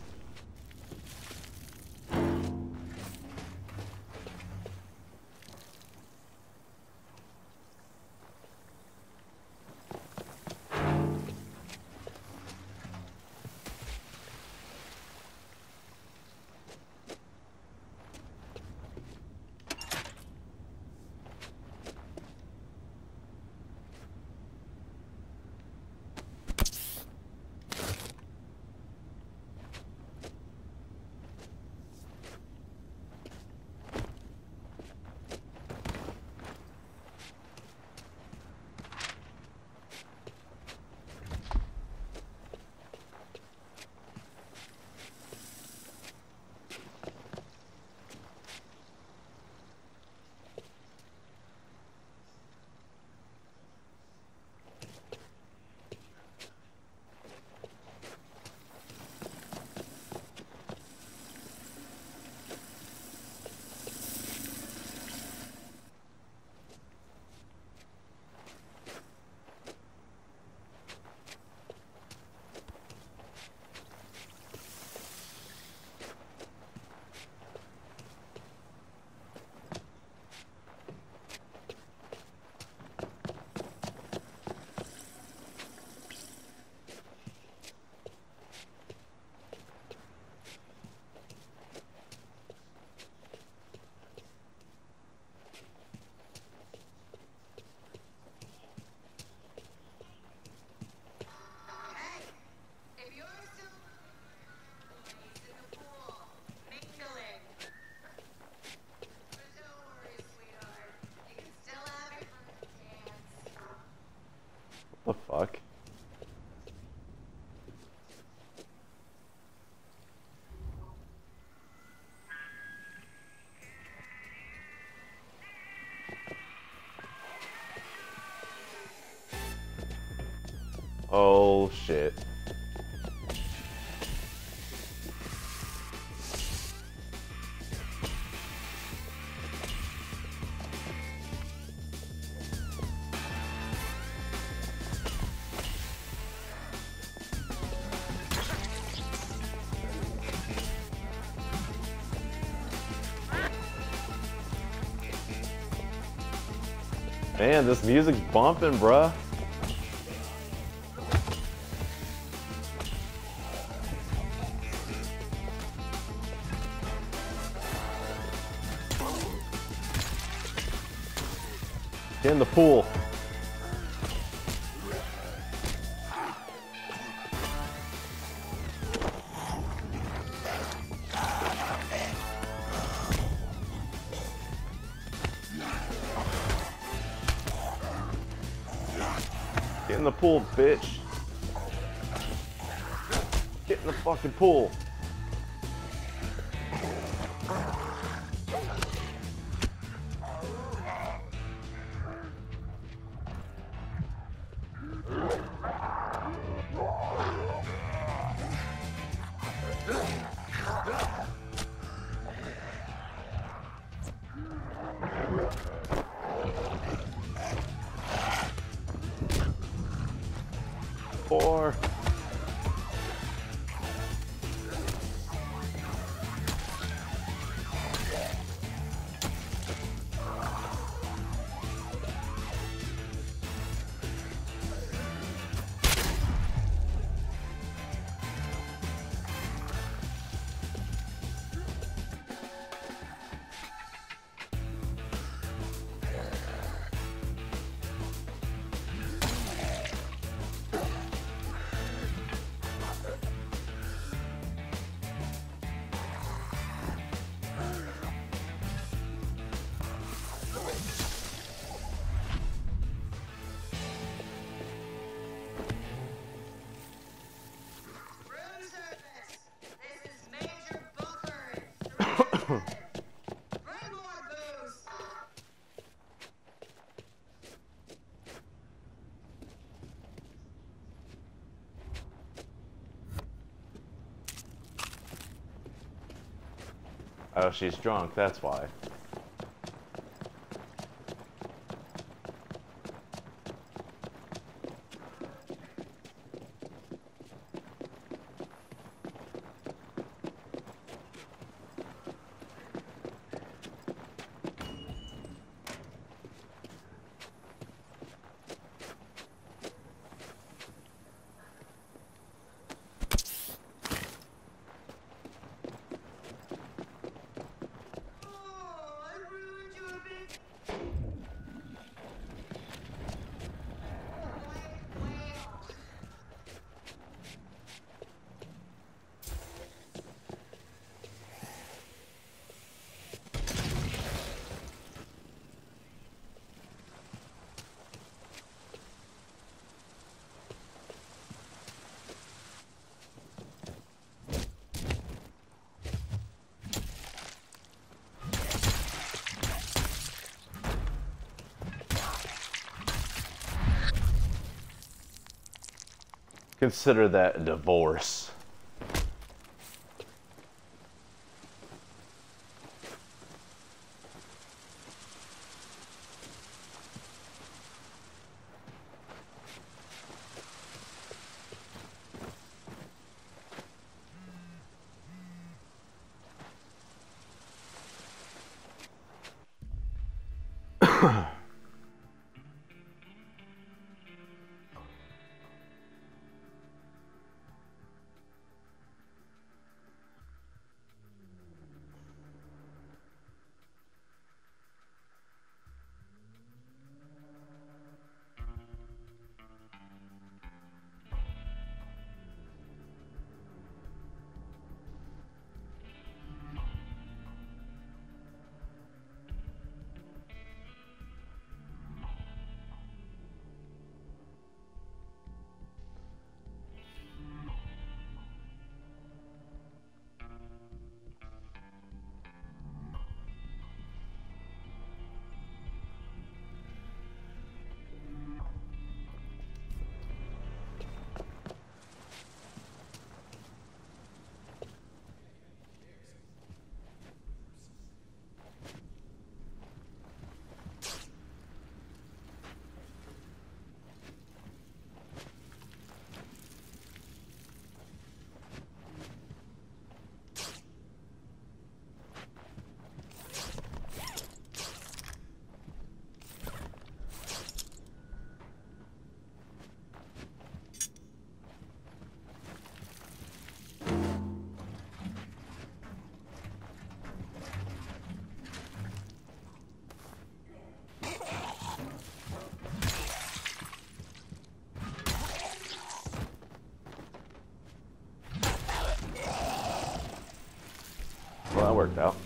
Shit. Man, this music's bumping, bruh. In the pool. Get in the pool, bitch. Get in the fucking pool. She's drunk, that's why. Consider that a divorce. Worked out.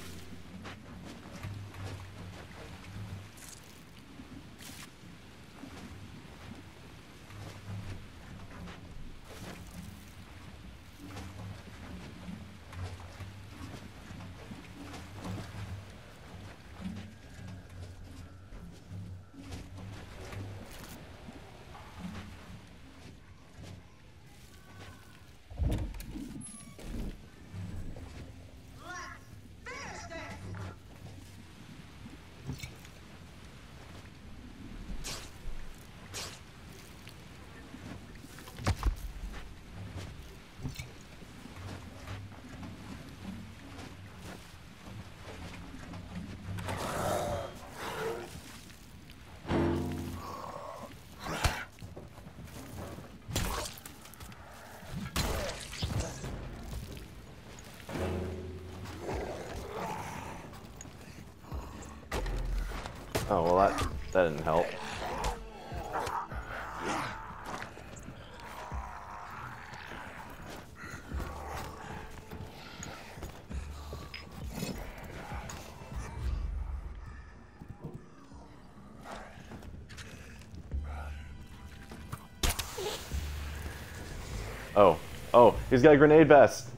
Oh, well that, that didn't help. Oh, oh, he's got a grenade vest.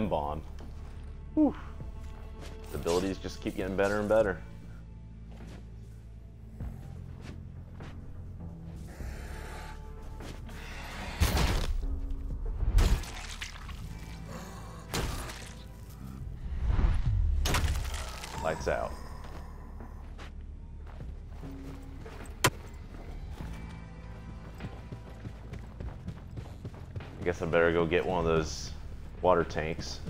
Chem bomb. Whew. The abilities just keep getting better and better. Lights out. I guess I better go get one of those water tanks.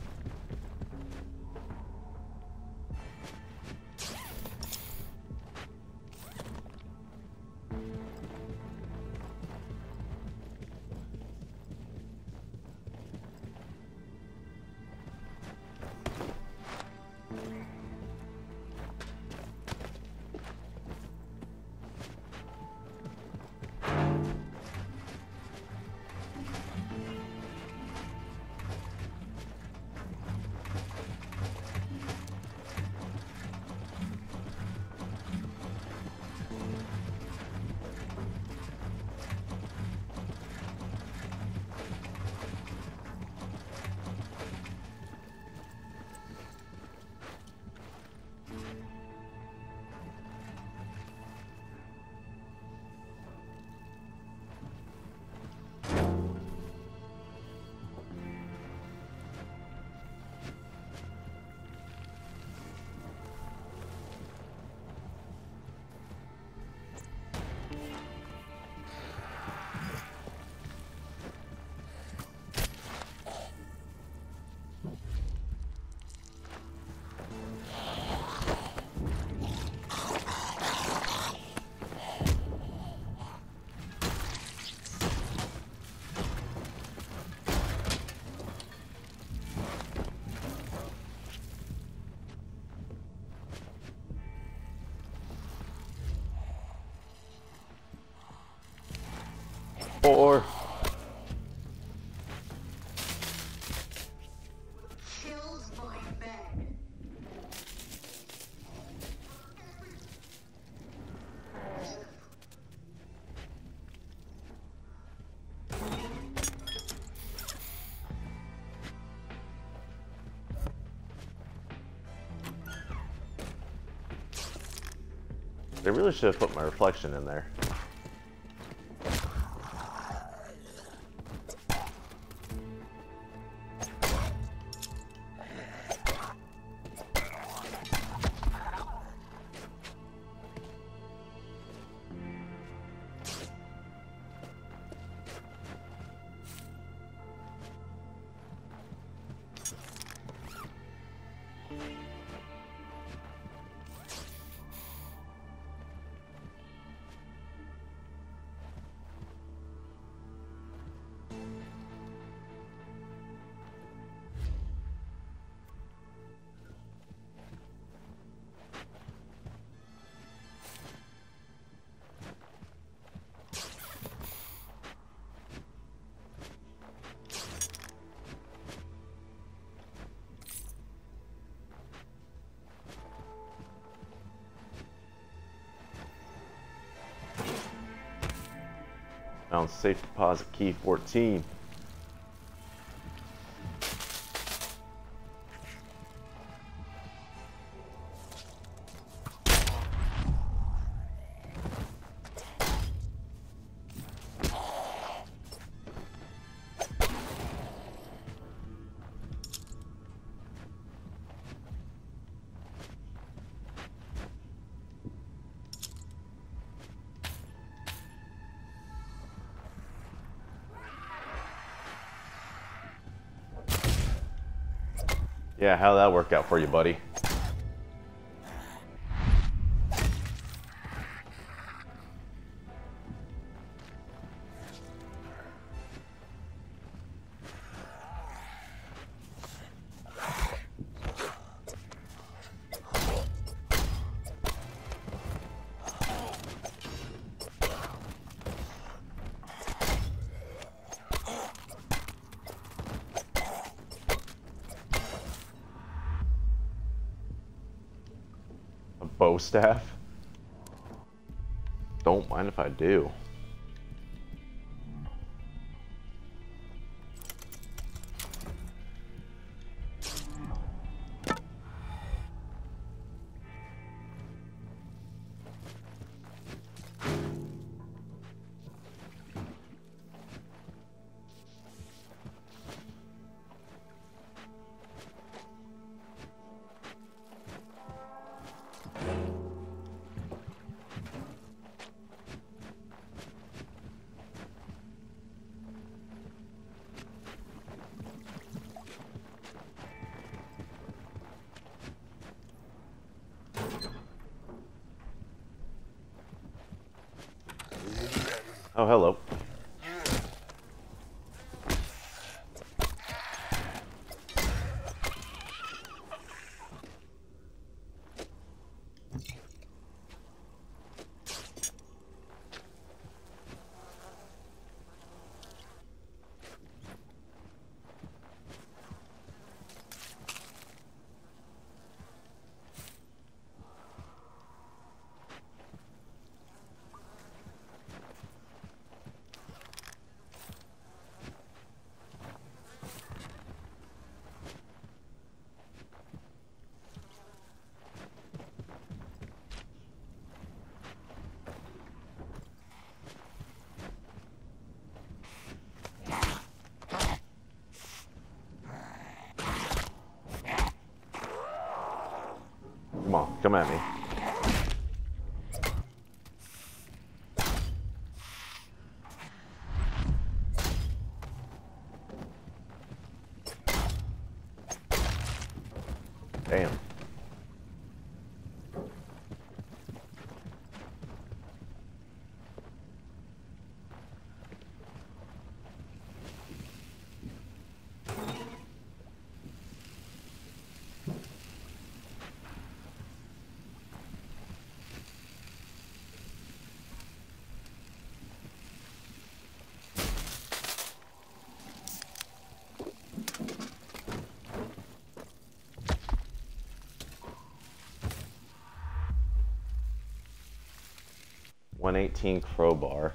They really should have put my reflection in there. Safe deposit key 14. Yeah, how'd that work out for you, buddy? Staff? Don't mind if I do. Come at me. 118 crowbar.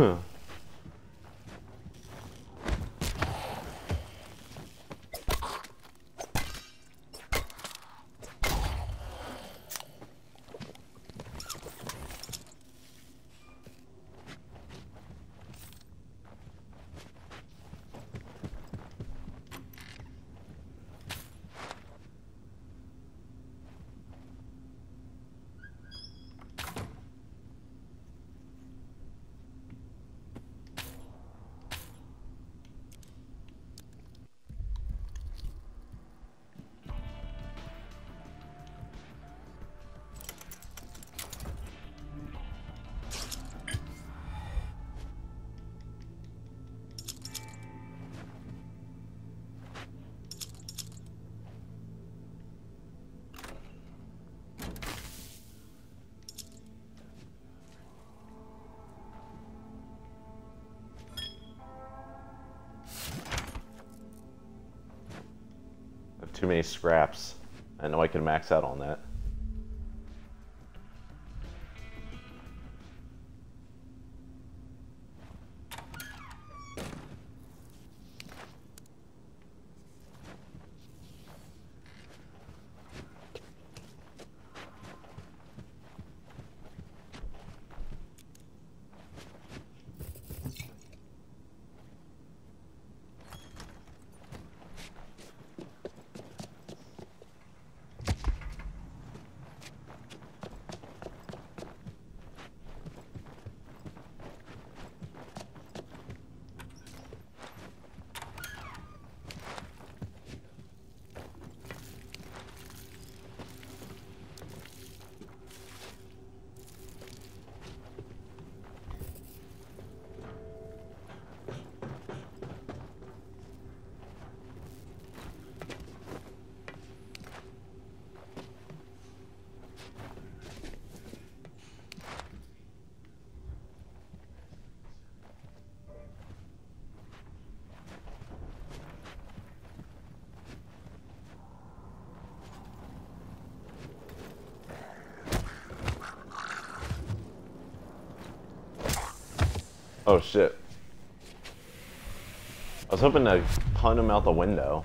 huh. too many scraps. I know I can max out on that. Oh shit. I was hoping to punt him out the window.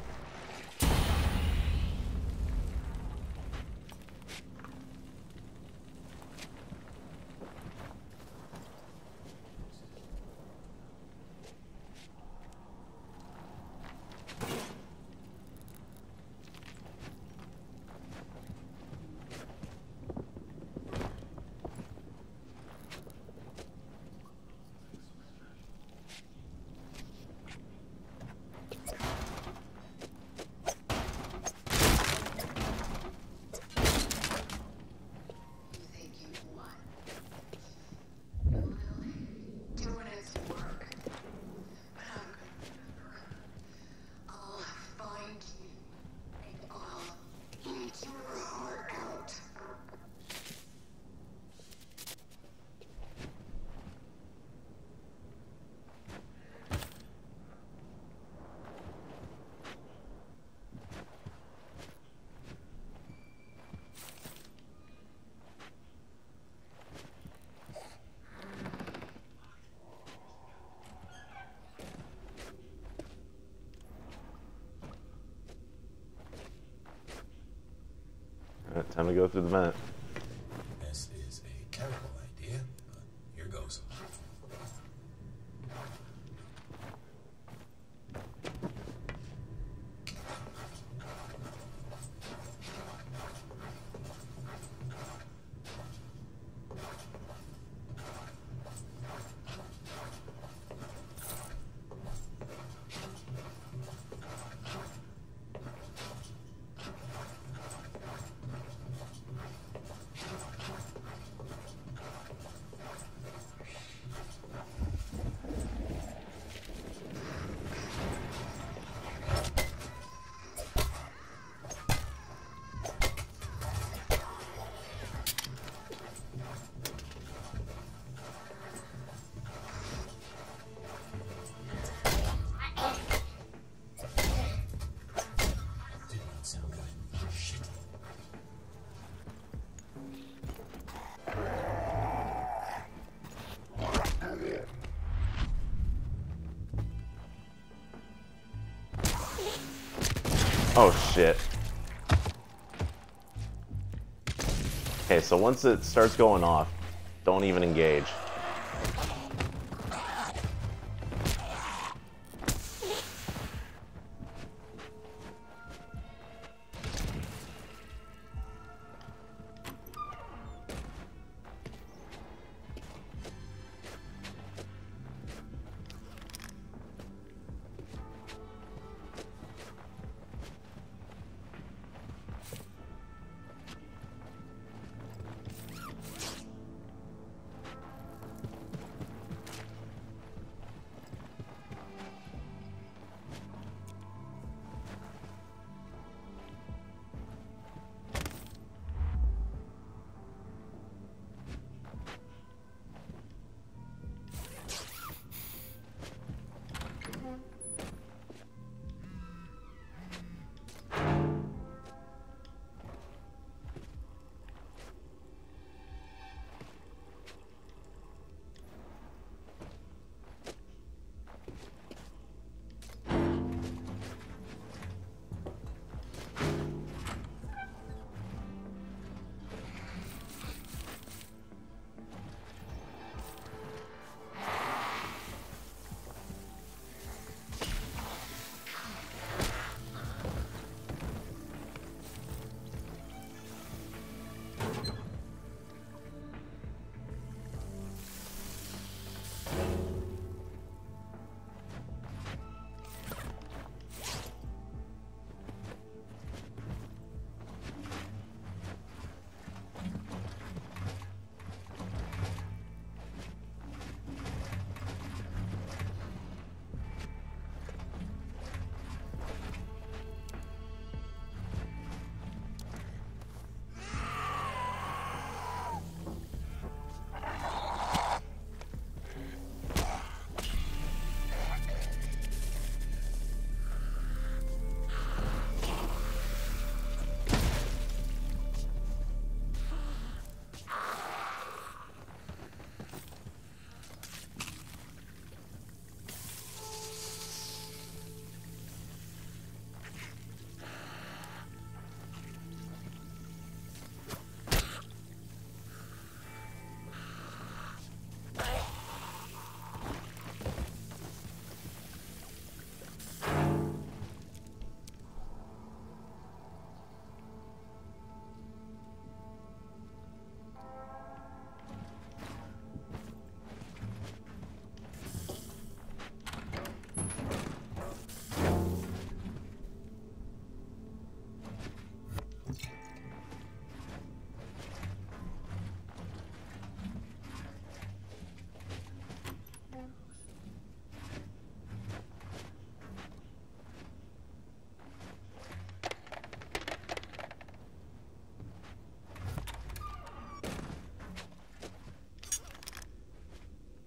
Time to go through the vent. So once it starts going off, don't even engage.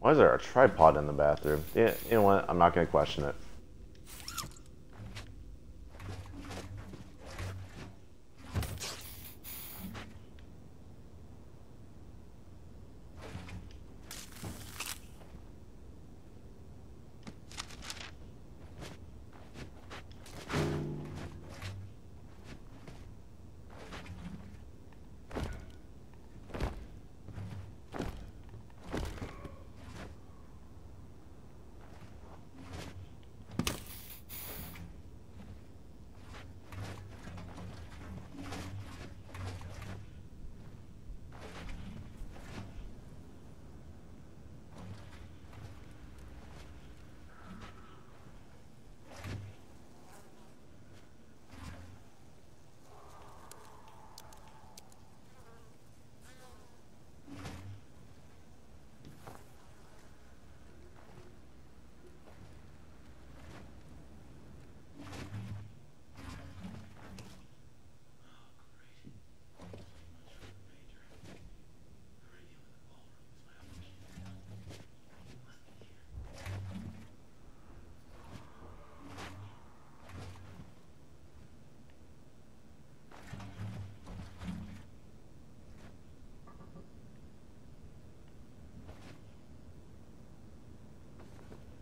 Why is there a tripod in the bathroom? Yeah, you know what? I'm not going to question it.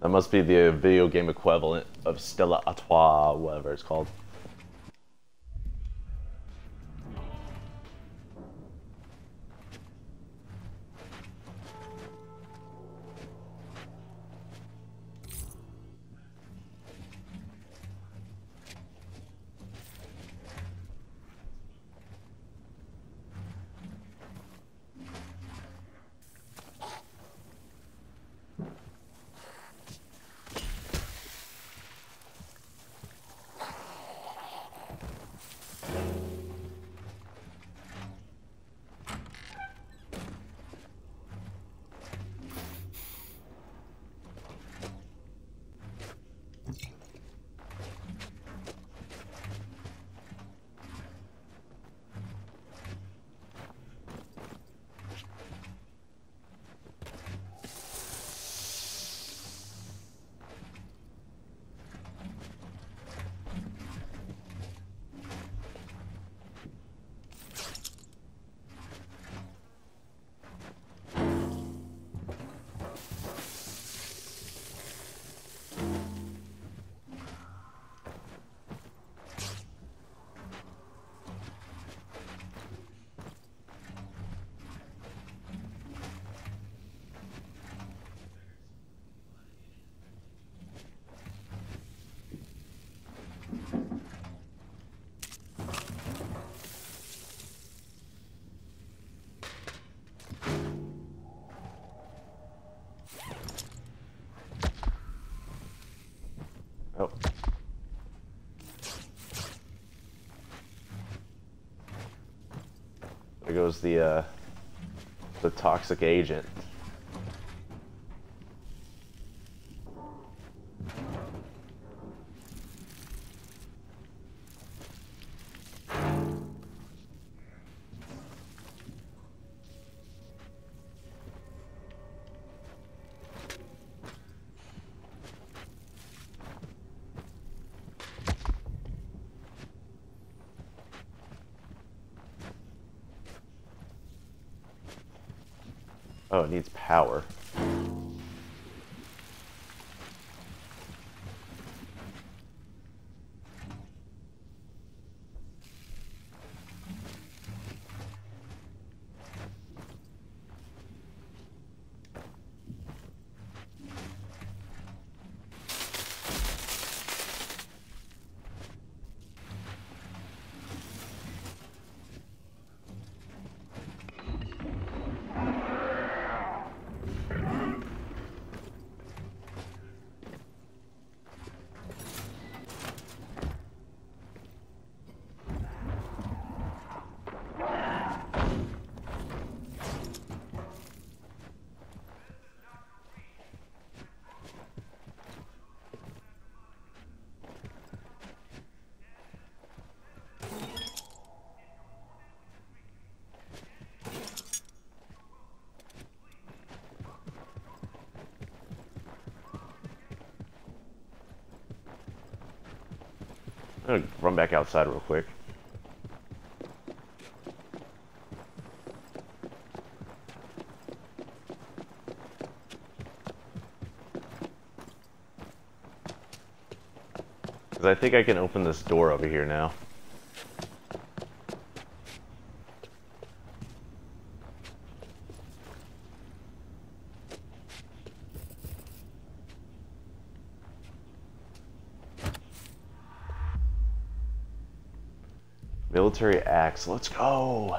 That must be the video game equivalent of Stella Artois, whatever it's called. Goes the uh, the toxic agent. Power. I'm gonna back outside real quick. Because I think I can open this door over here now. Military axe. Let's go.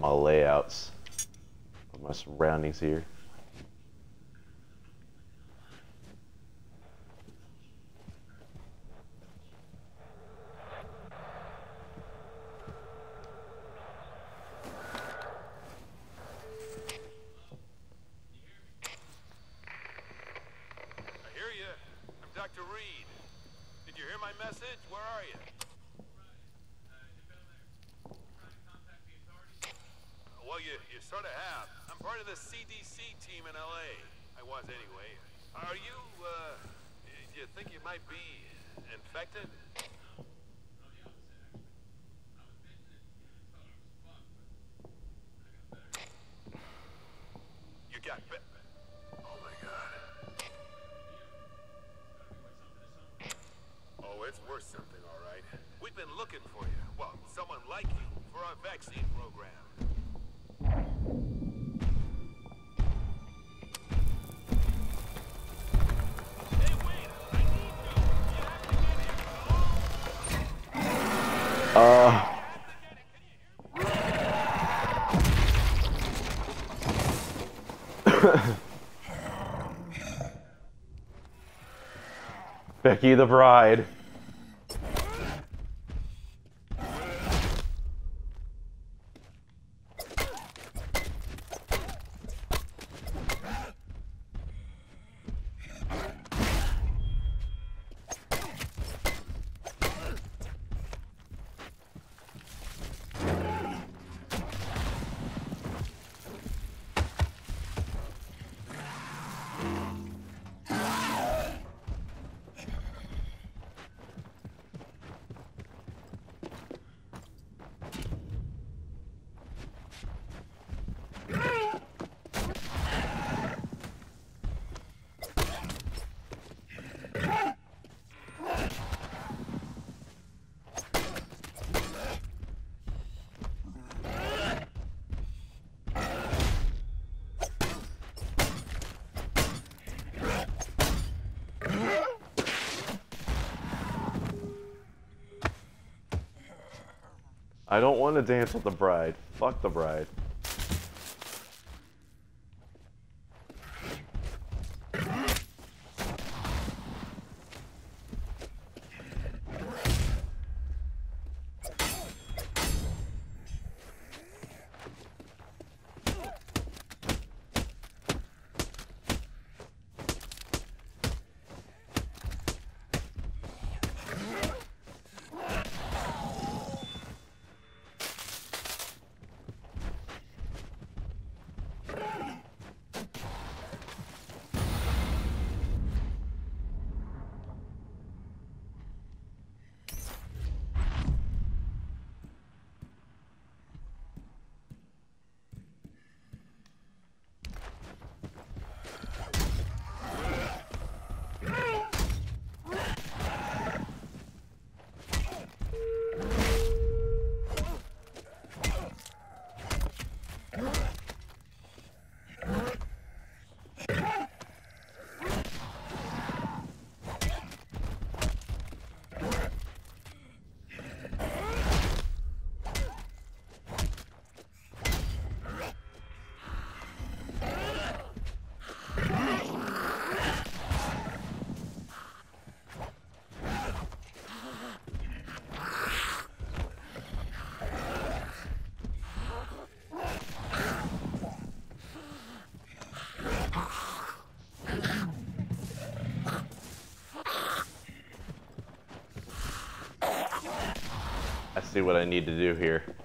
my layouts, my surroundings here. CDC The Bride. I don't want to dance with the bride. Fuck the bride. see what I need to do here.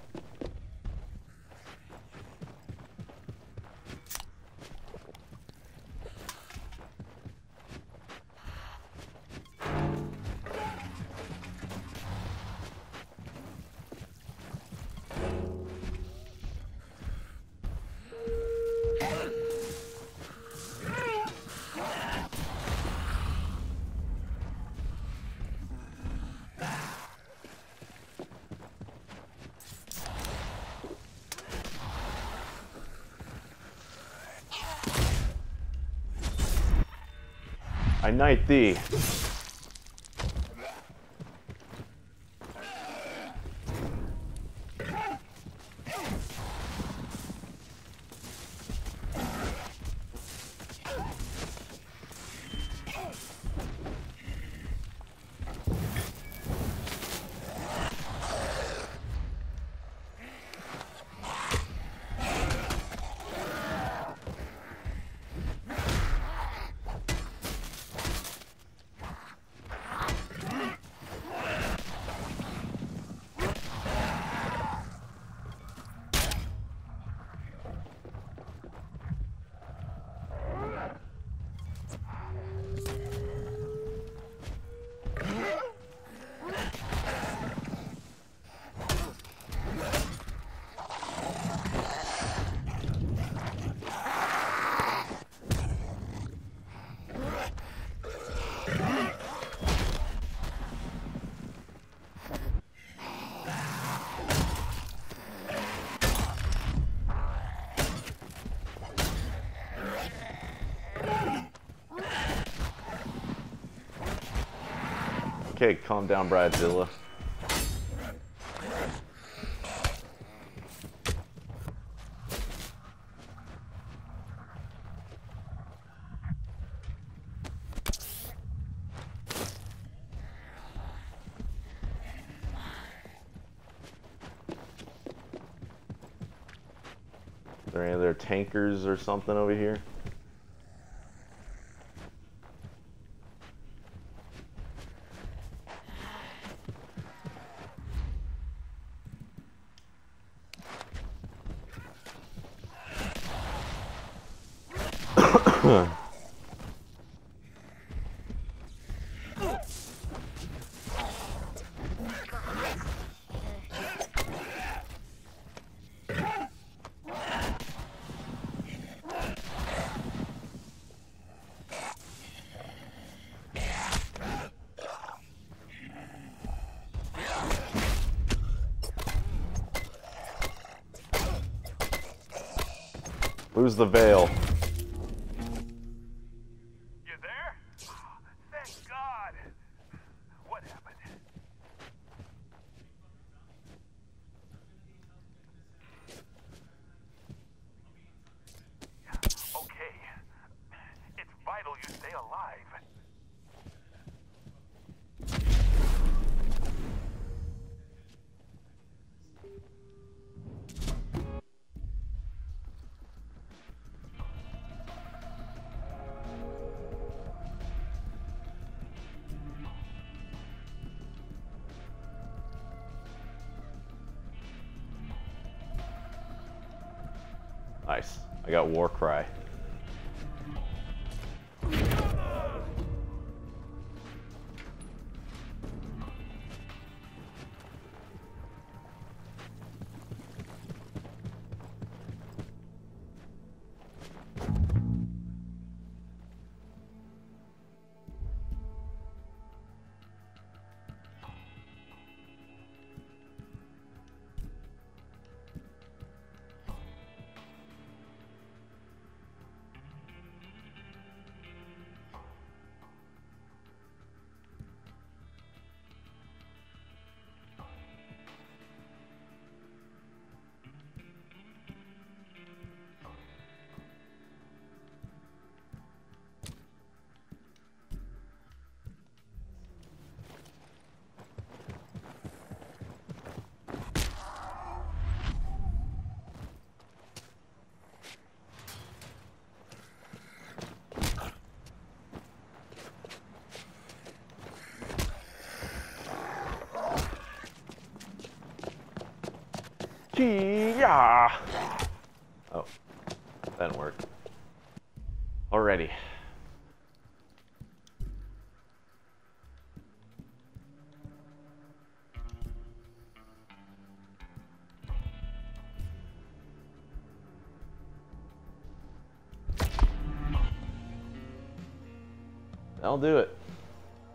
I knight thee. Okay, calm down, Bridezilla. There any other tankers or something over here? Lose the veil. War Cry. Yeah. Oh, that didn't work. Alrighty. I'll do it.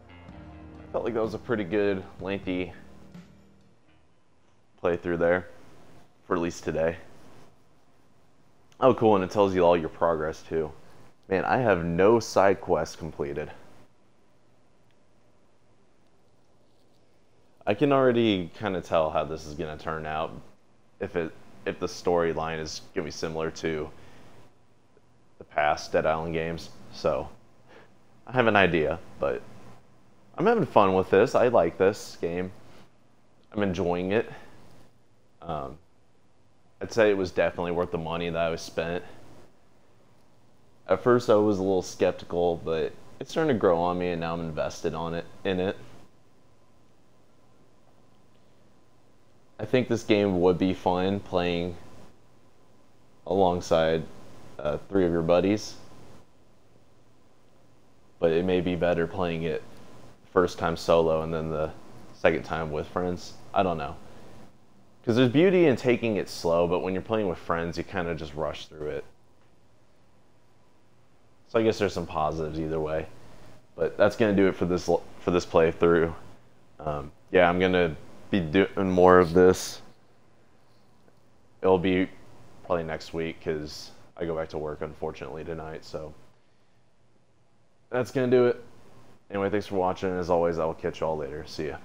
I felt like that was a pretty good, lengthy playthrough there, for at least today. Oh, cool, and it tells you all your progress too. Man, I have no side quests completed. I can already kind of tell how this is going to turn out if it if the storyline is going to be similar to the past Dead Island games. So, I have an idea, but I'm having fun with this. I like this game. I'm enjoying it. I'd say it was definitely worth the money that I was spent. At first, I was a little skeptical, but it's starting to grow on me, and now I'm invested on it in it. I think this game would be fun playing alongside uh, three of your buddies, but it may be better playing it first time solo and then the second time with friends. I don't know. Because there's beauty in taking it slow, but when you're playing with friends, you kind of just rush through it. So I guess there's some positives either way. But that's gonna do it for this for this playthrough. Um, yeah, I'm gonna be doing more of this. It'll be probably next week because I go back to work unfortunately tonight. So that's gonna do it. Anyway, thanks for watching. As always, I will catch y'all later. See ya.